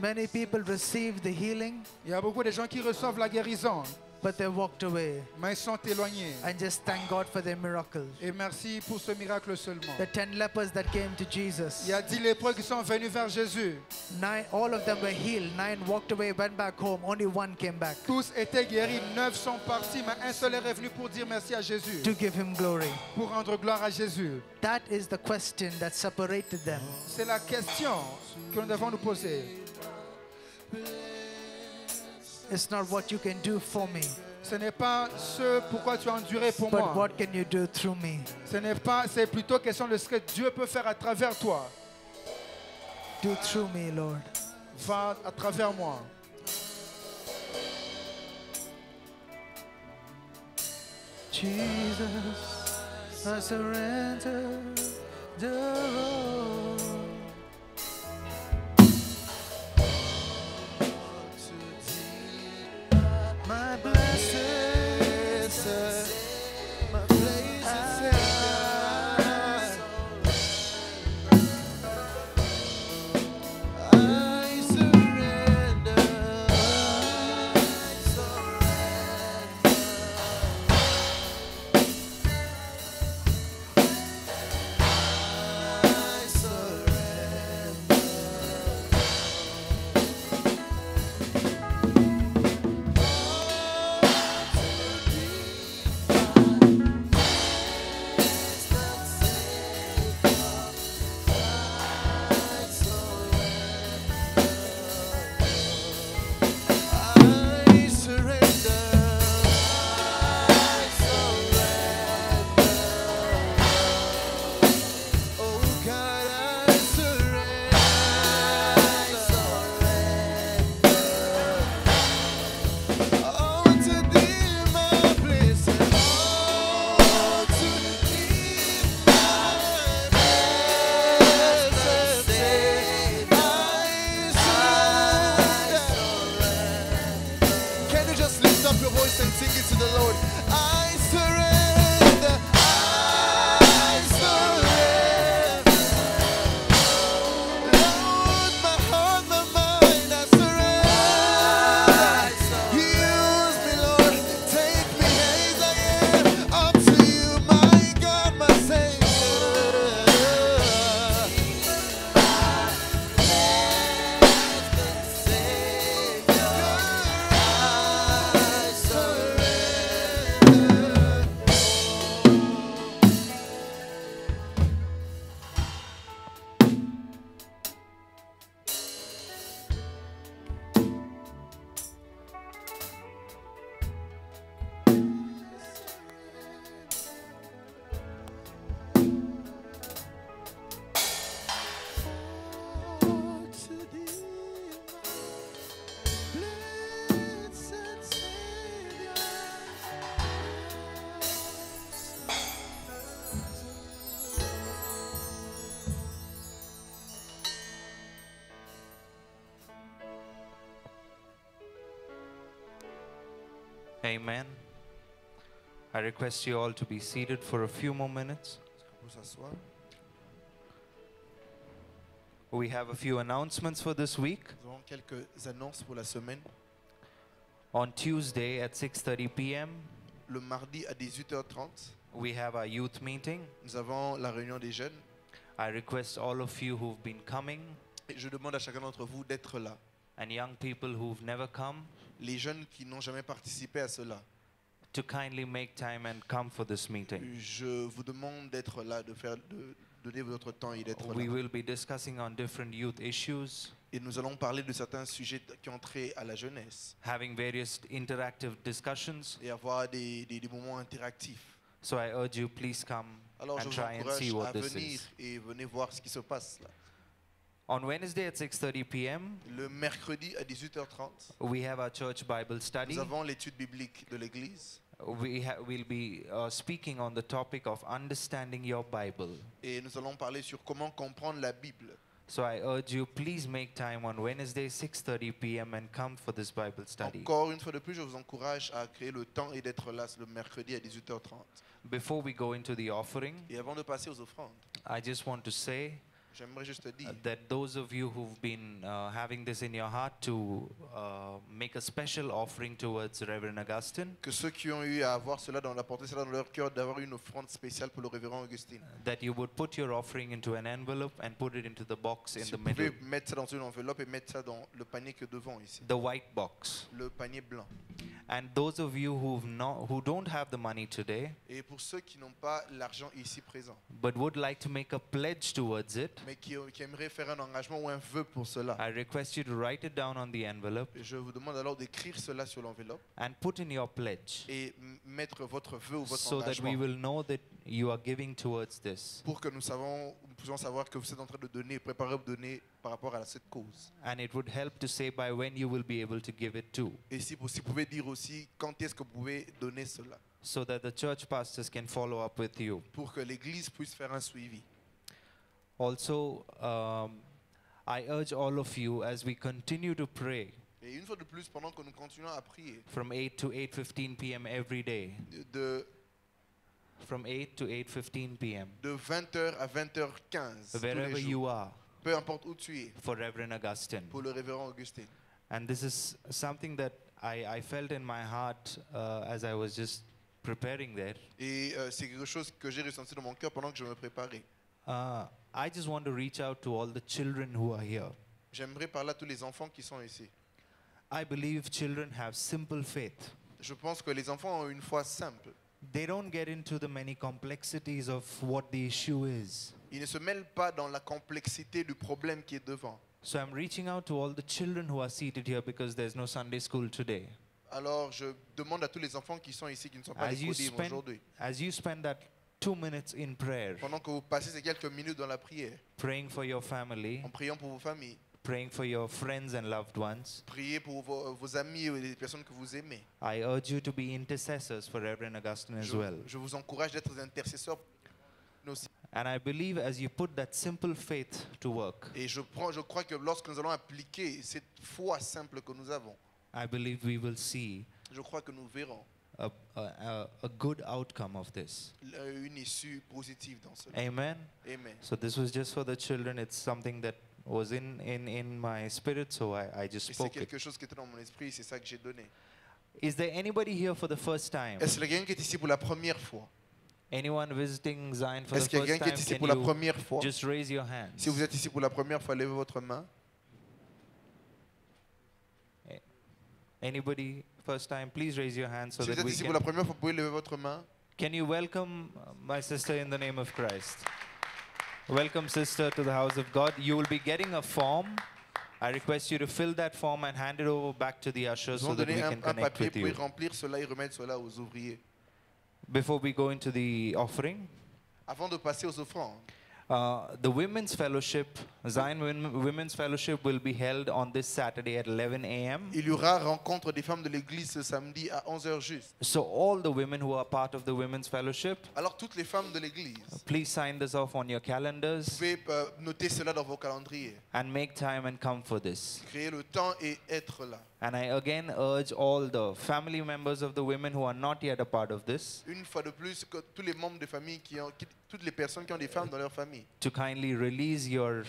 Many people receive the healing, Il y a beaucoup de gens qui reçoivent la guérison, but they walked away mais ils sont éloignés. and just thank God for their miracle. Et merci pour ce miracle seulement. The ten lepers that came to Jesus, Il y a dix lépreux qui sont venus vers Jésus. nine, all of them were healed. Nine walked away, went back home. Only one came back Tous étaient guéris, neuf sont partis, mais un seul est revenu pour dire merci à Jésus, to give him glory. pour rendre gloire à Jésus. That is the question that separated them. C'est la question que nous devons nous poser. It's not what you can do for me, Ce n'est pas ce pourquoi tu as enduré pour but moi. what can you do through me? Ce n'est pas, c'est plutôt question de ce que Dieu peut faire à travers toi. Do through me, Lord. Va à travers moi. Jesus, I surrender the road. My blessed Amen. I request you all to be seated for a few more minutes. We have a few announcements for this week. Nous avons quelques annonces pour la semaine. On Tuesday at 6:30 p.m., Le mardi à 18h30, we have our youth meeting. nous avons la réunion des jeunes. I request all of you who've been coming Et je demande à chacun d'entre vous d'être là. and young people who've never come Les jeunes qui n'ont jamais participé à cela, to kindly make time and come for this meeting. je vous demande d'être là, de, faire, de, donner votre temps et d'être We là. will be discussing on different youth issues, Et nous allons parler de certains sujets qui ont trait à la jeunesse having various interactive discussions. et avoir des, des- des moments interactifs. So I urge you, please come Alors je and vous try and see encourage what à this venir is. et venez voir ce qui se passe là. On Wednesday at 6:30 p.m., Le mercredi à 18h30, we have our church Bible study. nous avons l'étude biblique de l'Église We will be uh, speaking on the topic of understanding your Bible. et nous allons parler sur comment comprendre la Bible. So I urge you, please make time on Wednesday 6:30 p.m. and come for this Bible study. Encore une fois de plus, je vous encourage à créer le temps et d'être là le mercredi à 18h30. Before we go into the offering, Et avant de passer aux offrandes, I just want to say j'aimerais juste te dire that those of you who've been uh, having this in your heart to uh, make a special offering towards Reverend Augustin, que ceux qui ont eu à avoir cela dans la portée cela dans leur cœur, d'avoir une offrande spéciale pour le révérend Augustin. that you would put your offering into an envelope and put it into the box in Si the vous pouvez middle, mettre ça dans une enveloppe et mettre ça dans le panier que devant ici, the white box. le panier blanc. And those of you who've not, who don't have the money today, Et pour ceux qui n'ont pas l'argent ici présent, but would like to make a pledge towards it, mais qui, qui aimeraient faire un engagement ou un vœu pour cela, I request you to write it down on the envelope je vous demande alors d'écrire cela sur l'enveloppe and put in your pledge et mettre votre vœu ou votre so that we engagement will know that you are giving towards this. pour que nous, savons, nous puissions savoir que vous êtes en train de donner, préparer à donner par rapport à cette cause. And it would help to say by when you will be able to give it to, Et si vous, si vous pouvez dire aussi quand est-ce que vous pouvez donner cela, so that the church pastors can follow up with you. pour que l'Église puisse faire un suivi. Also, um, I urge all of you as we continue to pray Et une fois de plus, pendant que nous continuons à prier, from 8 to 8:15 p.m. every day, de, from 8 to 8:15 p.m. de 20h à 20h15, wherever you are, peu importe où tu es, for Reverend Augustin. pour le révérend Augustin. And this is something that I, I felt in my heart uh, as I was just preparing there. Et euh, c'est quelque chose que j'ai ressenti dans mon cœur pendant que je me préparais. Uh, I just want to reach out to all the children who are here. J'aimerais parler à tous les enfants qui sont ici. I believe children have simple faith. Je pense que les enfants ont une foi simple. They don't get into the many complexities of what the issue is. Ils ne se mêlent pas dans la complexité du problème qui est devant. So I'm reaching out to all the children who are seated here because there's no Sunday school today. Alors je demande à tous les enfants qui sont ici, qui ne sont pas As you, codines spend, aujourd'hui, as you spend that two minutes in prayer, pendant que vous passez ces quelques minutes dans la prière, praying for your family, en priant pour vos familles, praying for your friends and loved ones, priez pour vos, vos amis et les personnes que vous aimez. I urge you to be intercessors for Reverend Augustine as Je, well. je vous encourage d'être des intercesseurs. And I believe as you put that simple faith to work, Et je, prends, je crois que lorsque nous allons appliquer cette foi simple que nous avons, I believe we will see je crois que nous verrons a, a, a, good outcome of this. une issue positive dans cela. Amen. Amen. So this was just for the children. It's something that was in, in, in my spirit, so I, I just Et spoke it. chose qui était dans mon esprit, c'est ça que j'ai donné. Is there anybody here for the first time? Est-ce qu'il y a quelqu'un qui est ici pour la première fois Anyone visiting Zion for the Est-ce first time? Can pour la you première fois just raise your hand. Si vous êtes ici pour la première fois, levez votre main. Anybody first time? Please raise your hand so Si that we can. la première fois, vous lever votre main. Can you welcome uh, my sister in the name of Christ? Welcome, sister, to the house of God. You will be getting a form. I request you to fill that form and hand it over back to the ushers so that we can connect with you. remplir cela et remettre cela aux ouvriers. Before we go into the offering, Avant de passer aux offrandes, uh, the Women's Fellowship, Zion Women's Fellowship, will be held on this Saturday at 11 a.m. il y aura rencontre des femmes de l'église ce samedi à 11h juste. So, all the women who are part of the Women's Fellowship, Alors toutes les femmes de l'église, please sign this off on your vous calendars pouvez euh, noter cela dans vos calendriers. and make time and come for this. Créer le temps et être là. And I again urge all the family members of the women who are not yet a part of this Une fois de plus, que tous les membres de famille, qui ont, qui- toutes les personnes qui ont des femmes dans leur famille, to kindly release your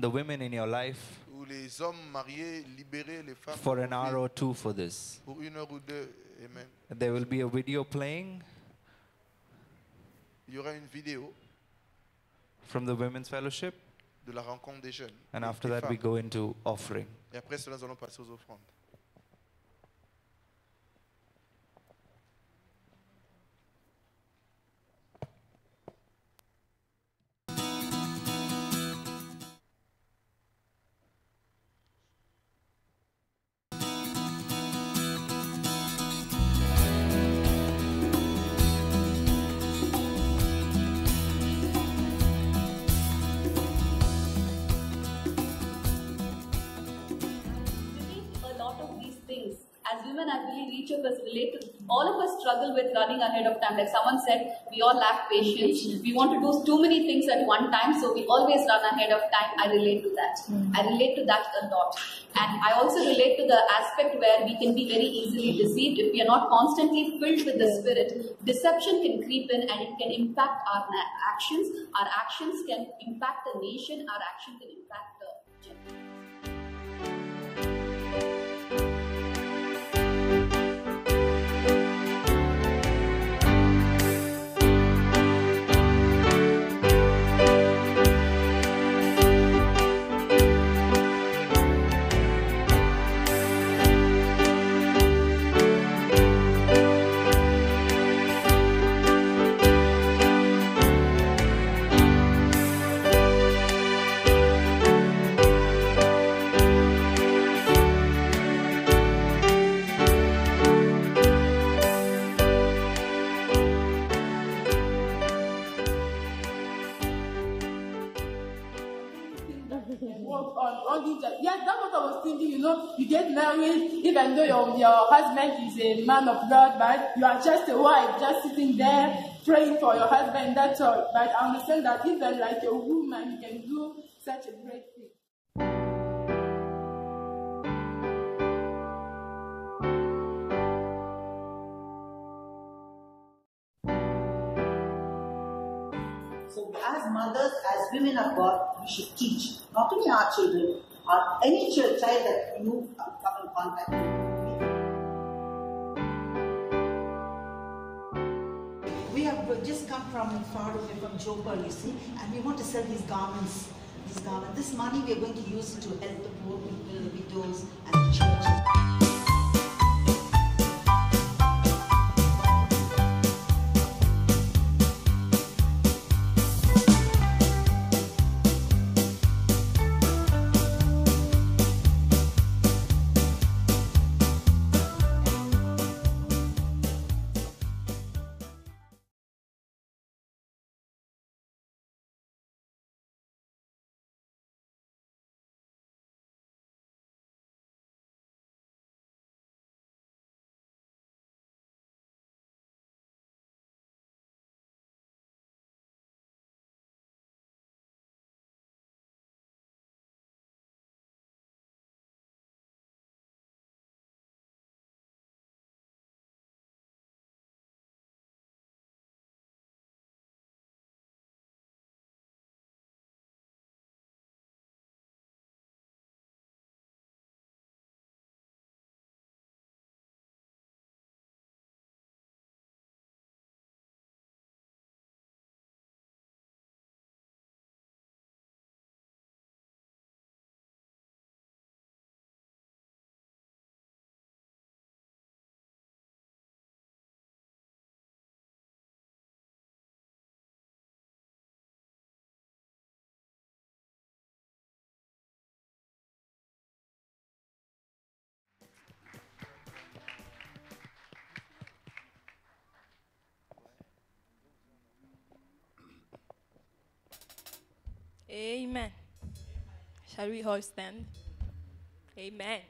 the women in your life ou les hommes mariés, les femmes for an hour or two for this. pour une heure ou deux. Amen. There will be a video playing Il y aura une vidéo from the women's fellowship, de la rencontre des jeunes. and des- after that we femmes. go into offering. Et après cela, nous allons passer aux offrandes. Of us relate to, all of us struggle with running ahead of time. Like someone said, we all lack patience. We want to do too many things at one time, so we always run ahead of time. I relate to that. Hmm. I relate to that a lot. And I also relate to the aspect where we can be very easily deceived if we are not constantly filled with the Spirit. Deception can creep in and it can impact our actions. Our actions can impact the nation. Our action can impact the even though your, your husband is a man of God, but you are just a wife, just sitting there praying for your husband. That's all. But I understand that even like a woman, you can do such a great thing. So as mothers, as women of God, we should teach, not only our children, or any ch- child that you uh, come in contact with. We have just come from far away from Jopar, you see, and we want to sell these garments. These garments. This money we are going to use to help the poor people, the widows, and the churches. Amen. Shall we all stand? Amen.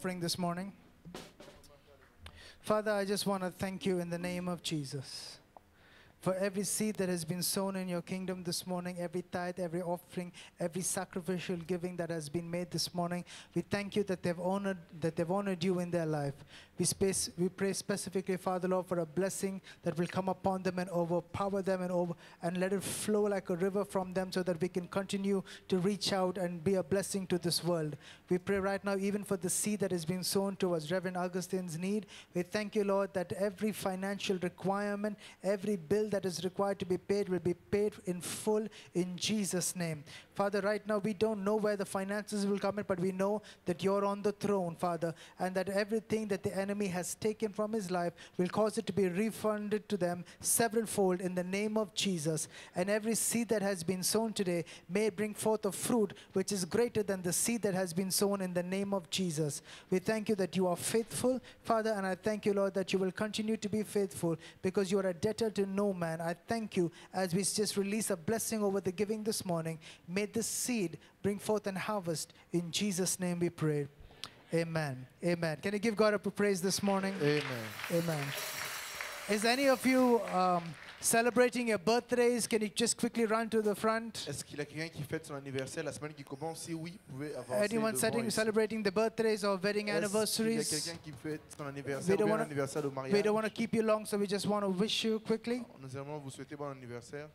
Offering this morning. Father, I just want to thank you in the name of Jesus for every seed that has been sown in your kingdom this morning, every tithe, every offering, every sacrificial giving that has been made this morning. We thank you that they've honored that they've honored you in their life. We space we pray specifically, Father Lord, for a blessing that will come upon them and overpower them and over and let it flow like a river from them so that we can continue to reach out and be a blessing to this world. We pray right now, even for the seed that is being sown towards Reverend Augustin's need. We thank you, Lord, that every financial requirement, every bill that is required to be paid will be paid in full in Jesus' name. Father, right now we don't know where the finances will come in, but we know that you're on the throne, Father, and that everything that the enemy has taken from his life will cause it to be refunded to them several fold in the name of Jesus. And every seed that has been sown today may bring forth a fruit which is greater than the seed that has been sown in the name of Jesus. We thank you that you are faithful, Father, and I thank you, Lord, that you will continue to be faithful because you are a debtor to no man. I thank you as we just release a blessing over the giving this morning. May this seed bring forth an harvest. In Jesus' name we pray. Amen. Amen. Can you give God a praise this morning? Amen. Amen. Is any of you um, celebrating your birthdays? Can you just quickly run to the front? Est-ce qu'il y a quelqu'un qui fête son anniversaire la semaine qui commence Si oui, vous pouvez avancer. Anyone devant setting, ici. celebrating the birthdays or wedding Est-ce qu'il y a anniversaries? quelqu'un qui fête son anniversaire We ou don't bien wanna- l'anniversaire de We don't want to keep you long, so we just want to wish you quickly. Nous aimerions vous souhaiter bon anniversaire.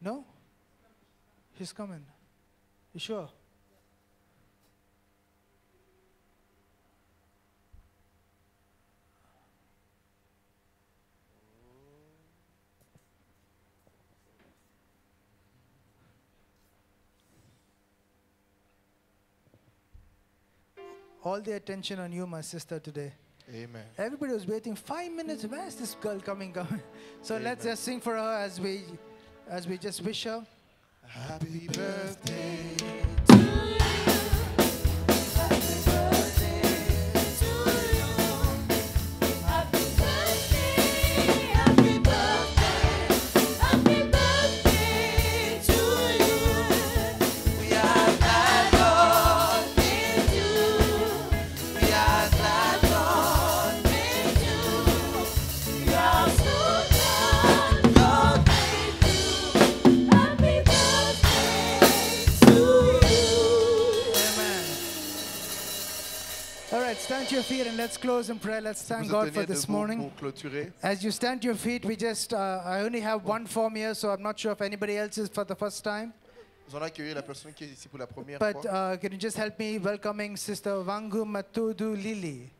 No? He's coming. You sure? All the attention on you, my sister, today. Amen. Everybody was waiting five minutes. Where is this girl coming? coming? (laughs) So let's just sing for her as we, as we just wish her. Happy birthday. Stand to your feet and let's close in prayer. Let's thank God for this morning. As you stand to your feet, we just, uh, I only have one form here, so I'm not sure if anybody else is for the first time. Nous allons accueillir la personne qui est ici pour la première But fois. uh, can you just help me welcoming Sister Wangu Matudu Lili?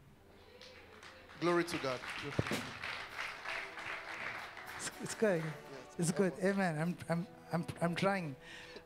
Glory to God. It's, it's good. It's good. Amen. I'm, I'm, I'm, I'm trying.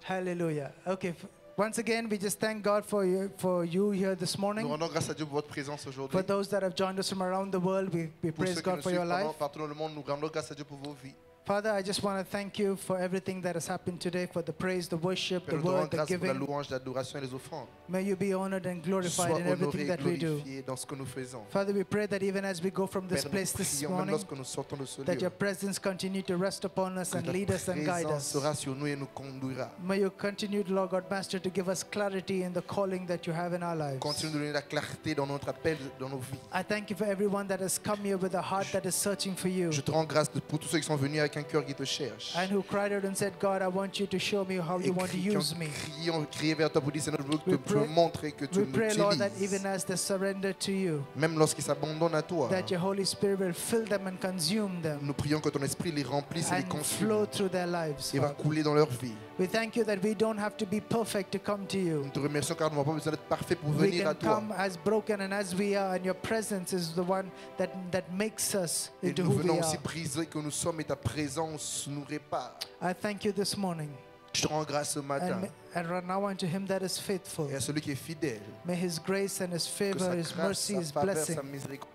Hallelujah. Okay. Once again, we just thank God for you, for you here this morning. Nous rendons grâce à Dieu pour votre présence aujourd'hui. For those that have joined us from around the world, we, we Pour praise ceux qui God nous for suivent your life. partout dans le monde, nous rendons grâce à Dieu pour vos vies. Father, I just want to thank you for everything that has happened today, for the praise, the worship, Père, the nous te rendons word, the pour la giving. louange, l'adoration et les offrandes. May you be honored and glorified Sois in everything that we do. dans ce que nous faisons. Father, we pray that even as we go from this Père, place this morning, nous de ce that your presence continue to rest upon us and lead us and guide us. sera sur nous et nous conduira. May you continue, Lord God Master, to give us clarity in the calling that you have in our lives. Continue de donner la clarté dans notre appel, dans nos vies. I thank you for everyone that has come here with a heart that is searching for you. Je te rends grâce pour tous ceux qui sont venus avec un un cœur qui te cherche. and who cried out and said, God, I want you to show me how you want to qui use me. crié, ont crié vers toi pour dire, Seigneur, je veux pray- montres que tu m'utilises. even as they surrender to you, Même lorsqu'ils s'abandonnent à toi, that your Holy Spirit will fill them and consume them nous prions que ton esprit les remplisse et les consume flow through their lives. et va couler dans leur vie. We thank you that we don't have to be perfect to come to you. Nous te remercions car nous n'avons pas besoin d'être parfaits pour We venir à can toi. come as broken and as we are, and your presence is the one that, that makes us Et into nous who we are. brisés que nous sommes et ta présence nous répare. I thank you this morning. Je te rends grâce ce matin. And, and right now unto him that is faithful. Et à celui qui est fidèle, May his grace and his que favor, sa his grâce, mercy, sa his faveur, blessing sa miséricorde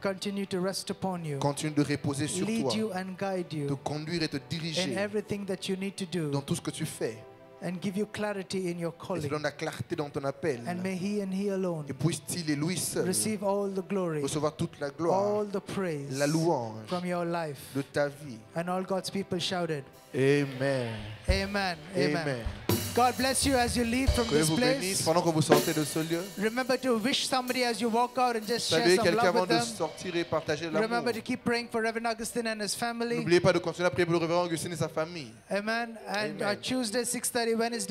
continue to rest upon you. continue de reposer sur Lead toi, you and guide te you conduire et te in diriger everything that you need to dans do tout ce que tu fais. and give you clarity in your Et calling. donne la clarté dans ton appel. And may he and he alone Et puisse-t-il et lui seul receive all the glory, recevoir toute la gloire, all the praise la louange from your life. de ta vie. And all God's people shouted, Amen. Amen. Amen. Amen. God bless you as you leave from Que this vous bénisse place. pendant que vous sortez de ce lieu. Remember to wish somebody as you walk out and just share Saluez some quelqu'un love avant with de them. sortir et partager l'amour. Remember to keep praying for Reverend Augustin and his family. N'oubliez pas de continuer à prier pour le révérend Augustin et sa famille. Amen. And Amen. uh, Tuesday, 6:30, Wednesday.